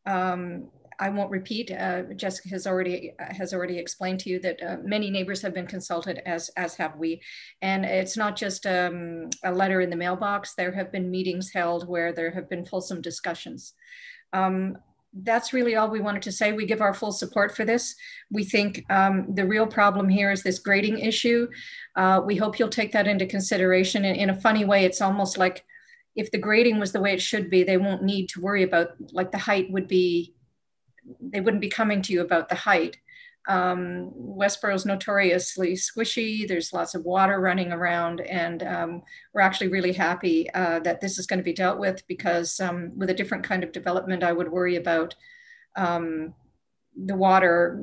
Um, I won't repeat. Uh, Jessica has already has already explained to you that uh, many neighbors have been consulted, as as have we. And it's not just um, a letter in the mailbox. There have been meetings held where there have been fulsome discussions. Um, that's really all we wanted to say. We give our full support for this. We think um, the real problem here is this grading issue. Uh, we hope you'll take that into consideration. In, in a funny way, it's almost like if the grading was the way it should be, they won't need to worry about like the height would be they wouldn't be coming to you about the height. Um, Westboro is notoriously squishy. There's lots of water running around, and um, we're actually really happy uh, that this is going to be dealt with because um, with a different kind of development, I would worry about um, the water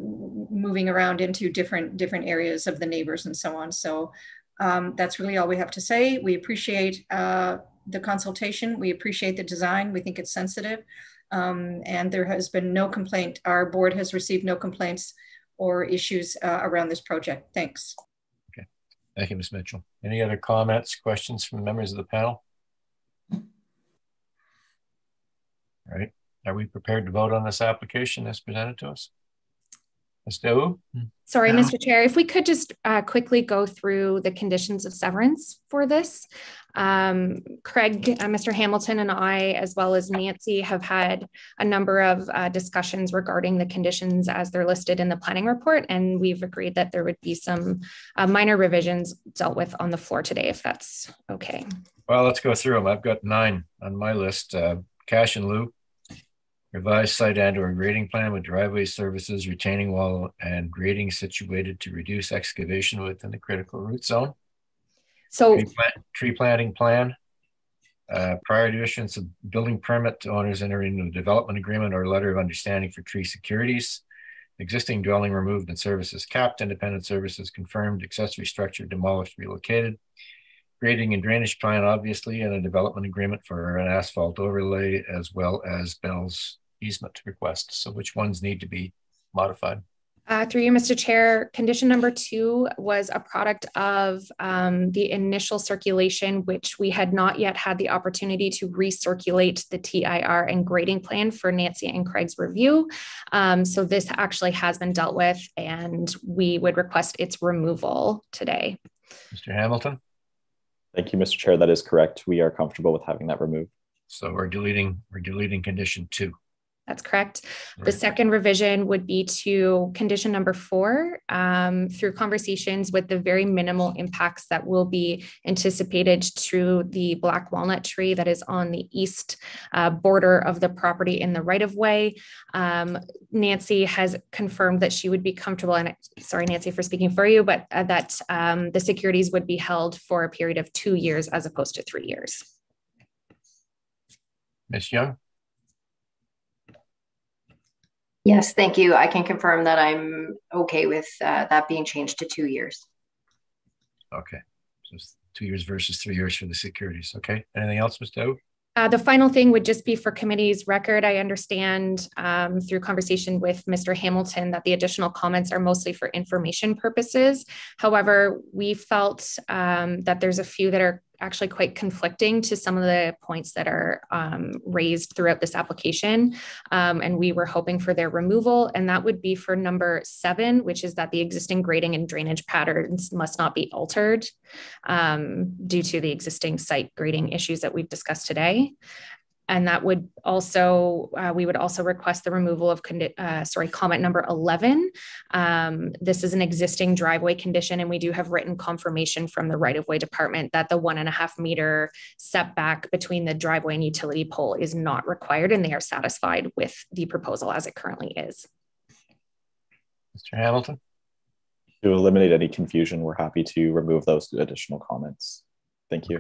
moving around into different different areas of the neighbors and so on. So um, that's really all we have to say. We appreciate uh, the consultation. We appreciate the design. We think it's sensitive. Um, and there has been no complaint. Our board has received no complaints or issues uh, around this project. Thanks. Okay. Thank you, Ms. Mitchell. Any other comments, questions from members of the panel? All right. Are we prepared to vote on this application as presented to us? Sorry, No. Mr. Chair, if we could just uh, quickly go through the conditions of severance for this. Um, Craig, uh, Mr. Hamilton and I, as well as Nancy, have had a number of uh, discussions regarding the conditions as they're listed in the planning report, and we've agreed that there would be some uh, minor revisions dealt with on the floor today, if that's okay. Well, let's go through them. I've got nine on my list. Uh, cash in lieu, revised site and or grading plan with driveway services, retaining wall and grading situated to reduce excavation within the critical root zone. So Tree, plant, tree planting plan. Uh, prior to issuance of building permit to owners entering into a development agreement or letter of understanding for tree securities. Existing dwelling removed and services capped, independent services confirmed, accessory structure demolished, relocated. Grading and drainage plan, obviously, and a development agreement for an asphalt overlay as well as Bell's easement request. So which ones need to be modified? Uh, through you, Mr. Chair, condition number two was a product of um, the initial circulation, which we had not yet had the opportunity to recirculate the TIR and grading plan for Nancy and Craig's review. Um, so this actually has been dealt with and we would request its removal today. Mr. Hamilton? Thank you, Mr. Chair. That is correct. We are comfortable with having that removed. So we're deleting, we're deleting condition two. That's correct. The second revision would be to condition number four um, through conversations with the very minimal impacts that will be anticipated to the black walnut tree that is on the east uh, border of the property in the right of way. Um, Nancy has confirmed that she would be comfortable, and sorry, Nancy, for speaking for you, but uh, that um, the securities would be held for a period of two years as opposed to three years. Ms. Young? Yes, thank you. I can confirm that I'm okay with uh, that being changed to two years. Okay. So it's two years versus three years for the securities. Okay. Anything else, Ms. Doe? Uh, the final thing would just be for committee's record. I understand um, through conversation with Mr. Hamilton that the additional comments are mostly for information purposes. However, we felt um, that there's a few that are actually quite conflicting to some of the points that are um, raised throughout this application. Um, and we were hoping for their removal. And that would be for number seven, which is that the existing grading and drainage patterns must not be altered um, due to the existing site grading issues that we've discussed today. And that would also, uh, we would also request the removal of, uh, sorry, comment number 11. Um, this is an existing driveway condition, and we do have written confirmation from the right of way department that the one and a half meter setback between the driveway and utility pole is not required, and they are satisfied with the proposal as it currently is. Mr. Hamilton? To eliminate any confusion, we're happy to remove those additional comments. Thank you.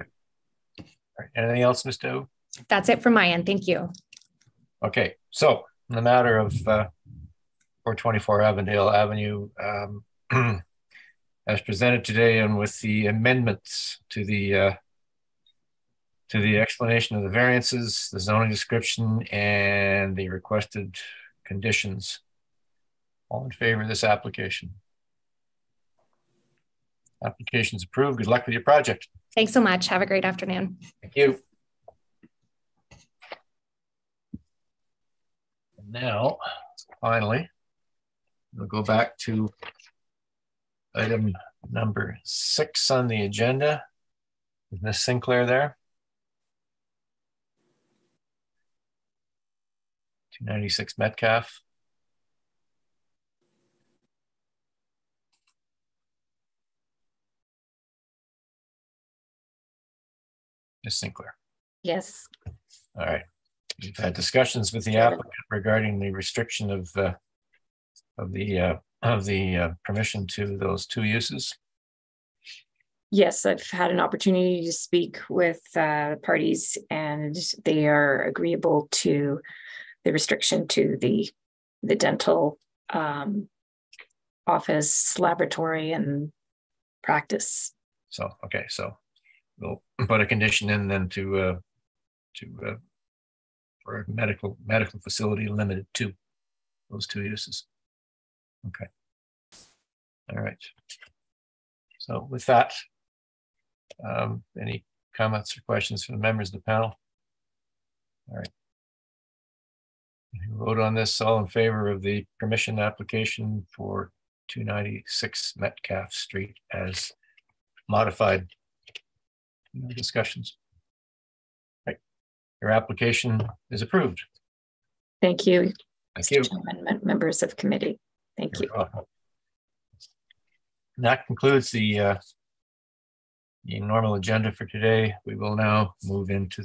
All right. Anything else, Ms. Doe? That's it from my end. Thank you. Okay, so in the matter of uh, 424 Avondale Avenue, um, as presented today and with the amendments to the uh, to the explanation of the variances, the zoning description, and the requested conditions. All in favor of this application? Application's approved. Good luck with your project. Thanks so much. Have a great afternoon. Thank you. Now, finally, we'll go back to item number six on the agenda. Is Ms. Sinclair there? 296 Metcalfe. Ms. Sinclair. Yes. All right. We've had discussions with the applicant regarding the restriction of uh, of the uh, of the uh, permission to those two uses. Yes, I've had an opportunity to speak with uh, parties, and they are agreeable to the restriction to the the dental um, office, laboratory, and practice. So okay, so we'll put a condition in then to uh, to uh, medical medical facility limited to those two uses. Okay. All right. So with that, um, any comments or questions from the members of the panel? All right. Vote on this, all in favor of the permission application for two ninety-six Metcalfe Street as modified. No discussions. Your application is approved. Thank you. Thank you. Chairman, Members of committee. Thank you. You're welcome. That concludes the uh, the normal agenda for today. We will now move into